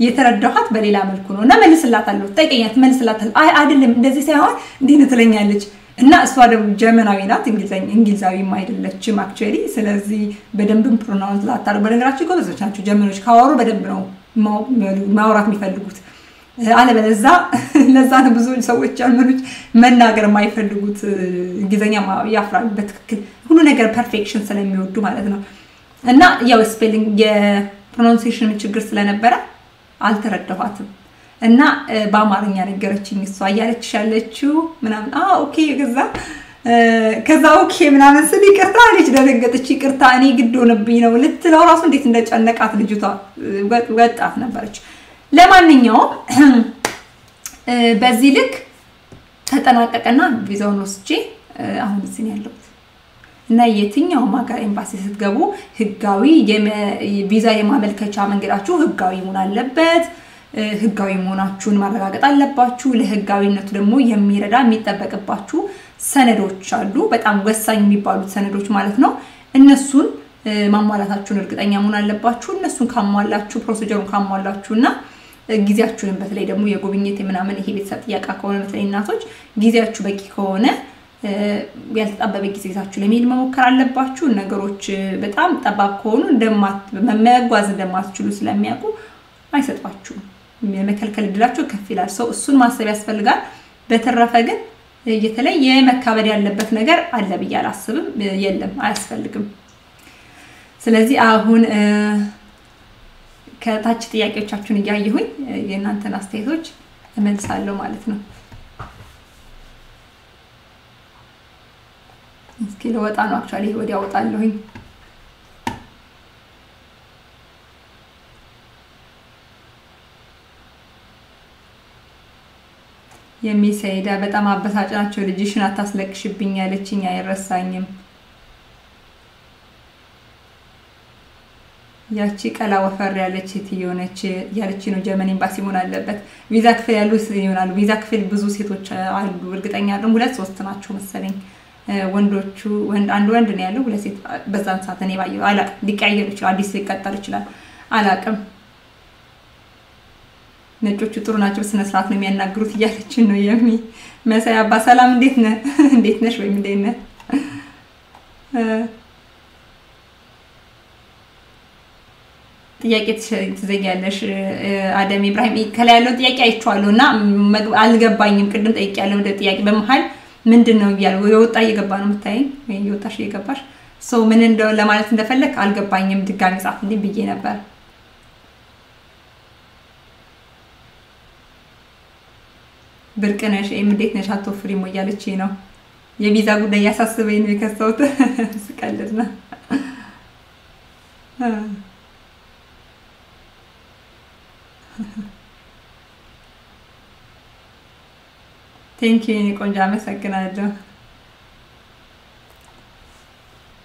የተረዳኋት በሌላ መልኩ ነው እና መልስላታለሁ። ጠይቃኝ መልስላታለሁ። አይ አይደለም እንደዚህ ሳይሆን እንዲህ ነው ትለኛለች እና እሷ ደግሞ ጀርመናዊ ናት፣ እንግሊዛዊም አይደለችም actually። ስለዚህ በደንብም pronounce ላታደርጉ። በነገራችን ጎበዞች ናቸው ጀርመኖች፣ ካወሩ በደንብ ነው ማውራት የሚፈልጉት። አለበለዛ ለዛ ነው ብዙ ሰዎች ጀርመኖች መናገር የማይፈልጉት እንግሊዝኛ ያፍራሉ። በትክክል ሁሉ ነገር perfection ስለሚወዱ ማለት ነው። እና ያው spelling የ pronunciation ችግር ስለነበረ አልተረዳኋትም እና በአማርኛ ነገረችኝ። እሷ እያለችሽ ያለችው ምናምን okay ከዛ ከዛ okay ምናምን ስል ይቅርታ አለች። ደነገጠች። ይቅርታ እኔ ግድ ሆነብኝ ነው ልትለው ራሱ እንዴት እንደጨነቃት ልጅቷ ወጣት ነበረች። ለማንኛውም በዚህ ልክ ተጠናቀቀና ቪዛውን ወስጄ አሁን እዚህ ነው ያለሁት እና የትኛውም ሀገር ኤምባሲ ስትገቡ ህጋዊ ቪዛ የማመልከቻ መንገዳችሁ ህጋዊ መሆን አለበት። ህጋዊ መሆናችሁን ማረጋገጥ አለባችሁ። ለህጋዊነቱ ደግሞ የሚረዳ የሚጠበቅባችሁ ሰነዶች አሉ። በጣም ወሳኝ የሚባሉት ሰነዶች ማለት ነው። እነሱን ማሟላታችሁን እርግጠኛ መሆን አለባችሁ። እነሱን ካሟላችሁ ፕሮሲጀሩን ካሟላችሁ እና ጊዜያችሁንም በተለይ ደግሞ የጉብኝት ምናምን ይሄ ቤተሰብ ጥያቄ ከሆነ በተለይ እናቶች ጊዜያችሁ በቂ ከሆነ ያልተጣበበ ጊዜ ይዛችሁ ለመሄድ መሞከር አለባችሁ። ነገሮች በጣም ጠባብ ከሆኑ መጓዝ እንደማትችሉ ስለሚያውቁ አይሰጧችሁም። የመከልከል እድላቸው ከፍ ይላል። ሰው እሱን ማሰብ ያስፈልጋል። በተረፈ ግን የተለየ መካበድ ያለበት ነገር አለ ብዬ አላስብም። የለም፣ አያስፈልግም። ስለዚህ አሁን ከታች ጥያቄዎቻችሁን እያየሁኝ የእናንተን አስተያየቶች እመልሳለሁ ማለት ነው። እስኪ ለወጣ ነው አክቹዋሊ ወዲያ ወጣለሁኝ። የሚሰይዳ በጣም አበሳጭ ናቸው። ልጅሽን አታስለቅሽብኝ ያለችኝ አይረሳኝም። ያቺ ቀላ ወፈር ያለች ሴትዮ ነች ያለች ነው። ጀርመን ኤምባሲ መሆን አለበት። ቪዛ ክፍል ያሉ ይሆናሉ። ቪዛ ክፍል ብዙ ሴቶች አሉ። እርግጠኛ ደግሞ ሁለት ሶስት ናቸው መሰለኝ። ወንዶቹ አንድ ወንድ ነው ያለው፣ ሁለት ሴት በዛን ሰዓት እኔ ባየሁ አላቅም። ሊቀያየር ይችላል፣ አዲስ ሊቀጠር ይችላል፣ አላቅም። ነጮቹ ጥሩ ናቸው፣ ስርዓት ነው የሚያናግሩት እያለችን ነው የሚ መሳይ አባ ሰላም፣ እንዴት ነህ? እንዴት ነሽ? ወይም እንዴት ነህ? ጥያቄ ትዘጊያለሽ። አደም ኢብራሂም ከላይ ያለውን ጥያቄ አይቼዋለሁ እና አልገባኝም። ቅድም ጠይቄያለሁ ወደ ጥያቄ በመሀል ምንድን ነው እያለ የወጣ እየገባ ነው የምታይኝ ወይ እየወጣሽ እየገባሽ ሰው ምን እንደው ለማለት እንደፈለግ አልገባኝም። ድጋሚ ጻፍልኝ ብዬ ነበር። ብርቅነሽ ኤም እንዴት ነሽ? አትወፍሪም ወይ እያለች ነው። የቪዛ ጉዳይ እያሳስበኝ ነው የከሰውት። ስቀልድ ነው። ቴንኪ የኔ ቆንጆ አመሰግናለሁ።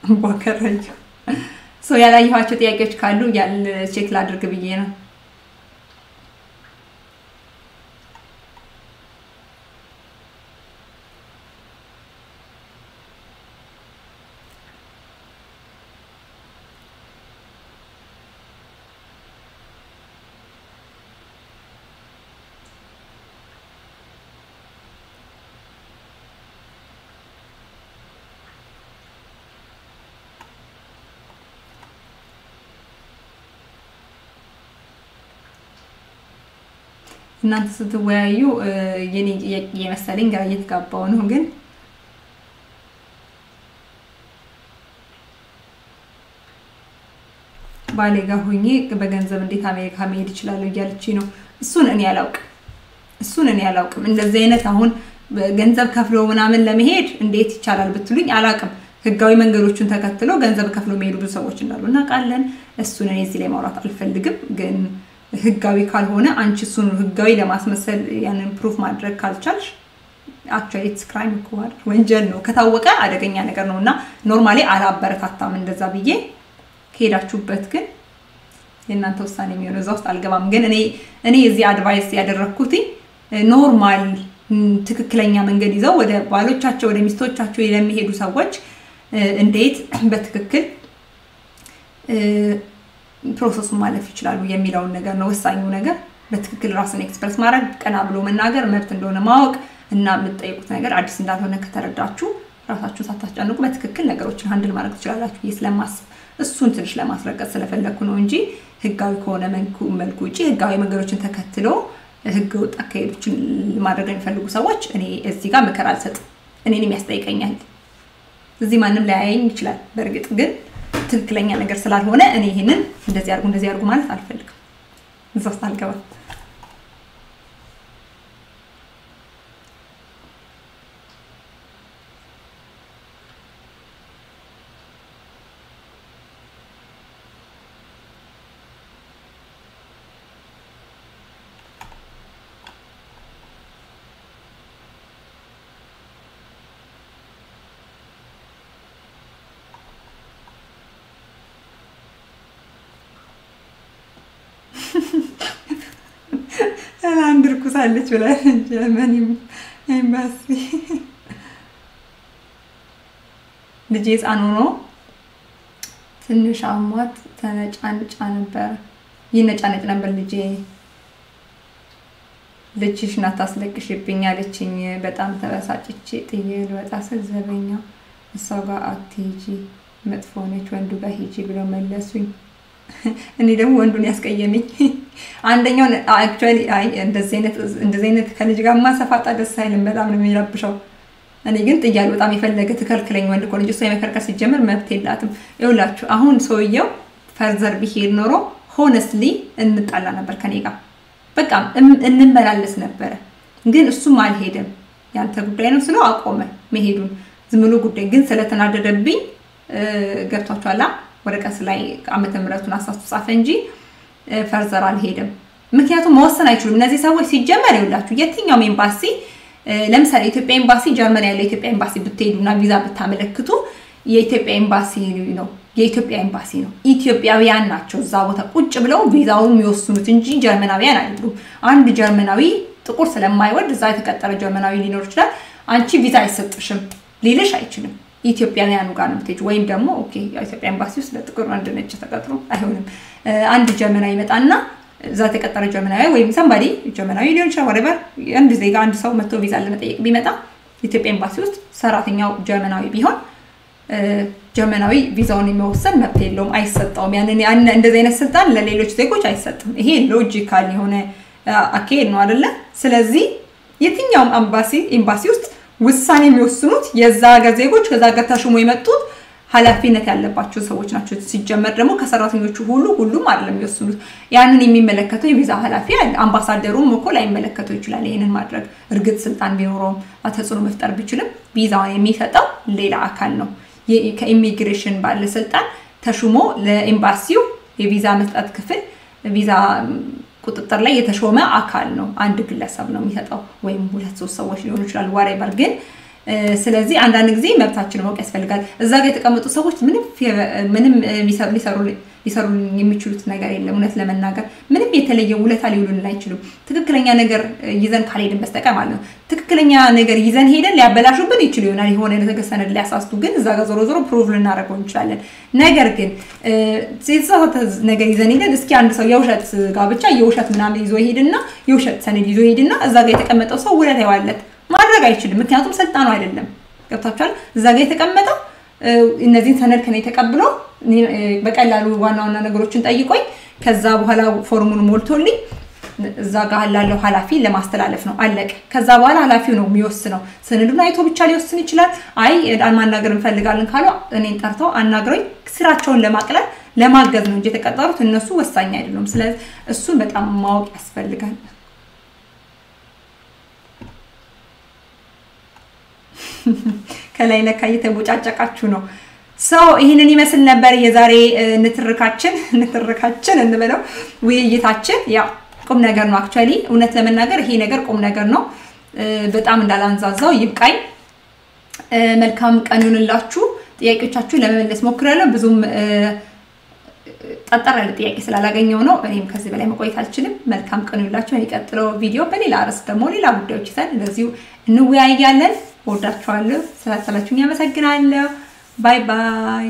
ቧከረዩ ሰው ያላየኋቸው ጥያቄዎች ካሉ ቼክ ላድርግ ብዬ ነው። እናንተ ስትወያዩ የኔ ጥያቄ የመሰለኝ ግራ እየተጋባው ነው። ግን ባሌ ጋር ሆኜ በገንዘብ እንዴት አሜሪካ መሄድ ይችላለሁ እያለች ነው። እሱን እኔ አላውቅም። እሱን እኔ አላውቅም። እንደዚህ አይነት አሁን ገንዘብ ከፍሎ ምናምን ለመሄድ እንዴት ይቻላል ብትሉኝ አላቅም። ህጋዊ መንገዶችን ተከትሎ ገንዘብ ከፍሎ የሚሄዱ ብዙ ሰዎች እንዳሉ እናውቃለን። እሱን እኔ እዚህ ላይ ማውራት አልፈልግም። ግን ህጋዊ ካልሆነ አንቺ እሱን ህጋዊ ለማስመሰል ያንን proof ማድረግ ካልቻልሽ actually it's crime እኮ? ወንጀል ነው። ከታወቀ አደገኛ ነገር ነው እና normally አላበረታታም እንደዛ ብዬ ከሄዳችሁበት ግን የእናንተ ውሳኔ የሚሆነው እዛ ውስጥ አልገባም። ግን እኔ እኔ እዚህ advice ያደረግኩት normal ትክክለኛ መንገድ ይዘው ወደ ባሎቻቸው ወደ ሚስቶቻቸው ለሚሄዱ ሰዎች እንዴት በትክክል process ኡን ማለፍ ይችላሉ የሚለውን ነገር ነው ወሳኙ ነገር። በትክክል ራስን express ማድረግ፣ ቀና ብሎ መናገር፣ መብት እንደሆነ ማወቅ እና የምትጠይቁት ነገር አዲስ እንዳልሆነ ከተረዳችሁ ራሳችሁን ሳታስጨንቁ በትክክል ነገሮችን handle ማድረግ ትችላላችሁ ብዬ ስለማስብ እሱን ትንሽ ለማስረገጥ ስለፈለግኩ ነው እንጂ ህጋዊ ከሆነ መልኩ ውጭ ህጋዊ መንገዶችን ተከትሎ ህገ ወጥ አካሄዶችን ማድረግ የሚፈልጉ ሰዎች እኔ እዚህ ጋር ምክር አልሰጥም። እኔንም ያስጠይቀኛል። እዚህ ማንም ላያየኝ ይችላል። በእርግጥ ግን ትክክለኛ ነገር ስላልሆነ እኔ ይህንን እንደዚህ አድርጉ እንደዚህ አድርጉ ማለት አልፈልግም። እዛ ውስጥ አልገባም። አለች ብላለች። ጀርመን ኤምባሲ ልጄ ህፃን ሆኖ ትንሽ አሟት ተነጫንጫ ነበር ይነጫነጭ ነበር ልጄ ልጅሽ ናት ታስለቅሽብኝ አለችኝ። በጣም ተበሳጭቼ ጥዬ ልወጣ ስል ዘበኛ እሷ ጋር አትሂጂ መጥፎ ነች ወንዱ ጋር ሂጂ ብለው መለሱኝ። እኔ ደግሞ ወንዱን ያስቀየመኝ አንደኛው አክቹዋሊ እንደዚህ አይነት ከልጅ ጋር ማሰፋጣ ደስ አይልም፣ በጣም ነው የሚረብሸው። እኔ ግን ጥያል በጣም የፈለገ ትከልክለኝ ወንድ እኮ እሷ የመከልከል ሲጀምር መብት የላትም። ይኸውላችሁ አሁን ሰውየው ፈርዘር ቢሄድ ኖሮ ሆነስሊ እንጣላ ነበር ከኔ ጋር በቃ እንመላለስ ነበረ። ግን እሱም አልሄደም። ያንተ ጉዳይ ነው ስለው አቆመ መሄዱን። ዝም ብሎ ጉዳይ ግን ስለተናደደብኝ ገብቷችኋላ ወረቀት ላይ ዓመተ ምሕረቱን አሳስቶ ጻፈ እንጂ ፈርዘር አልሄደም። ምክንያቱም መወሰን አይችሉም እነዚህ ሰዎች። ሲጀመር ይውላችሁ የትኛውም ኤምባሲ ለምሳሌ የኢትዮጵያ ኤምባሲ ጀርመን ያለው የኢትዮጵያ ኤምባሲ ብትሄዱና ቪዛ ብታመለክቱ የኢትዮጵያ ኤምባሲ ነው የኢትዮጵያ ኤምባሲ ነው። ኢትዮጵያውያን ናቸው እዛ ቦታ ቁጭ ብለው ቪዛውን የሚወስኑት እንጂ ጀርመናዊያን አይደሉም። አንድ ጀርመናዊ ጥቁር ስለማይወድ እዛ የተቀጠረ ጀርመናዊ ሊኖር ይችላል። አንቺ ቪዛ አይሰጥሽም ሊልሽ አይችልም። ኢትዮጵያውያኑ ጋር ነው የምትሄጂው። ወይም ደግሞ okay የኢትዮጵያ ኤምባሲ ውስጥ ለጥቁር አንድ ነጭ ተቀጥሮ አይሆንም። አንድ ጀርመናዊ ይመጣና እዛ የተቀጠረ ጀርመናዊ ወይም somebody ጀርመናዊ ሊሆን ይችላል። whatever አንድ ዜጋ አንድ ሰው መጥቶ ቪዛ ለመጠየቅ ቢመጣ ኢትዮጵያ ኤምባሲ ውስጥ ሰራተኛው ጀርመናዊ ቢሆን ጀርመናዊ ቪዛውን የመወሰን መብት የለውም፣ አይሰጠውም። ያንን እንደዚህ አይነት ስልጣን ለሌሎች ዜጎች አይሰጥም። ይሄ logical የሆነ አካሄድ ነው አይደለ? ስለዚህ የትኛውም ኤምባሲ ውስጥ ውሳኔ የሚወስኑት የዛ ሀገር ዜጎች ከዛ ሀገር ተሹሞ የመጡት ኃላፊነት ያለባቸው ሰዎች ናቸው። ሲጀመር ደግሞ ከሰራተኞቹ ሁሉ ሁሉም አይደለም የሚወስኑት። ያንን የሚመለከተው የቪዛ ኃላፊ አለ። አምባሳደሩም እኮ ላይመለከተው ይችላል ይህንን ማድረግ። እርግጥ ስልጣን ቢኖረውም ተጽዕኖ መፍጠር ቢችልም ቪዛውን የሚሰጠው ሌላ አካል ነው። ከኢሚግሬሽን ባለስልጣን ተሹሞ ለኤምባሲው የቪዛ መስጠት ክፍል ቪዛ ቁጥጥር ላይ የተሾመ አካል ነው። አንድ ግለሰብ ነው የሚሰጠው፣ ወይም ሁለት ሶስት ሰዎች ሊሆኑ ይችላሉ። whatever ግን ስለዚህ አንዳንድ ጊዜ መብታችን ማወቅ ያስፈልጋል። እዛ ጋር የተቀመጡ ሰዎች ምንም ሊሰሩ የሚችሉት ነገር የለም። እውነት ለመናገር ምንም የተለየ ውለታ ሊውሉልን አይችሉም። ትክክለኛ ነገር ይዘን ካልሄድን በስተቀር ማለት ነው። ትክክለኛ ነገር ይዘን ሄደን ሊያበላሹብን ይችሉ ይሆናል። የሆነ ነገር ሰነድ ሊያሳስቱ፣ ግን እዛ ጋር ዞሮ ዞሮ prove ልናደርገው እንችላለን። ነገር ግን የተሳሳተ ነገር ይዘን ሄደን እስኪ አንድ ሰው የውሸት ጋብቻ የውሸት ምናምን ይዞ ይሄድና የውሸት ሰነድ ይዞ ይሄድና እዛ ጋር የተቀመጠው ሰው ውለታ ይዋለት ማድረግ አይችልም። ምክንያቱም ስልጣኑ አይደለም። ገብታችኋል? እዛ ጋር የተቀመጠው እነዚህን ሰነድ ከኔ ተቀብሎ በቀላሉ ዋና ዋና ነገሮችን ጠይቆኝ ከዛ በኋላ ፎርሙን ሞልቶልኝ እዛ ጋር ላለው ኃላፊ ለማስተላለፍ ነው። አለቀ። ከዛ በኋላ ኃላፊው ነው የሚወስነው። ሰነዱን አይቶ ብቻ ሊወስን ይችላል። አይ ማናገር እንፈልጋለን ካሉ እኔን ጠርተው አናግረኝ ስራቸውን ለማቅለል ለማገዝ ነው እንጂ የተቀጠሩት እነሱ ወሳኝ አይደሉም። ስለዚህ እሱን በጣም ማወቅ ያስፈልጋል። ከላይ ለካ እየተቦጫጨቃችሁ ነው። ሰው ይህንን ይመስል ነበር የዛሬ ንትርካችን ንትርካችን እንበለው ውይይታችን። ያው ቁም ነገር ነው። actually እውነት ለመናገር ይሄ ነገር ቁም ነገር ነው። በጣም እንዳላንዛዛው ይብቃኝ። መልካም ቀን ይሁንላችሁ። ጥያቄዎቻችሁ ለመመለስ ሞክራለሁ። ብዙም ጠጠር ያለ ጥያቄ ስላላገኘው ነው። እኔም ከዚህ በላይ መቆየት አልችልም። መልካም ቀን ይሁንላችሁ። የሚቀጥለው ቪዲዮ በሌላ ርዕስ ደግሞ ሌላ ጉዳዮች ይዘን እንደዚሁ እንወያያለን። ወዳችኋለሁ። ስለሰማችሁኝ ያመሰግናለሁ። bye bye